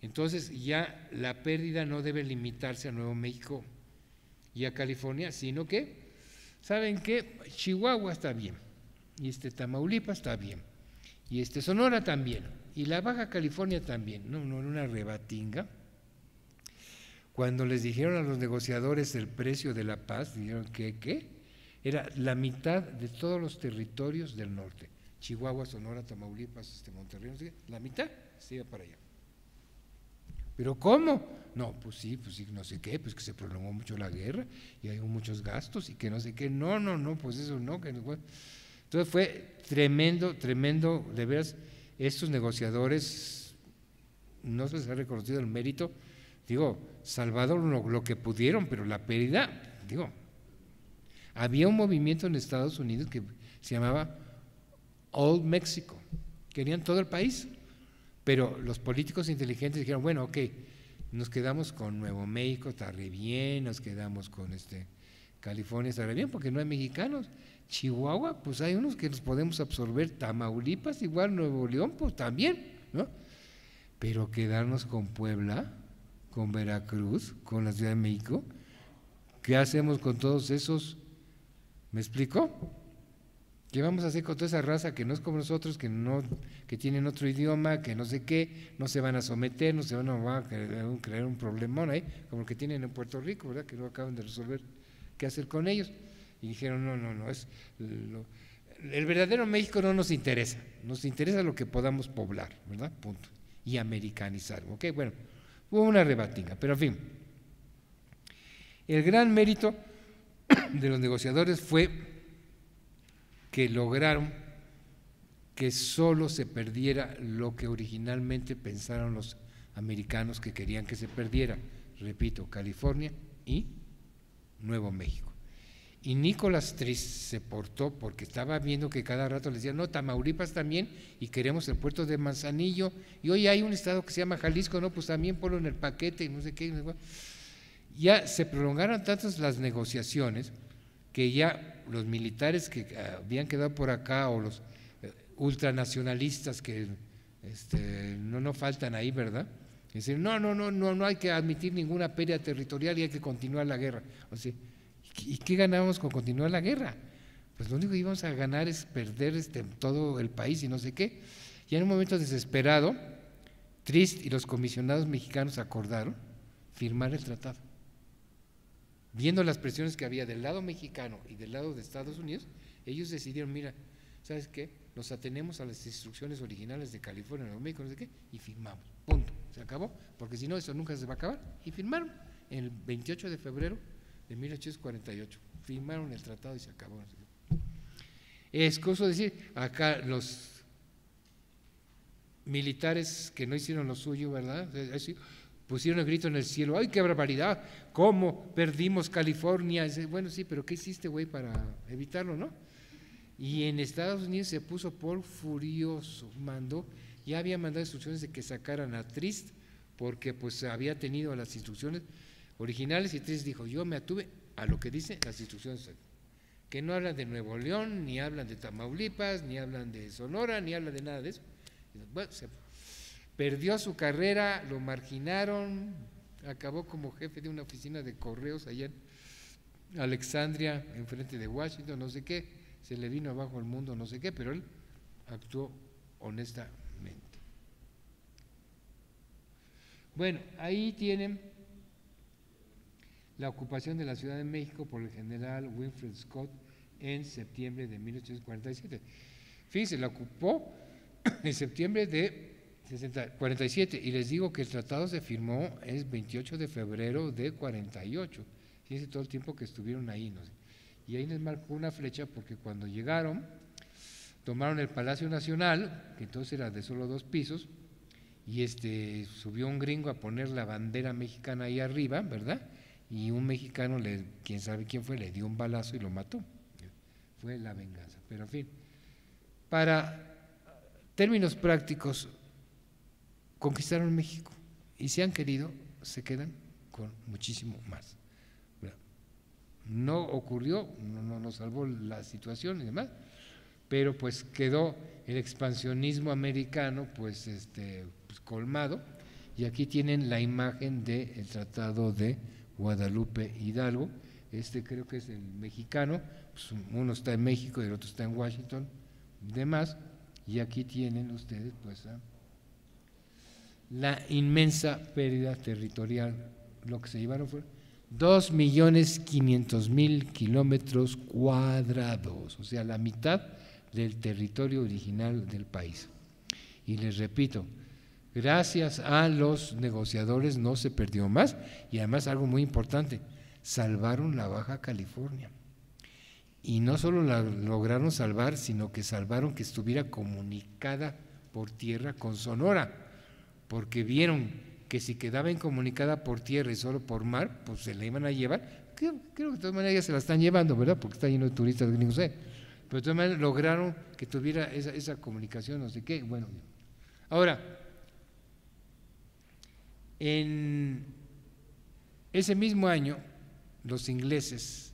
Entonces ya la pérdida no debe limitarse a Nuevo México y a California, sino que, ¿saben qué? Chihuahua está bien, y este Tamaulipas está bien, y este Sonora también y la Baja California también, no, no, una rebatinga. Cuando les dijeron a los negociadores el precio de la paz, dijeron que qué, era la mitad de todos los territorios del norte, Chihuahua, Sonora, Tamaulipas, este Monterrey, no sé la mitad se iba para allá. ¿Pero cómo? No, pues sí, pues sí, no sé qué, pues que se prolongó mucho la guerra y hay muchos gastos y que no sé qué. No, no, no, pues eso no. Que no. Entonces fue tremendo, tremendo, de veras estos negociadores no se les ha reconocido el mérito, digo, salvado lo, que pudieron, pero la pérdida, digo, había un movimiento en Estados Unidos que se llamaba Old Mexico, querían todo el país, pero los políticos inteligentes dijeron, bueno, ok, nos quedamos con Nuevo México, está re bien, nos quedamos con este California, está re bien, porque no hay mexicanos, Chihuahua, pues hay unos que nos podemos absorber, Tamaulipas, igual Nuevo León, pues también, ¿no? Pero quedarnos con Puebla, con Veracruz, con la Ciudad de México, ¿qué hacemos con todos esos? ¿Me explico? ¿Qué vamos a hacer con toda esa raza que no es como nosotros, que no, que tienen otro idioma, que no sé qué, no se van a someter, no se van a, crear, un problemón ahí, como el que tienen en Puerto Rico, ¿verdad? Que no acaban de resolver qué hacer con ellos. Y dijeron, no, no, no, es el verdadero México no nos interesa, nos interesa lo que podamos poblar, ¿verdad? Punto. y americanizaron. ¿Ok? Bueno, hubo una rebatinga, pero en fin. El gran mérito de los negociadores fue que lograron que solo se perdiera lo que originalmente pensaron los americanos que querían que se perdiera. Repito, California y Nuevo México. Y Nicolás Tris se portó porque estaba viendo que cada rato le decían, no, Tamaulipas también, y queremos el puerto de Manzanillo, y hoy hay un estado que se llama Jalisco, no, pues también ponlo en el paquete, y no sé qué. Ya se prolongaron tantas las negociaciones que ya los militares que habían quedado por acá o los eh, ultranacionalistas que este, no, no faltan ahí, ¿verdad? Dicen, no, no, no, no, no hay que admitir ninguna pérdida territorial y hay que continuar la guerra. O sea, ¿Y qué ganamos con continuar la guerra? Pues lo único que íbamos a ganar es perder este, todo el país y no sé qué. Y en un momento desesperado, Trist y los comisionados mexicanos acordaron firmar el tratado. Viendo las presiones que había del lado mexicano y del lado de Estados Unidos, ellos decidieron, mira, ¿sabes qué? Nos atenemos a las instrucciones originales de California, Nuevo México, no sé qué, y firmamos. Punto. Se acabó, porque si no, eso nunca se va a acabar. Y firmaron el 28 de febrero de 1848. Firmaron el tratado y se acabó. Es cosa decir, acá los militares que no hicieron lo suyo, ¿verdad? pusieron el grito en el cielo, ¡ay, qué barbaridad! ¿Cómo perdimos California? Bueno, sí, pero ¿qué hiciste, güey, para evitarlo, no? Y en Estados Unidos se puso por furioso, mandó, ya había mandado instrucciones de que sacaran a Trist, porque pues había tenido las instrucciones originales y Trist dijo, yo me atuve a lo que dicen las instrucciones, que no hablan de Nuevo León, ni hablan de Tamaulipas, ni hablan de Sonora, ni hablan de nada de eso. Bueno, perdió su carrera, lo marginaron, acabó como jefe de una oficina de correos allá en Alexandria, enfrente de Washington, no sé qué, se le vino abajo el mundo, no sé qué, pero él actuó honestamente. Bueno, ahí tienen la ocupación de la Ciudad de México por el general Winfield Scott en septiembre de 1847. Fíjense, la ocupó en septiembre de 47 y les digo que el tratado se firmó es 28 de febrero de 48. Fíjense todo el tiempo que estuvieron ahí. Y ahí les marcó una flecha porque cuando llegaron tomaron el Palacio Nacional, que entonces era de solo dos pisos, y este subió un gringo a poner la bandera mexicana ahí arriba, ¿verdad? Y un mexicano, le, quién sabe quién fue, le dio un balazo y lo mató. Fue la venganza. Pero en fin, para términos prácticos, conquistaron México y si han querido, se quedan con muchísimo más. No ocurrió, no nos salvó la situación y demás, pero pues quedó el expansionismo americano pues, este, pues colmado y aquí tienen la imagen del Tratado de Guadalupe Hidalgo, este creo que es el mexicano, pues uno está en México y el otro está en Washington, demás, y aquí tienen ustedes pues la inmensa pérdida territorial, lo que se llevaron fue dos millones quinientos mil kilómetros cuadrados, o sea, la mitad del territorio original del país. Y les repito, Gracias a los negociadores no se perdió más y además algo muy importante, salvaron la Baja California. Y no solo la lograron salvar, sino que salvaron que estuviera comunicada por tierra con Sonora, porque vieron que si quedaba incomunicada por tierra y solo por mar, pues se la iban a llevar. Creo, que de todas maneras ya se la están llevando, ¿verdad? Porque está lleno de turistas gringos. Pero de todas maneras lograron que tuviera esa, esa comunicación, no sé qué. Bueno, ahora, en ese mismo año, los ingleses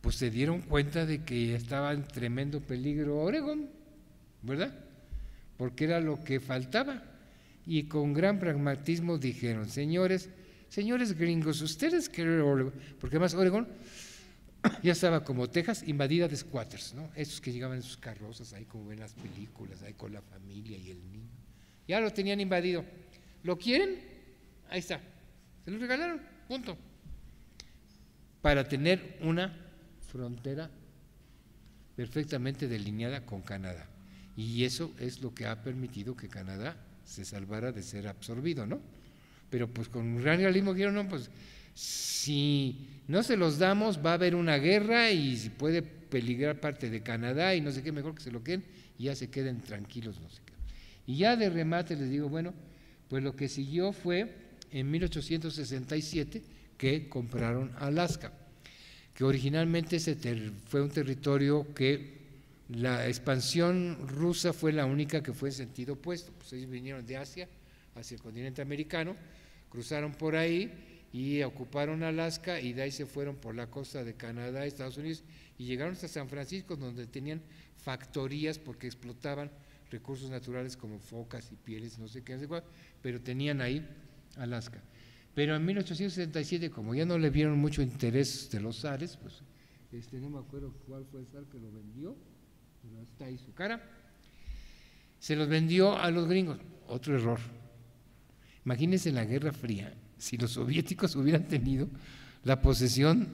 pues se dieron cuenta de que estaba en tremendo peligro Oregón, ¿verdad? Porque era lo que faltaba. Y con gran pragmatismo dijeron, señores, señores gringos, ustedes quieren Oregón, porque además Oregón ya estaba como Texas invadida de squatters, ¿no? Esos que llegaban en sus carrozas ahí como ven las películas, ahí con la familia y el niño. Ya lo tenían invadido. ¿Lo quieren? Ahí está. Se lo regalaron, punto. Para tener una frontera perfectamente delineada con Canadá. Y eso es lo que ha permitido que Canadá se salvara de ser absorbido, ¿no? Pero pues con un gran realismo dijeron, no, pues si no se los damos va a haber una guerra y si puede peligrar parte de Canadá y no sé qué, mejor que se lo queden y ya se queden tranquilos, no sé qué. Y ya de remate les digo, bueno, pues lo que siguió fue en 1867 que compraron Alaska, que originalmente fue un territorio que la expansión rusa fue la única que fue en sentido opuesto, pues ellos vinieron de Asia hacia el continente americano, cruzaron por ahí y ocuparon Alaska y de ahí se fueron por la costa de Canadá, Estados Unidos y llegaron hasta San Francisco donde tenían factorías porque explotaban recursos naturales como focas y pieles, no sé qué, pero tenían ahí Alaska. Pero en 1867, como ya no le vieron mucho interés de los zares, pues este, no me acuerdo cuál fue el zar que lo vendió, pero está ahí su cara, se los vendió a los gringos. Otro error. Imagínense la Guerra Fría, si los soviéticos hubieran tenido la posesión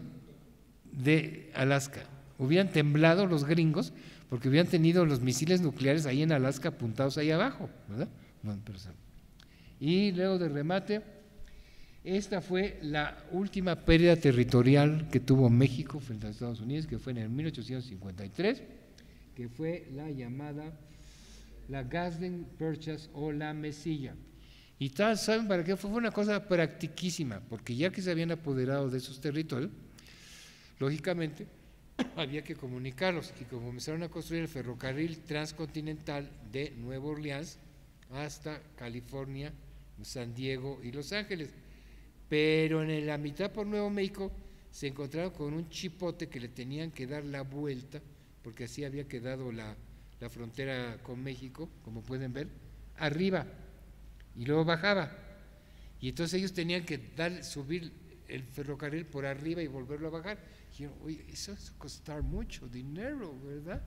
de Alaska. Hubieran temblado los gringos porque hubieran tenido los misiles nucleares ahí en Alaska apuntados ahí abajo, ¿verdad? Y luego de remate, esta fue la última pérdida territorial que tuvo México frente a Estados Unidos, que fue en el 1853, que fue la llamada la Gasden Purchase o la Mesilla. Y tal, ¿saben para qué? Fue una cosa practiquísima, porque ya que se habían apoderado de esos territorios, lógicamente había que comunicarlos. Y como comenzaron a construir el ferrocarril transcontinental de Nueva Orleans hasta California, San Diego y Los Ángeles. Pero en la mitad por Nuevo México se encontraron con un chipote que le tenían que dar la vuelta, porque así había quedado la, la frontera con México, como pueden ver, arriba y luego bajaba. Y entonces ellos tenían que dar, subir el ferrocarril por arriba y volverlo a bajar. Y oye, eso es costar mucho dinero, ¿verdad?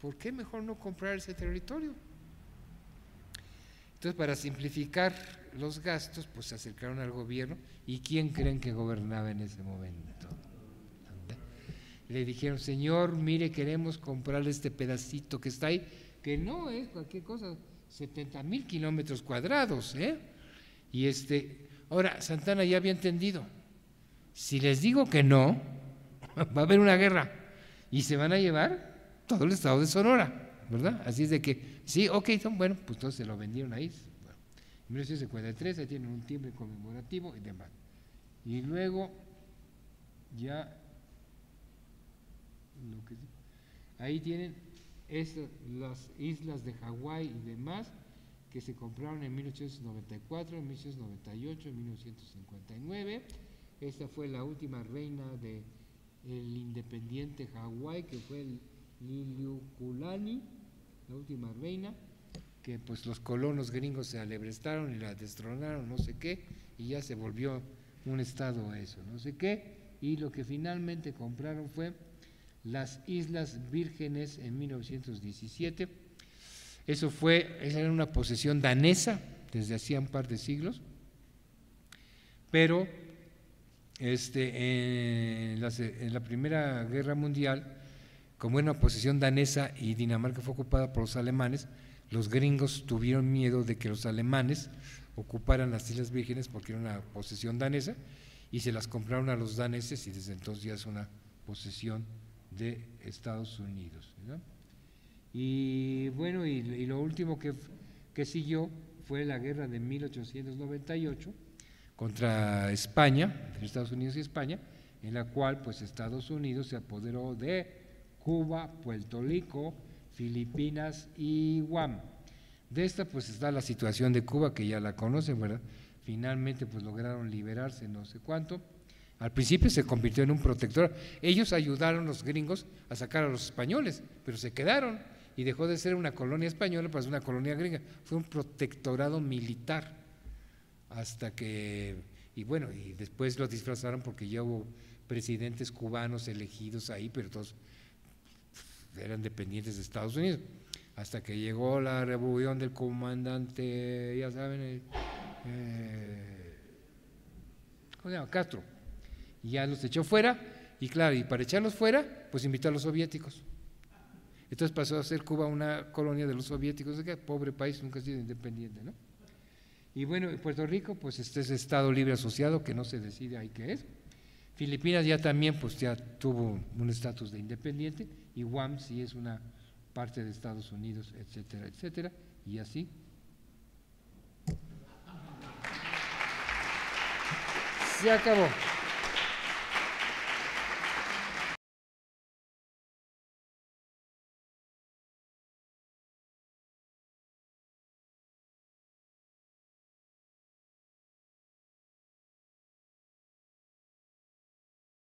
¿Por qué mejor no comprar ese territorio? Entonces, para simplificar los gastos, pues se acercaron al gobierno. ¿Y quién creen que gobernaba en ese momento? Le dijeron, señor, mire, queremos comprar este pedacito que está ahí, que no es cualquier cosa, 70 mil kilómetros cuadrados. ¿eh? Y este, ahora, Santana ya había entendido, si les digo que no, va a haber una guerra y se van a llevar todo el estado de Sonora, ¿verdad? Así es de que, sí, ok, bueno, pues entonces lo vendieron ahí. Bueno, en 1953 ahí tienen un timbre conmemorativo y demás. Y luego ya, ahí tienen las islas de Hawái y demás que se compraron en 1894, en 1898, en 1959. Esta fue la última reina del el independiente Hawái, que fue el Liliukulani, la última reina, que pues los colonos gringos se alebrestaron y la destronaron, no sé qué, y ya se volvió un estado eso, no sé qué, y lo que finalmente compraron fue las Islas Vírgenes en 1917. Eso fue, esa era una posesión danesa desde hacía un par de siglos, pero este, en, la, Primera Guerra Mundial, como era una posesión danesa y Dinamarca fue ocupada por los alemanes, los gringos tuvieron miedo de que los alemanes ocuparan las Islas Vírgenes porque era una posesión danesa y se las compraron a los daneses y desde entonces ya es una posesión de Estados Unidos. Y bueno, y, lo último que, que, siguió fue la guerra de 1898 contra España, Estados Unidos y España, en la cual pues Estados Unidos se apoderó de Cuba, Puerto Rico, Filipinas y Guam. De esta pues está la situación de Cuba, que ya la conocen, ¿verdad? Finalmente pues lograron liberarse no sé cuánto al principio se convirtió en un protector. Ellos ayudaron a los gringos a sacar a los españoles, pero se quedaron y dejó de ser una colonia española para ser una colonia gringa. Fue un protectorado militar hasta que, y bueno, y después lo disfrazaron porque ya hubo presidentes cubanos elegidos ahí, pero todos eran dependientes de Estados Unidos. Hasta que llegó la revolución del comandante, ya saben, eh. Castro y ya los echó fuera, y claro, y para echarlos fuera, pues invitó a los soviéticos. Entonces pasó a ser Cuba una colonia de los soviéticos, que pobre país, nunca ha sido independiente, ¿no? Y bueno, Puerto Rico, pues este es Estado Libre Asociado, que no se decide ahí qué es. Filipinas ya también, pues ya tuvo un estatus de independiente, y Guam sí es una parte de Estados Unidos, etcétera, etcétera, y así. Se acabó.